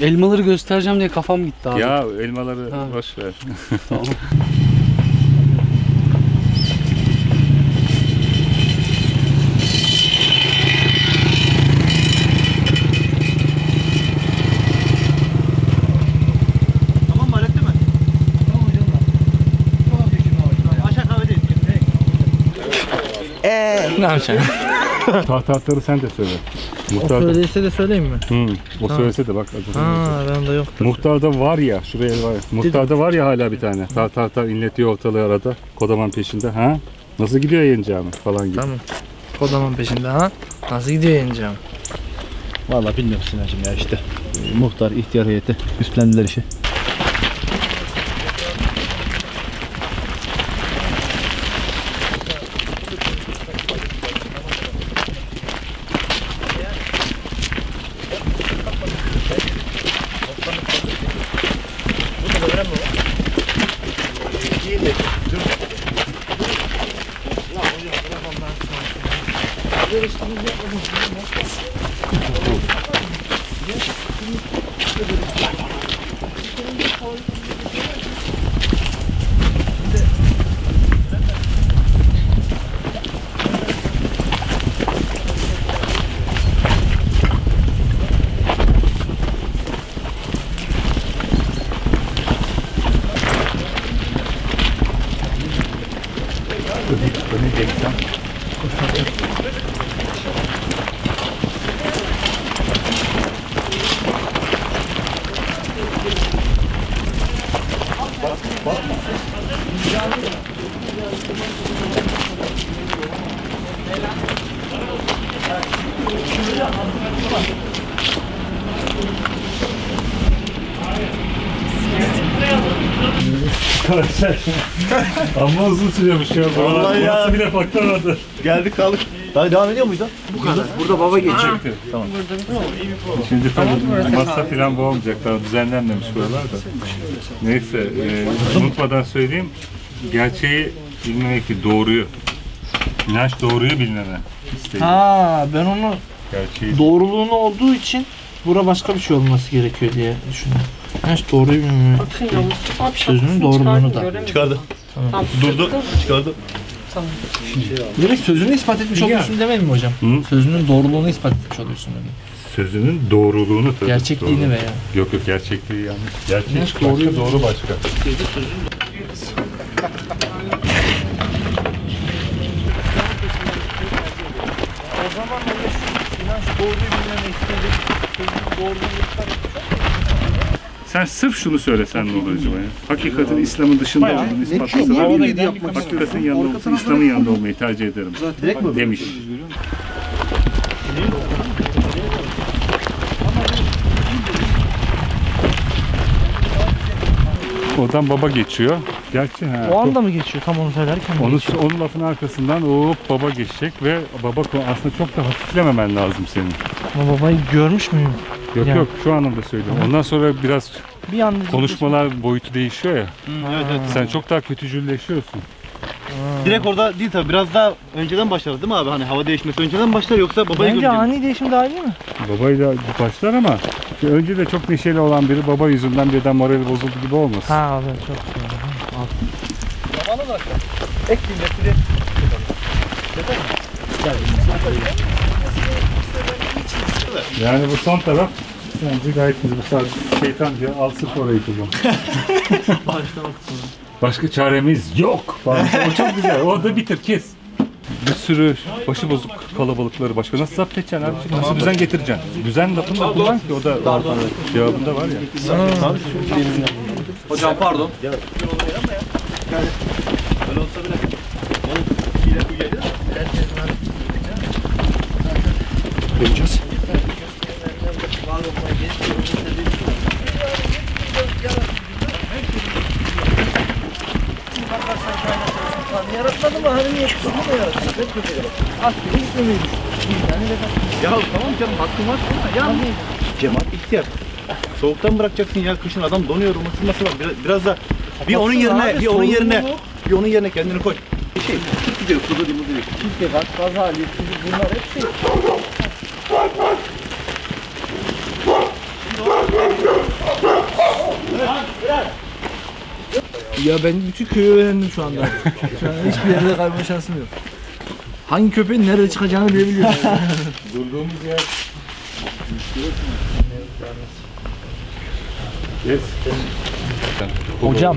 e, elmaları göstereceğim diye kafam gitti abi. Ya elmaları Ha. boş ver. Tamam. Tamam mı hallettin mi? Tamam hocam. Aşağı kahve değil. Ne yapacaksın? Tahtatları sen de söyle. O Muhtar da, söylese de söyleyeyim mi? Hı, o Ha. söylese de bak. Ha bende yok. Muhtarda var ya, şuraya var ya. Muhtarda var ya hala bir tane. Tar inletiyor ortalığı arada. Kodaman peşinde. Ha? Nasıl gidiyor camı falan gibi. Tamam. Kodaman peşinde ha. Nasıl gidiyor yeneceğim? Vallahi bilmiyorum Sinan'cığım ya işte. Muhtar, ihtiyar heyeti üstlendiler işi. Sürüyormuş ya. Vallahi ya. Burası bile patlamadı. Geldik kaldık. Daha devam ediyor muydu? Bu kadar. Burada baba geçiyor. Tamam. Şimdi tabii masa filan bu olmayacak. Daha düzenlenmemiş buralar da. Neyse e, unutmadan söyleyeyim. Gerçeği bilmemek ki doğruyu. İnanç doğruyu bilmeme isteği. Ha ben onu Gerçeği. doğruluğunu olduğu için bura başka bir şey olması gerekiyor diye düşündüm. Yani doğruyu bilmiyorum. Sözünün doğruluğunu da. Çıkardı. Tamam. Durdu. Çıkardı. Tamam. Direkt sözünü ispat etmiş oluyorsun demeyin mi hocam? Sözünün doğruluğunu ispat etmiş oluyorsun öyle. Sözünün doğruluğunu tabii. Gerçekliğini doğru. veya. Yok yok gerçekliği yanlış. Gerçek başka, doğru başka. O Sen sırf şunu söylesen ne olur acaba ya? Hakikatin İslam'ın dışında Bayağı olduğunu ispatlasana. Hakikatin yanında olsa İslam'ın yanında olmayı tercih ederim. Mi? Demiş. Oradan baba geçiyor. Gerçi ha. O anda mı geçiyor tam onu söylerken mi Onu, geçiyor? onun lafın arkasından hop baba geçecek ve baba aslında çok da hafiflememen lazım senin. Ama babayı görmüş müyüm? Yok Yani. yok şu anlamda söylüyorum. Ondan sonra biraz Bir anda konuşmalar boyutu değişiyor ya. evet, evet. Sen çok daha kötücülleşiyorsun. Direkt orada değil tabii. Biraz daha önceden başlar değil mi abi? Hani hava değişmesi önceden başlar yoksa babayı Bence ani değişim daha iyi mi? Babayla başlar ama işte önce de çok neşeli olan biri baba yüzünden birden morali bozuldu gibi olmasın. Ha evet çok şey. Zamanı bırak. Ek cümlesi Yani bu son taraf bence gayet güzel. Bu sadece şeytan diyor al sırf orayı kullan. Başlamak için. Başka çaremiz yok falan. O çok güzel. Orada bitir kes. Bir sürü başı bozuk kalabalıkları başka nasıl zapt edeceksin abi? Nasıl düzen getireceksin? Düzen lafını da kullan ki o da cevabında var ya. Hocam pardon. Göreceğiz. Yaratmadı mı? Niye kusuru mu yarattı? Hep kötü yarattı. Askeri gitmemeyi Yani Ya tamam canım hakkın var ama ya cemaat ihtiyaç. Soğuktan bırakacaksın ya kışın adam donuyor ısınması var. Biraz, biraz da bir onun yerine abi, bir onun yerine bir onun yerine kendini koy. Bir şey tut gidiyor kuzu değil değil. Türkiye bak, kaza, yetkili bunlar hep şey. Ya ben bütün köyü öğrendim şu anda. Şu an hiçbir yerde kaybolma şansım yok. Hangi köpeğin nerede çıkacağını bile biliyorum. Durduğumuz yer. Yes. Hocam.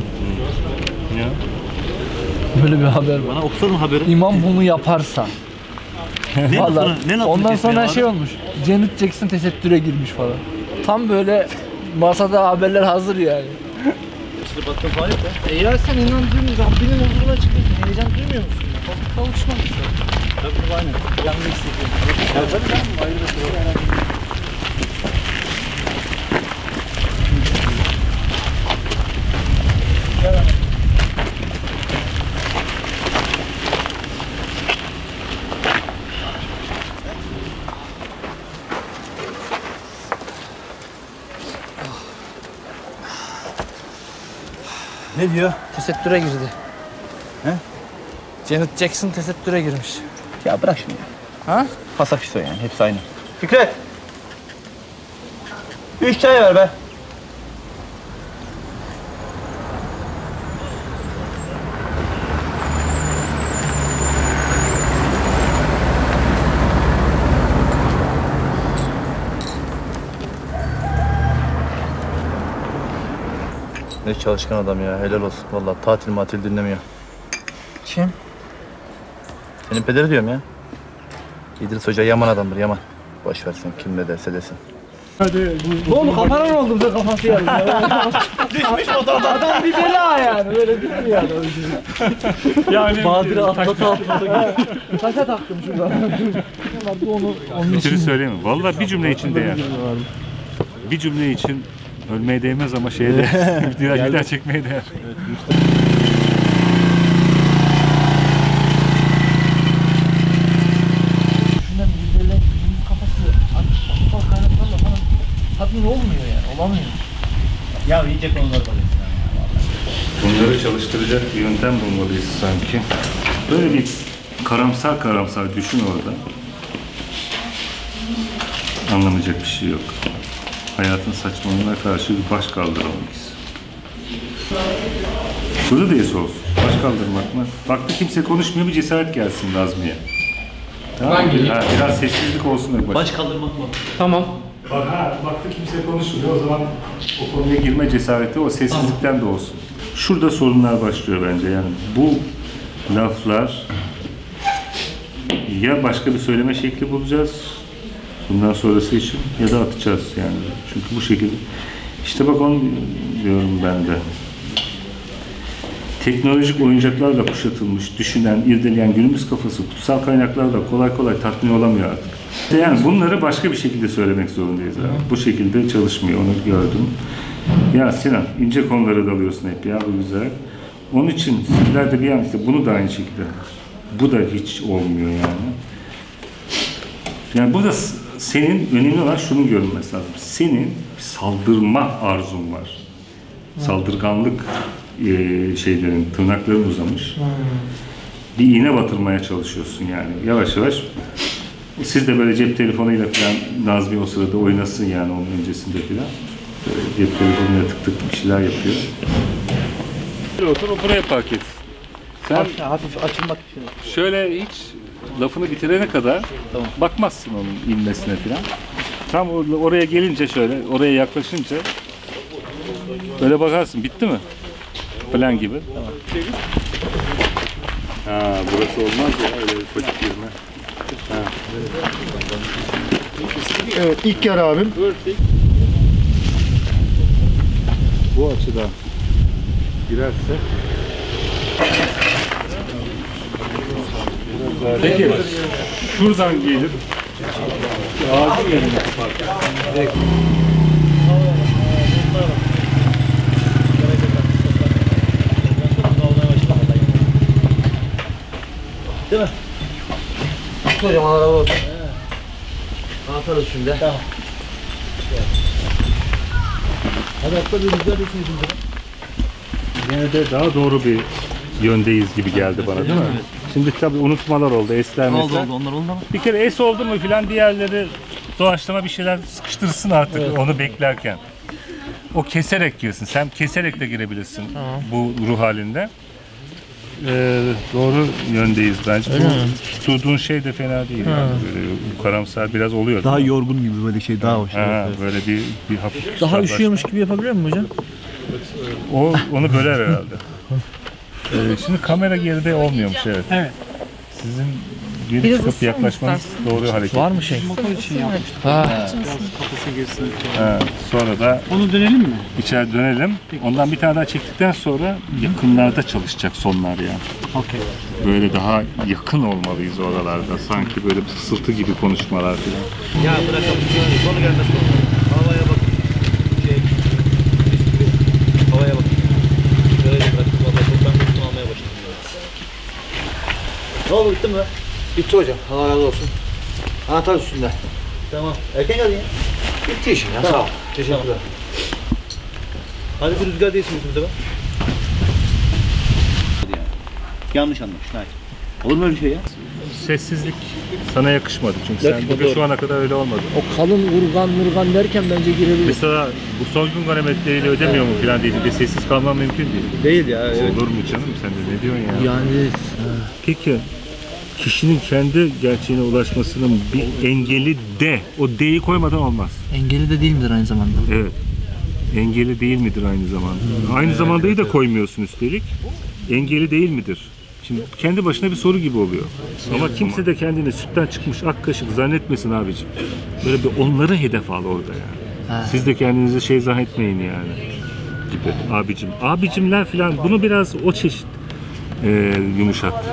Ya. Böyle bir haber Bana okusana haberi. İmam bunu yaparsa. Ne Vallahi lafını- ne ondan sonra şey olmuş. Janet Jackson tesettüre girmiş falan. Tam böyle masada haberler hazır yani. İşte baktım falan yok ya. E ya sen inandığın Rabbinin huzuruna çıkıyorsun. Heyecan duymuyor musun? Kavuşmak işte. Tabii aynen. Yanında hissediyorum. Ya tabii canım ayrı bir şey. Ne diyor? Tesettüre girdi. He? Janet Jackson tesettüre girmiş. Ya bırak şimdi. Ha? Pasafiso yani hepsi aynı. Fikret. Üç çay ver be. Ne çalışkan adam ya helal olsun. Vallahi tatil matil dinlemiyor. Kim? Senin pederi diyorum ya. İdris Hoca yaman adamdır yaman. Boş versin kim ne derse desin. Hadi oldu kafana ne oldu be kafası yarıldı. Düşmüş motordan. Adam bir bela yani böyle değil mi yani? Yani Badire atlatı atlatı. Taşa taktım şuradan. Onu onun Bir için. şey söyleyeyim mi? Vallahi bir cümle için değer. Bir cümle için Ölmeye değmez ama şeye de bir daha çekmeye değer. Evet, tatmin olmuyor yani, olamıyor. Ya iyice konuları buluyorsun Bunları çalıştıracak bir yöntem bulmalıyız sanki. Böyle bir karamsar karamsar düşün orada. Anlamayacak bir şey yok. Hayatın saçmalığına karşı bir baş kaldıramayız. Burada da es olsun. Baş kaldırmak mı? Baktı kimse konuşmuyor bir cesaret gelsin Nazmiye. Tamam Ben mı? geleyim. Ha, biraz sessizlik olsun da baş. Baş kaldırmak mı? Tamam. Bak ha, baktı kimse konuşmuyor o zaman o konuya girme cesareti o sessizlikten de olsun. Şurada sorunlar başlıyor bence yani bu laflar ya başka bir söyleme şekli bulacağız bundan sonrası için ya da atacağız yani. Çünkü bu şekilde işte bak onu diyorum ben de. Teknolojik oyuncaklarla kuşatılmış, düşünen, irdeleyen günümüz kafası kutsal kaynaklarla kolay kolay tatmin olamıyor artık. Yani bunları başka bir şekilde söylemek zorundayız abi. Bu şekilde çalışmıyor, onu gördüm. Ya Sinan, ince konulara dalıyorsun hep ya, bu güzel. Onun için sizler de bir an işte bunu da aynı şekilde. Bu da hiç olmuyor yani. Yani burada s- senin önemli olan şunun görünmesi lazım. Senin saldırma arzun var. Saldırganlık eee, şeylerin, tırnakların uzamış. Bir iğne batırmaya çalışıyorsun yani. Yavaş yavaş. Siz de böyle cep telefonuyla falan Nazmi o sırada oynasın yani onun öncesinde falan. Böyle cep telefonuyla tık tık bir şeyler yapıyor. Otur o buraya park et. Sen Hafif, hafif açılmak için. şöyle hiç lafını bitirene kadar bakmazsın onun inmesine falan. Tam or- oraya gelince şöyle, oraya yaklaşınca böyle bakarsın. Bitti mi? Falan gibi. Ha, burası olmaz ya öyle ufacık girme. Ha. Evet ilk yer abim. Bu açıdan girerse Peki şuradan gelir ağacın yerine kapar. Değil mi? Hocam Allah razı olsun. Anahtar üstünde. Tamam. Hadi atla bir rüzgar desin şimdi. Yine de daha doğru bir yöndeyiz gibi geldi bana değil mi? Şimdi tabii unutmalar oldu, esler Oldu oldu onlar oldu ama. Bir kere es oldu mu filan diğerleri doğaçlama bir şeyler sıkıştırsın artık onu beklerken. O keserek girsin. Sen keserek de girebilirsin bu ruh halinde. Ee, doğru yöndeyiz bence. Bu tuttuğun şey de fena değil. Yani. Böyle bu karamsar biraz oluyor. Daha yorgun gibi böyle şey daha hoş. Ha, böyle bir, bir hafif Daha üşüyormuş gibi yapabiliyor muyum hocam? O onu böler herhalde. Ee, şimdi kamera geride olmuyormuş evet. Evet. Sizin geri Biraz çıkıp ısın yaklaşmanız doğru hareket. Var mı şey? Motor için yapmıştık. Ha. Biraz kafası girsin. Ha, sonra da Onu dönelim mi? içeri dönelim. Ondan bir tane daha çektikten sonra yakınlarda çalışacak sonlar ya. Okey. Böyle daha yakın olmalıyız oralarda. Sanki böyle bir fısıltı gibi konuşmalar falan. Ya bırakalım. Sonu gelmez. Havaya bak. Şey. Havaya bak. Böyle bıraktık. Valla çok ben kokusunu almaya başladım. Ne oldu bitti mi? Bitti hocam. Allah razı olsun. Anahtar üstünde. Tamam. Erken geldin ya. Bitti işin ya. Sağ ol. Teşekkürler. Hadi bir rüzgar değilsin bizim sefer. Yanlış anlamışsın hadi. Olur mu öyle şey ya? Sessizlik sana yakışmadı çünkü sen Yakışmadı, bugün şu doğru. ana kadar öyle olmadı. O kalın urgan murgan derken bence girebilir. Mesela bu son gün ganimetleriyle ödemiyor mu falan diye bir de sessiz kalman mümkün değil. Değil ya. Evet. Olur mu canım sen de ne diyorsun ya? Yani Peki kişinin kendi gerçeğine ulaşmasının bir engeli de. O D'yi koymadan olmaz. engeli de değil midir aynı zamanda? Evet. Engeli değil midir aynı zamanda? Aynı zamandayı da koymuyorsun üstelik. Engeli değil midir? Şimdi kendi başına bir soru gibi oluyor. Ama kimse de kendini sütten çıkmış ak kaşık zannetmesin abicim. Böyle bir onları hedef al orada yani. Ha. Siz de kendinizi şey zannetmeyin yani. Gibi abicim. Abicimler falan bunu biraz o çeşit e, yumuşat.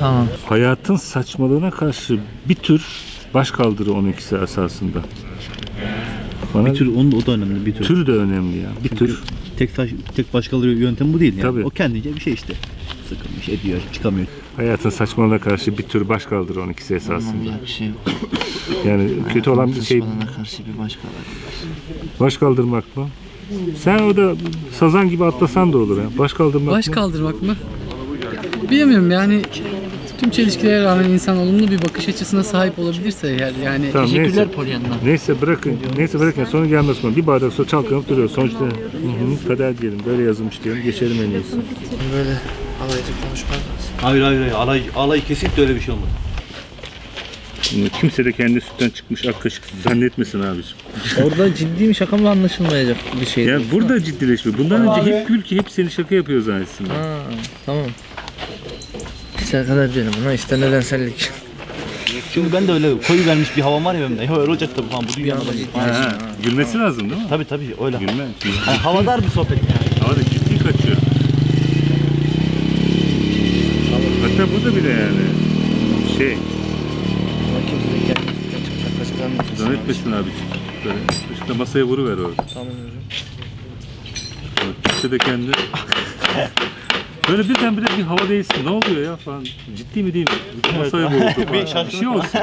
Tamam. Hayatın saçmalığına karşı bir tür baş kaldırı onun ikisi esasında. Bana Bir tür onun o da önemli bir tür. tür de önemli ya. Bir tür. Tek taş, tek başkaları yöntem bu değil yani. Tabii. O kendince bir şey işte. Sıkılmış ediyor çıkamıyor. Hayatın saçmalığına karşı bir tür baş kaldır 12'si esasında. Bir şey yok. Yani kötü olan bir şey Saçmalığına karşı bir başka var. baş kaldırmak mı? Sen o da sazan gibi atlasan da olur ya. Baş kaldırmak Baş mı? kaldırmak mı? Bilmiyorum yani tüm çelişkilere rağmen insan olumlu bir bakış açısına sahip olabilirse eğer yani Tamam, neyse. Neyse bırakın. Neyse bırakın. Sonu gelmez sonra. Bir bardak su çalkalıp duruyor. Sonuçta hı hı, kader diyelim. Böyle yazılmış diyelim. Geçelim en iyisi. Böyle alaycı konuşmaz Hayır hayır hayır. Alay, alay kesinlikle öyle bir şey olmadı. Bunu Kimse de kendi sütten çıkmış ak kaşık zannetmesin abiciğim. Orada ciddi mi şaka mı anlaşılmayacak bir şey. Ya burada ciddileşme. Bundan önce hep gül ki hep seni şaka yapıyor zannetsin. Ha, tamam. İster kadar diyelim buna ister nedensellik. Çünkü ben de öyle koyu vermiş bir havam var ya benim de. Ya öyle olacak tabii falan bu dünyada. Ha, gülmesi lazım değil mi? Tabii tabii öyle. Gülme. Yani havadar bir sohbet yani. Havada ciddi kaçıyor. Hatta burada bile yani şey zannetmesin abi. Böyle işte masaya vuruver orada. Tamam hocam. Kimse de kendi Böyle birdenbire bir hava değilsin. Ne oluyor ya falan. Ciddi mi değil mi? Bütün masaya vurdu Bir bir şey olsun.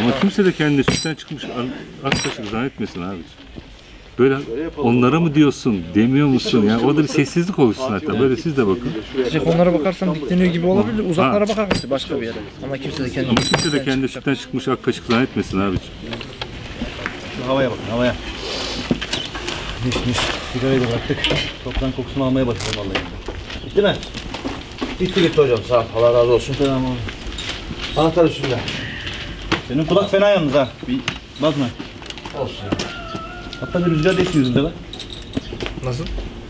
Ama kimse de kendini sütten çıkmış ak kaşık zannetmesin abi. Böyle onlara mı diyorsun, demiyor musun? Yani orada bir sessizlik oluşsun hatta. Böyle siz de bakın. Direkt onlara bakarsan dikleniyor gibi olabilir. Uzaklara bakar mısın başka bir yere? Ama kimse de kendi Ama kimse de kendi sütten çıkmış ak kaşık zannetmesin abiciğim. Şu havaya bakın havaya. Mis mis. Sigarayı da bıraktık. Toprak kokusunu almaya başladım vallahi. Bitti mi? Bitti gitti hocam sağ ol. Allah razı olsun. Tamam oğlum. Anahtar üstünde. Senin kulak fena yalnız ha. Bir bakma. Olsun. Hatta bir rüzgar değsin yüzünde lan. Nasıl?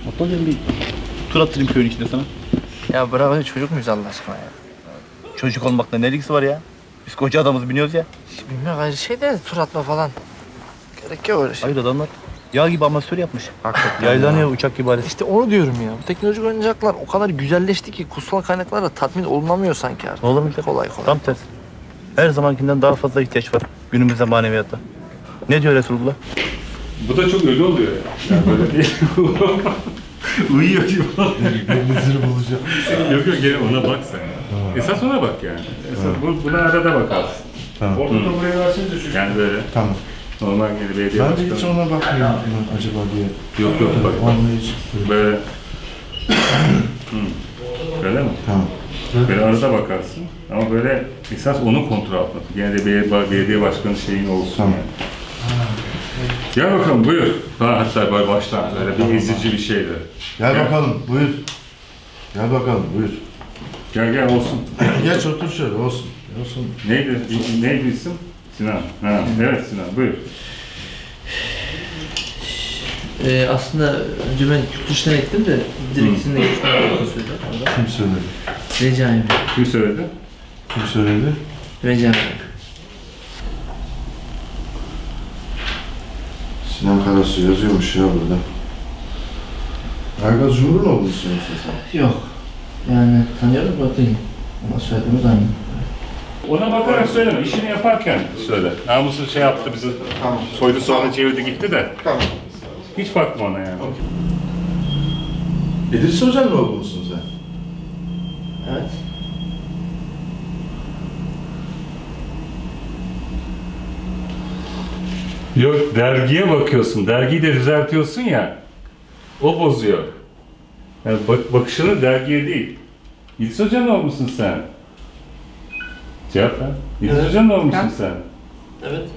Hatta diyorum bir tur attırayım köyün içinde sana. Ya bravo çocuk muyuz Allah aşkına ya? Çocuk olmakla ne ilgisi var ya? Biz koca adamız biniyoruz ya. Bilmiyorum ayrı şey de tur atma falan. Gerek yok öyle şey. Hayır adamlar yağ gibi amatör yapmış. Hakikaten Yaylanıyor uçak gibi alet. İşte onu diyorum ya. Bu teknolojik oyuncaklar o kadar güzelleşti ki kutsal kaynaklarla tatmin olunamıyor sanki artık. Ne olur mu? Kolay kolay. Tam tersi. Her zamankinden daha fazla ihtiyaç var günümüzde maneviyatta. Ne diyor Resulullah? Bu da çok ölü oluyor ya. Yani böyle değil. Uyuyor gibi. Denizleri bulacağım. yok yok gene ona bak sen. Esas ona bak yani. Esas bu, buna arada bakarsın. Tamam. Orada da buraya verseniz düşün. Yani böyle. Tamam. Normal gibi belediye Ben de başkanı. hiç ona bakmıyorum lan acaba diye. Yok yok bak. bak. Onunla hiç. Böyle. Hı. Öyle mi? Tamam. Böyle arada bakarsın. Ama böyle esas onu kontrol etmek. Gene de belediye, belediye başkanı şeyin olsun Tamam. yani. Gel bakalım buyur. Ha, hatta böyle baştan böyle bir ezici bir şeydi. Gel bakalım buyur. Gel bakalım buyur. Gel gel olsun. Geç otur şöyle olsun. Olsun. Neydi? Neydi isim? Sinan. Ha, evet Sinan buyur. Ee, aslında önce ben yurt dışına gittim de direkt sizinle geçmeye söyledi. Kim söyledi? Recai Bey. Kim söyledi? Kim söyledi? Recai Bey. Sinan Karasu yazıyormuş ya burada. Ergaz musun yoksa sen? Yok. Yani tanıyorum da değil. Ama söylediğimiz aynı. Ona bakarak söyleme. İşini yaparken söyle. Namusu şey yaptı bizi. Soydu sonra çevirdi gitti de. Tamam. Hiç bakma ona yani. İdris Hoca'nın oğlu musun sen? Evet. Yok dergiye bakıyorsun. Dergiyi de düzeltiyorsun ya. O bozuyor. Yani bak, bakışını dergiye değil. İdris Hoca olmuşsun sen? Cevap ver. İdris Evet. Hoca olmuşsun Ben- sen? Evet.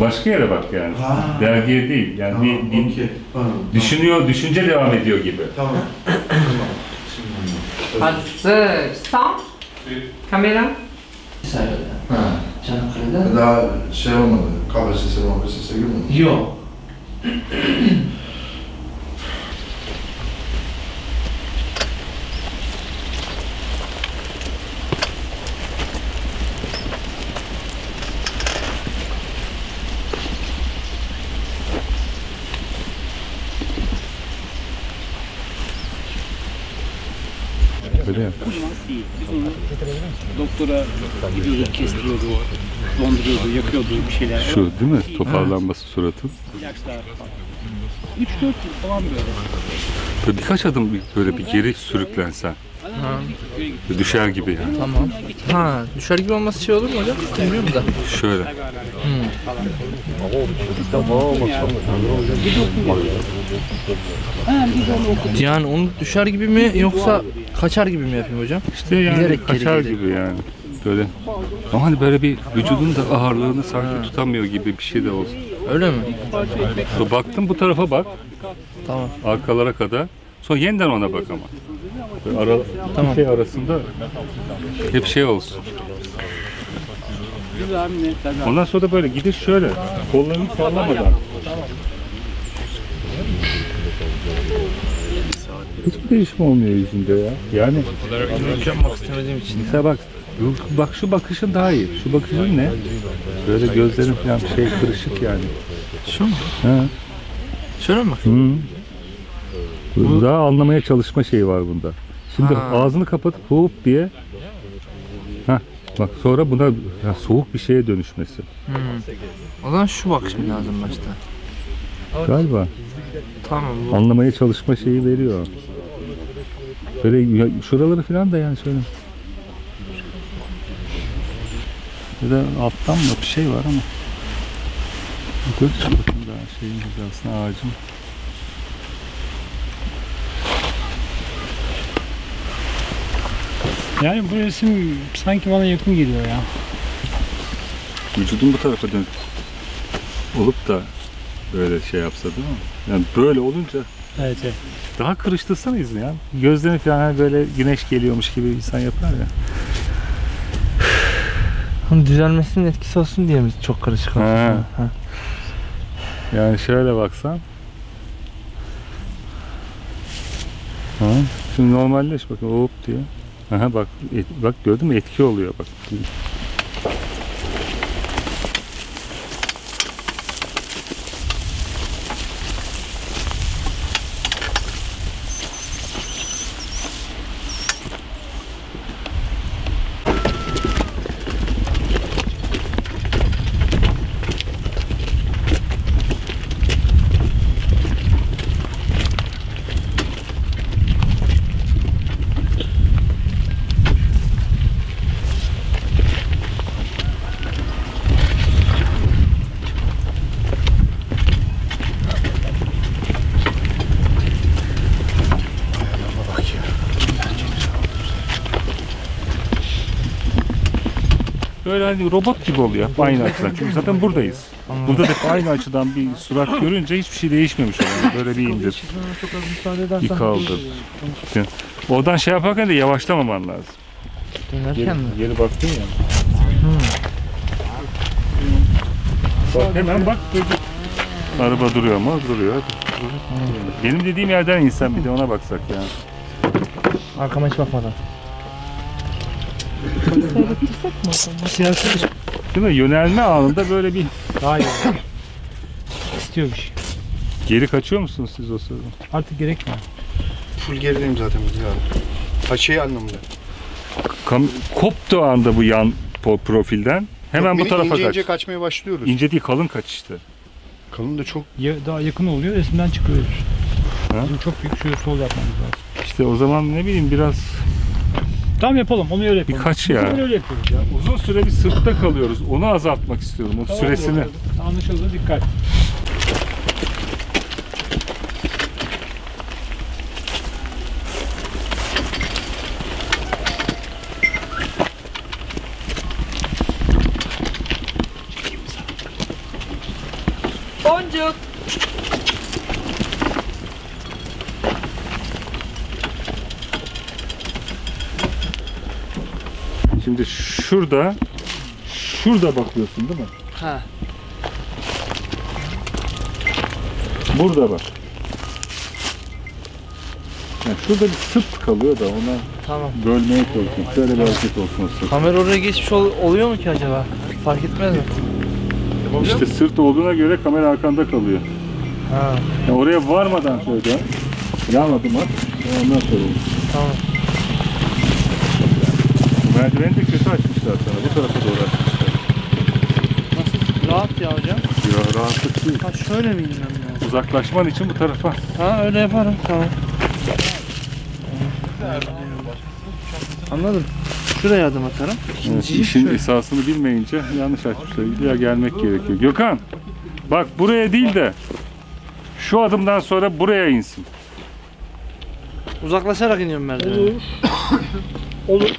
Başka yere bak yani. Ha. Dergiye değil. Yani Tamam, bir, bir okey. Pardon, düşünüyor, düşünce devam ediyor gibi. Tamam. Hazır. Son. Kamera. Sayılır. Ha. Çanakkale'de. Daha şey olmadı. KPSS, MPSS'e girmedi. Yok. Öyle ya. Biz onu doktora gidiyorduk, kestiriyordu, donduruyordu, yakıyordu bir şeyler. Şu değil mi? Toparlanması suratın. İlaçlar falan. 3-4 yıl falan böyle. Birkaç adım böyle bir geri sürüklensen. Ha. Düşer gibi yani. Tamam. Ha, düşer gibi olması şey olur mu hocam? Bilmiyorum da. Şöyle. Yani onu düşer gibi mi yoksa kaçar gibi mi yapayım hocam? İşte yani Bilerek geri kaçar geri. gibi yani. Böyle. Ama hani böyle bir vücudun da ağırlığını sanki tutamıyor gibi bir şey de olsun. Öyle mi? Baktım bu tarafa bak. Tamam. Arkalara kadar. Sonra yeniden ona bak ama. Ara, Tamam. şey arasında hep şey olsun. Ondan sonra da böyle gidiş şöyle. Kollarını sallamadan. Hiçbir değişim olmuyor yüzünde ya. Yani Yapmak istemediğim için. mesela bak bak şu bakışın daha iyi. Şu bakışın ne? Böyle gözlerin falan şey kırışık yani. Şu mu? Ha. Şöyle mi? Hı. Bu daha anlamaya çalışma şeyi var bunda. Şimdi Ha. ağzını kapatıp hop diye Heh, bak sonra buna ya soğuk bir şeye dönüşmesi. Hmm. O zaman şu bakış mı lazım başta? Galiba. Tamam bu. Anlamaya çalışma şeyi veriyor. Böyle şuraları falan da yani şöyle. Ya da alttan mı bir şey var ama. Çık bakayım daha şeyin hizasına ağacın. Yani bu resim sanki bana yakın geliyor ya. Vücudun bu tarafa dön. Olup da böyle şey yapsa değil mi? Yani böyle olunca Evet evet. daha kırıştırsana izni ya. Gözlerini falan hani böyle güneş geliyormuş gibi insan yapar ya. Hani düzelmesinin etkisi olsun diye mi çok karışık olsun? Ha. Ha. Yani şöyle baksan. Ha. Şimdi normalleş bakın hop diye. Aha bak et- bak gördün mü etki oluyor bak. Hani robot gibi oluyor aynı açıdan. Çünkü zaten buradayız. Burada da aynı açıdan bir surat görünce hiçbir şey değişmemiş oluyor. Böyle bir indir. Çok az müsaade edersen. Bir kaldır. Şimdi Oradan şey yaparken de yavaşlamaman lazım. Dönerken mi? Geri baktın ya. Bak hemen bak. Araba duruyor mu? Duruyor. Benim dediğim yerden insan bir de ona baksak ya. Arkama hiç bakmadan. Siyasi Değil mi? Yönelme anında böyle bir daha iyi. İstiyor bir şey. geri kaçıyor musunuz siz o sırada? Artık gerekmiyor. Full gerideyim zaten biz ya. Ha şey anlamında. Kam- koptuğu anda bu yan po- profilden hemen Yok, bu tarafa ince kaç. ince kaçmaya başlıyoruz. İnce değil kalın kaç işte. Kalın da çok Ya, daha yakın oluyor resimden çıkıyor. Ha? Bizim çok büyük şöyle sol yapmamız lazım. İşte o zaman ne bileyim biraz Tamam yapalım onu öyle yapalım. birkaç ya. onu öyle yapıyoruz ya. Uzun süre bir sırtta kalıyoruz. Onu azaltmak istiyorum. O Tamam, süresini. Anlaşıldı dikkat. Boncuk. Şimdi şurada şurada bakıyorsun değil mi? Ha. Burada bak. Yani şurada bir sırt kalıyor da ona Tamam. bölmeye çalışıyorum. Şöyle bir hareket olsun sırt. Kamera oraya geçmiş ol- oluyor mu ki acaba? Fark etmez mi? İşte sırt olduğuna göre kamera arkanda kalıyor. Ha. Yani oraya varmadan şöyle yan adım at. Ondan sonra olur. Tamam. Merdiveni de açmışlar sana. Bu tarafa doğru açmışlar. Nasıl? Rahat ya hocam. Ya rahatlık değil. Ha şöyle mi inmem lazım? Uzaklaşman için bu tarafa. Ha öyle yaparım. Tamam. Anladım. Şuraya adım atarım. Evet, işin şöyle. esasını bilmeyince yanlış açmışlar. Ya gelmek gerekiyor. Gökhan bak buraya değil de şu adımdan sonra buraya insin. Uzaklaşarak iniyorum merdiveni. Olur. Olur.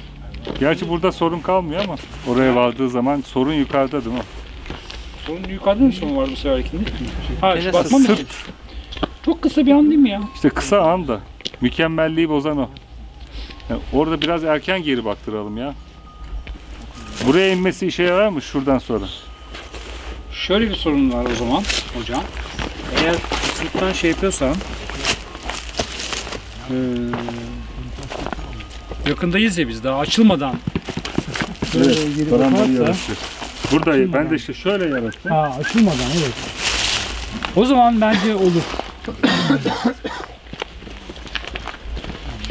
Gerçi burada sorun kalmıyor ama oraya vardığı zaman sorun yukarıda değil mi? Sorun yukarıda mı sorun var bu seferkinde? Ha, şu basma mı? sırt. Çok kısa bir an değil mi ya? İşte kısa an da mükemmelliği bozan o. Yani orada biraz erken geri baktıralım ya. Buraya inmesi işe yarar mı şuradan sonra? Şöyle bir sorun var o zaman hocam. Eğer sırttan şey yapıyorsan eee, yakındayız ya biz daha açılmadan Evet, bakarsa- yaratacak. Burada ben de işte şöyle yarattım. Ha açılmadan evet. O zaman bence olur.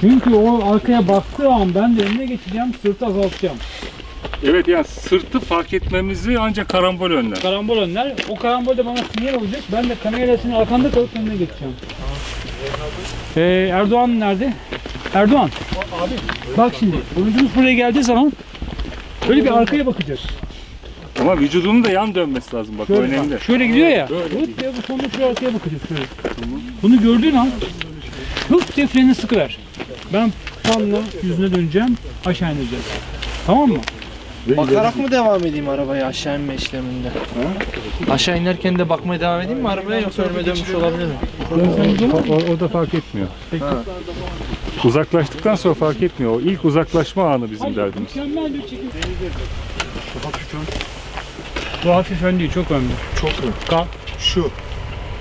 Çünkü o arkaya baktığı an ben de önüne geçeceğim, sırtı azaltacağım. Evet yani sırtı fark etmemizi ancak karambol önler. Karambol önler. O karambol de bana sinyal olacak. Ben de kamerayla senin arkanda kalıp önüne geçeceğim. Ee, Erdoğan nerede? Erdoğan. Abi. Bak şimdi. Oyuncumuz buraya geldiği zaman böyle bir arkaya bakacak. Ama vücudunun da yan dönmesi lazım bak Şöyle, önemli. bak, şöyle gidiyor ya. Hıp diye bu sonunda şuraya arkaya bakacak şöyle. Bunu gördüğün an hıp diye freni sıkıver. Ben fanla yüzüne döneceğim. Aşağı ineceğiz. Tamam mı? Bakarak mı devam edeyim arabaya aşağı inme işleminde? Aşağı inerken de bakmaya devam edeyim mi arabaya yoksa önüme dönmüş olabilir mi? O, o- o da fark etmiyor. Uzaklaştıktan sonra fark etmiyor. O ilk uzaklaşma anı bizim derdimiz. Mükemmel bir çekim. Bu hafif ön değil, çok ön. Çok ön. Kal. Şu.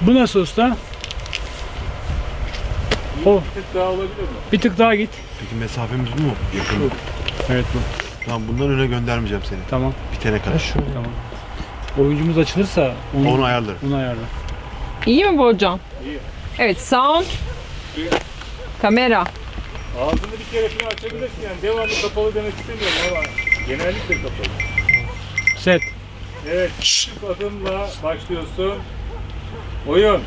Bu nasıl usta? O. Bir tık daha olabilir mi? Bir tık daha git. Peki mesafemiz bu mu? Yakın. Evet bu. Tamam bundan öne göndermeyeceğim seni. Tamam. Bitene kadar. Tamam. Oyuncumuz açılırsa Onu ayarlarım. Onu ayarla. İyi mi bu hocam? Evet sound. Kamera. Ağzını bir kere falan açabilirsin yani. Devamlı kapalı demek istemiyorum ama genellikle kapalı. Set. Evet, küçük adımla başlıyorsun. Oyun.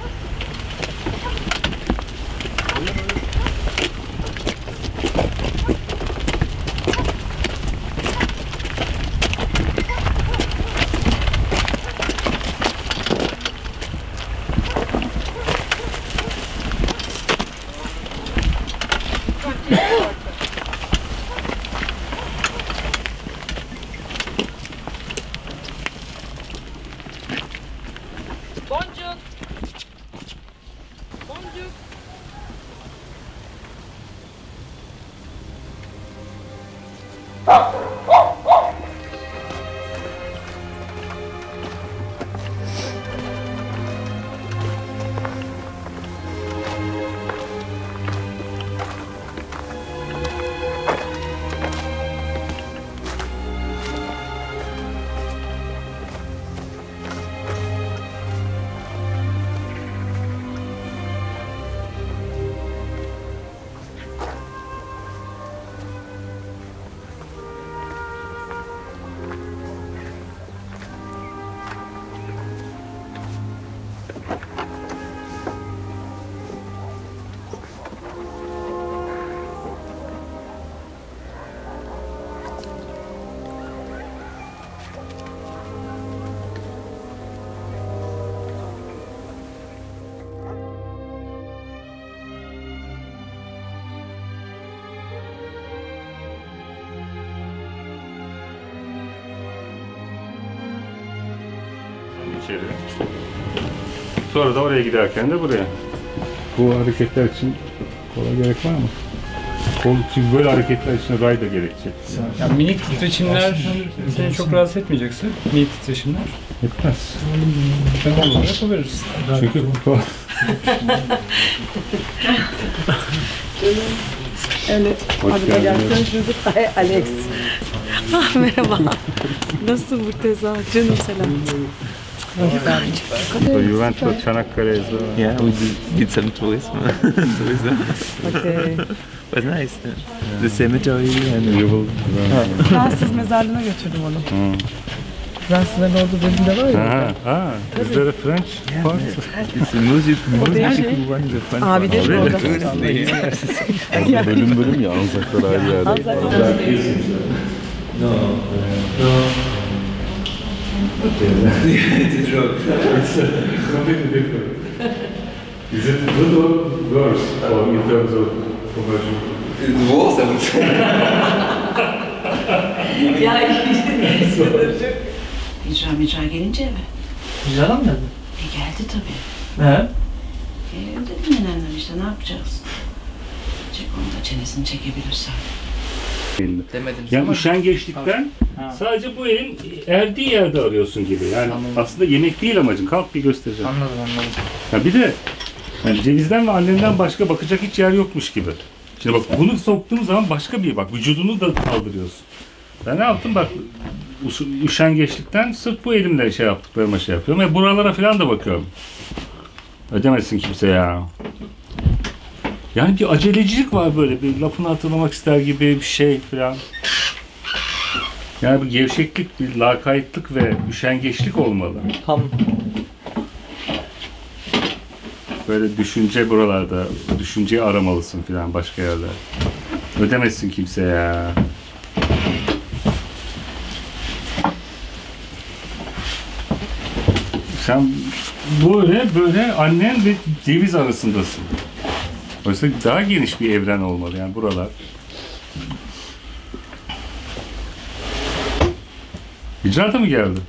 Sonra da oraya giderken de buraya. Bu hareketler için kola gerek var mı? Kol, çünkü böyle hareketler için ray da gerekecek. Yani minik titreşimler seni çok rahatsız etmeyecekse minik titreşimler. Etmez. Ben onu yapabiliriz. Çünkü bu Evet. Hoş Hadi de gel geldiniz. görüşürüz. Ay, Alex. ah, merhaba. Nasılsın Murteza? Canım selam. So you went to Çanakkale as well. Yeah, we did, did some tourism. tourism. Okay. But nice. The cemetery and you will. Fransız mezarlığına götürdüm onu. Prensler Ordu bölümünde var ya. Ha, ha. Is there a French part? It's a music, music one, the French Abi de orada. bölüm bölüm ya Anzaklar ayrı yerde. No. No. İt's a joke. It's completely different. Is it good or worse or in terms of commercial? It's worse, I would say. ya İcra micra gelince eve. Güzel mi geldi? E geldi tabii. He. E dedim nenenler işte ne yapacağız? Çek onu da çenesini çekebilirsen. Demedim yani üşengeçlikten sadece bu elin erdiği yerde arıyorsun gibi. Yani aslında yemek değil amacın. Kalk bir göstereceğim. Anladım anladım. Ya bir de yani cevizden ve annenden başka bakacak hiç yer yokmuş gibi. Şimdi bak bunu soktuğum zaman başka bir bak vücudunu da kaldırıyorsun. Ben ne yaptım bak üşengeçlikten sırf bu elimle şey yaptıklarıma şey yapıyorum. Ve buralara falan da bakıyorum. Ödemesin kimse ya. Yani bir acelecilik var böyle bir lafını hatırlamak ister gibi bir şey falan. Yani bir gevşeklik, bir lakaytlık ve üşengeçlik olmalı. Tam. Böyle düşünce buralarda, düşünceyi aramalısın falan başka yerde. Ödemesin kimse ya. Sen böyle böyle annen ve ceviz arasındasın. Oysa daha geniş bir evren olmalı yani buralar. İcrata mı geldi?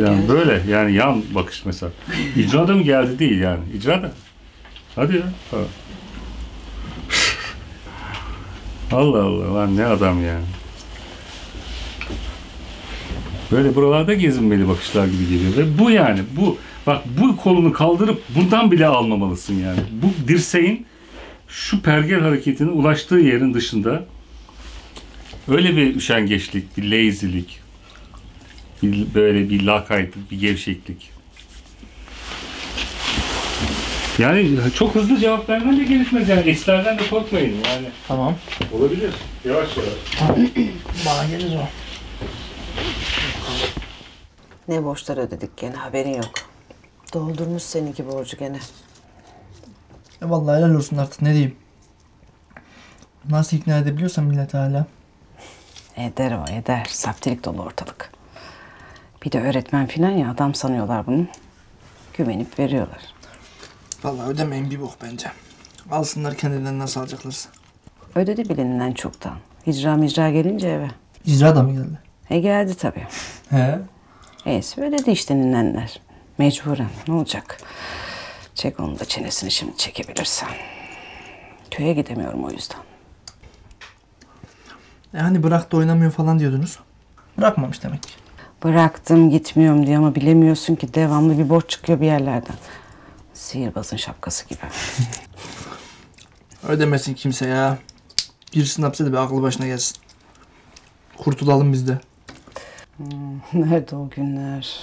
Yani böyle yani yan bakış mesela. İcrada mı geldi değil yani. İcrada. Hadi ya. Ha. Allah Allah lan ne adam ya. Böyle buralarda gezinmeli bakışlar gibi geliyor. Ve bu yani bu bak bu kolunu kaldırıp bundan bile almamalısın yani. Bu dirseğin şu pergel hareketine ulaştığı yerin dışında öyle bir üşengeçlik, bir lazy'lik, bir, böyle bir lakaytlık, bir gevşeklik. Yani çok hızlı cevap vermen de gerekmez yani eslerden de korkmayın yani. Tamam. Olabilir. Yavaş yavaş. Bana gelir o. Ne borçlar ödedik gene haberin yok. Doldurmuş seninki borcu gene. E vallahi helal olsun artık ne diyeyim. Nasıl ikna edebiliyorsan millet hala. Eder o eder. Saptirik dolu ortalık. Bir de öğretmen filan ya adam sanıyorlar bunu. Güvenip veriyorlar. Vallahi ödemeyin bir bok bence. Alsınlar kendilerini nasıl alacaklarsa. Ödedi bilininden çoktan. Hicra micra gelince eve. İcra da mı geldi? E geldi tabii. He. Neyse ödedi işte ninenler. Mecburen ne olacak? Çek onu da çenesini şimdi çekebilirsen. Köye gidemiyorum o yüzden. E hani bırak da oynamıyor falan diyordunuz. Bırakmamış demek ki. Bıraktım gitmiyorum diye ama bilemiyorsun ki devamlı bir borç çıkıyor bir yerlerden. Sihirbazın şapkası gibi. Ödemesin kimse ya. Girsin hapse de bir aklı başına gelsin. Kurtulalım biz de. Hmm, Nerede o günler?